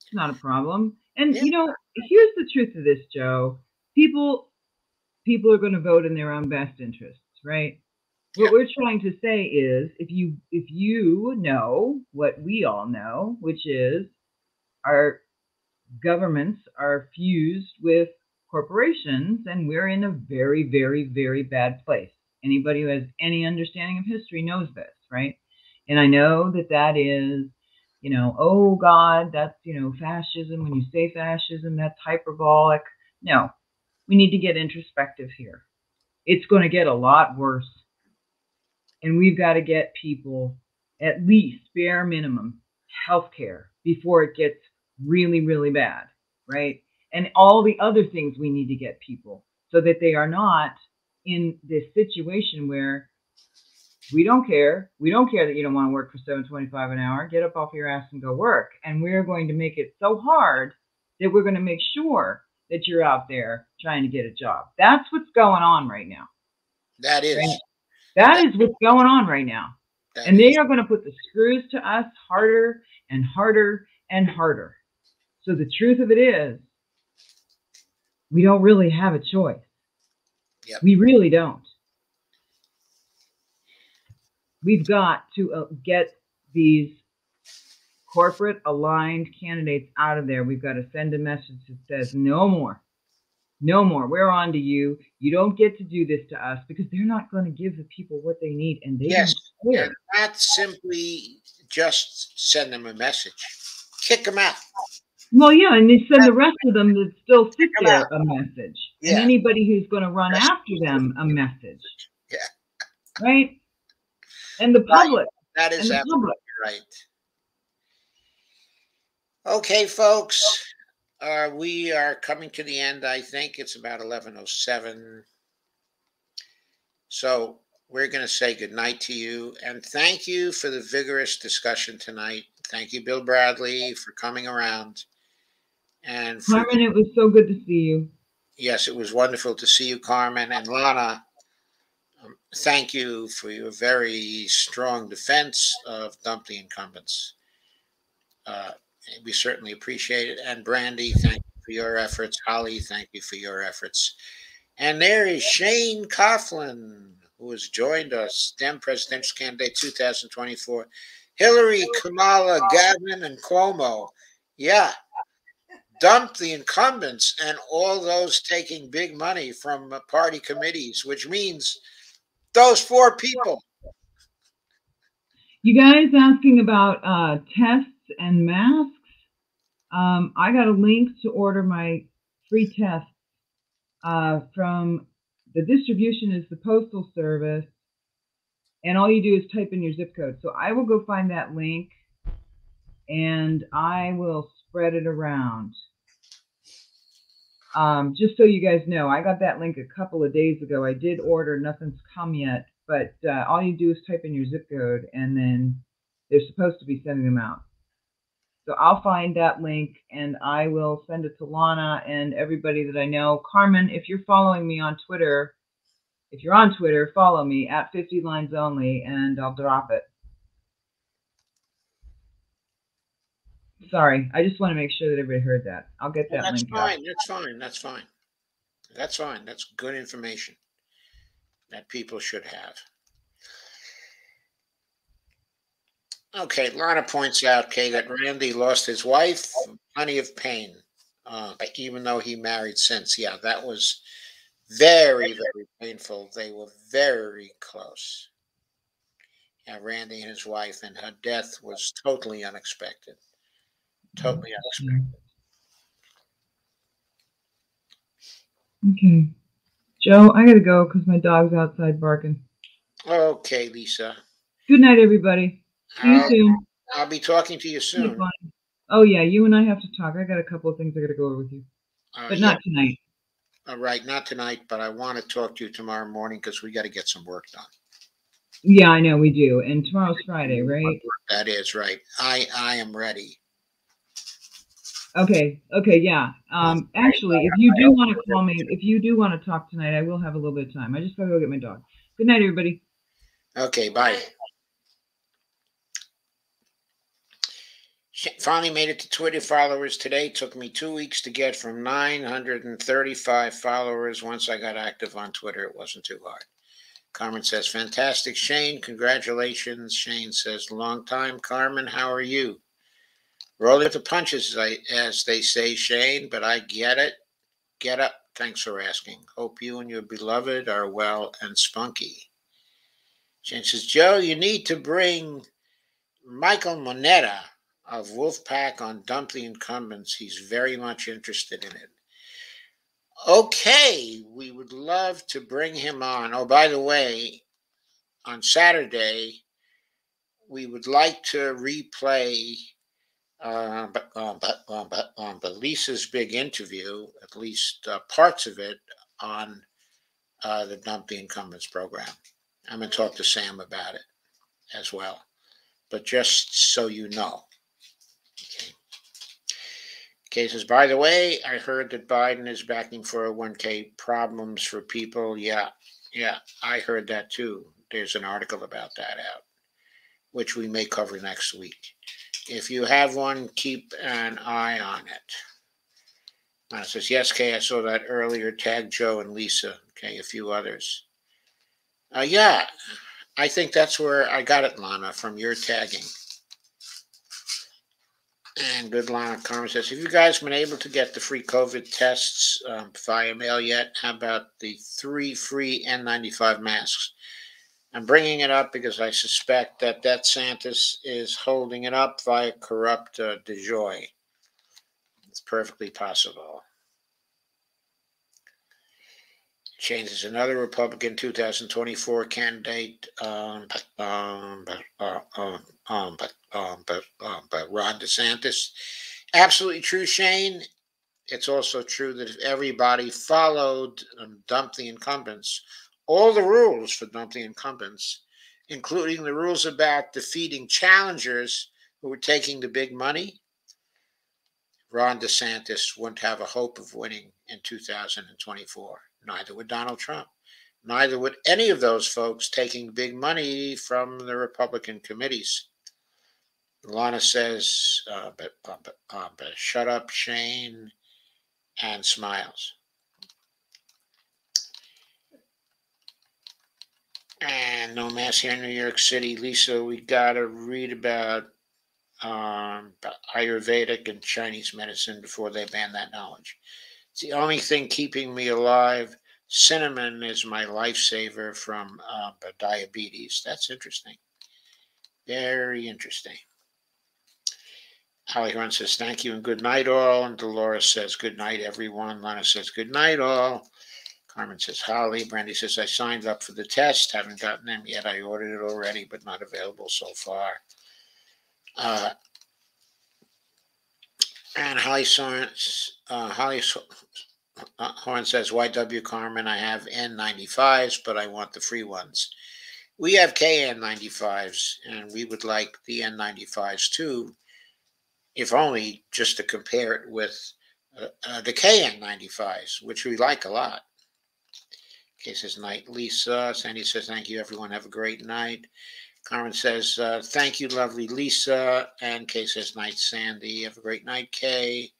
it's not a problem. And Yeah. you know, here's the truth of this, Joe. People people are going to vote in their own best interests, right? What we're trying to say is if you if you know what we all know, which is our governments are fused with corporations and we're in a very very very bad place. Anybody who has any understanding of history knows this, right? And I know that that is you know, oh God, that's, you know, fascism. When you say fascism, that's hyperbolic. No, we need to get introspective here. It's going to get a lot worse. And we've got to get people at least bare minimum health care before it gets really, really bad, right? And all the other things we need to get people so that they are not in this situation where we don't care. We don't care that you don't want to work for 725 an hour. Get up off your ass and go work. And we're going to make it so hard that we're going to make sure that you're out there trying to get a job. That's what's going on right now. That is. Right. That is what's going on right now. that And they is. are going to put the screws to us harder and harder and harder. So the truth of it is, we don't really have a choice. Yep. We really don't. We've got to uh, get these corporate aligned candidates out of there. We've got to send a message that says, no more. No more. We're on to you. You don't get to do this to us because they're not going to give the people what they need and they Yes. care. Not simply just send them a message. Kick them out. Well, yeah, and they send the rest of them that still sit there out. a message, Yeah. and anybody who's going to run after them a message. Yeah. Right. And the public, That and is absolutely right. Okay, folks. Uh, we are coming to the end. I think it's about 11.07. So we're going to say goodnight to you and thank you for the vigorous discussion tonight. Thank you, Bill Bradley, for coming around. And for Carmen, it was so good to see you. Yes, it was wonderful to see you, Carmen. And Lana, thank you for your very strong defense of Dump the Incumbents. Uh, we certainly appreciate it. And Brandy, thank you for your efforts. Holly, thank you for your efforts. And there is Shane Coughlin, who has joined us, Dem presidential candidate 2024. Hillary, Kamala, Gavin, and Cuomo. Yeah, dump the incumbents and all those taking big money from party committees, which means those four people. You guys asking about uh, tests and masks? Um, I got a link to order my free test uh, from the distribution is the postal service, and all you do is type in your zip code. So I will go find that link, and I will spread it around. Um, just so you guys know, I got that link a couple of days ago. I did order, nothing's come yet, but uh, all you do is type in your zip code, and then they're supposed to be sending them out. So I'll find that link and I will send it to Lana and everybody that I know. Carmen, if you're following me on Twitter, if you're on Twitter, follow me at 50 lines only and I'll drop it. Sorry, I just want to make sure that everybody heard that. I'll get that That's link out. fine. That's fine. That's fine. That's fine. That's good information that people should have. Okay, Lana points out, okay, that Randy lost his wife, plenty of pain, uh, even though he married since. Yeah, that was Very, very painful. They were very close. Yeah, Randy and his wife, and her death was totally unexpected. Totally unexpected. Okay. Joe, I gotta go because my dog's outside barking. Okay, Lisa. Good night, everybody. See you I'll, soon. I'll be talking to you soon. Oh yeah, you and I have to talk. I got a couple of things I gotta go over with you, Uh, but yeah, not tonight. all right, not tonight, but I want to talk to you tomorrow morning because we got to get some work done. Yeah, I know we do. And tomorrow's Friday, right? That is right. I I am ready. Okay. Okay. Yeah. Um. Actually, if you do want to call me, if you do want to talk tonight, I will have a little bit of time. I just gotta go get my dog. Good night, everybody. Okay, bye. Finally made it to Twitter followers today. Took me two weeks to get from 935 followers. Once I got active on Twitter, it wasn't too hard. Carmen says, Fantastic, Shane. Congratulations. Shane says, Long time, Carmen. How are you? Rolling the punches, as they say, Shane, but I get it. Get up. Thanks for asking. Hope you and your beloved are well and spunky. Shane says, Joe, you need to bring Michael Moneta of Wolfpack on Dump the Incumbents. He's very much interested in it. Okay, we would love to bring him on. Oh, by the way, on Saturday, we would like to replay uh, but, uh, but, uh, but, uh, but Lisa's big interview, at least uh, parts of it, on uh, the Dump the Incumbents program. I'm going to talk to Sam about it as well. But just so you know. Okay. Okay, says, by the way, I heard that Biden is backing 401k problems for people. Yeah, yeah, I heard that too. There's an article about that out, which we may cover next week. If you have one, keep an eye on it. Uh, it says, yes, Kay, I saw that earlier. Tag Joe and Lisa. Okay, a few others. Uh, yeah, I think that's where I got it, Lana, from your tagging. And good Lana Carmen says, have you guys been able to get the free COVID tests um, via mail yet? How about the three free N95 masks? I'm bringing it up because I suspect that DeSantis is holding it up via corrupt uh, DeJoy. It's perfectly possible. Changes another Republican 2024 candidate, um, but, um, but, uh, um, um, but, but, but Ron DeSantis. Absolutely true, Shane. It's also true that if everybody followed um, dump the incumbents, all the rules for dump the incumbents, including the rules about defeating challengers who were taking the big money, Ron DeSantis wouldn't have a hope of winning in 2024. Neither would Donald Trump. Neither would any of those folks taking big money from the Republican committees. Lana says, uh, but, uh, but, uh, but shut up, Shane, and smiles. And no mass here in New York City. Lisa, we got to read about um, Ayurvedic and Chinese medicine before they ban that knowledge. It's the only thing keeping me alive. Cinnamon is my lifesaver from uh, diabetes. That's interesting. Very interesting. Holly Run says, thank you and good night, all. And Dolores says, good night, everyone. Lana says, good night, all. Carmen says, Holly. Brandy says, I signed up for the test. Haven't gotten them yet. I ordered it already, but not available so far. Uh, and Holly uh, Holly uh, Horn says, YW Carmen, I have N95s, but I want the free ones. We have KN95s, and we would like the N95s too, if only just to compare it with uh, uh, the KN95s, which we like a lot. Okay, says night, Lisa. Sandy says, thank you, everyone. Have a great night. Carmen says, uh, thank you, lovely Lisa. And Kay says, night, Sandy. Have a great night, Kay.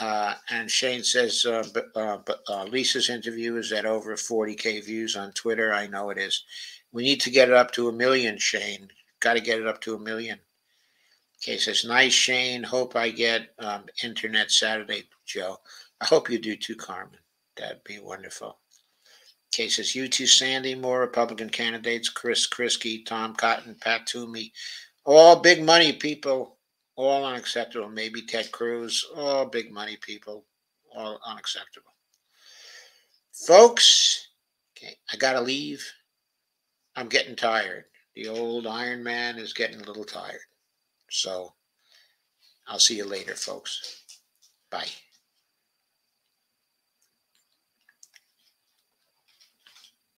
Uh, and Shane says, uh, but, uh, but uh, Lisa's interview is at over 40K views on Twitter. I know it is. We need to get it up to a million, Shane. Got to get it up to a million. Kay says, nice, Shane. Hope I get um, internet Saturday, Joe. I hope you do too, Carmen. That'd be wonderful. Cases you two, Sandy Moore, Republican candidates, Chris Christie, Tom Cotton, Pat Toomey, all big money people, all unacceptable. Maybe Ted Cruz, all big money people, all unacceptable. Folks, okay, I gotta leave. I'm getting tired. The old Iron Man is getting a little tired. So I'll see you later, folks. Bye.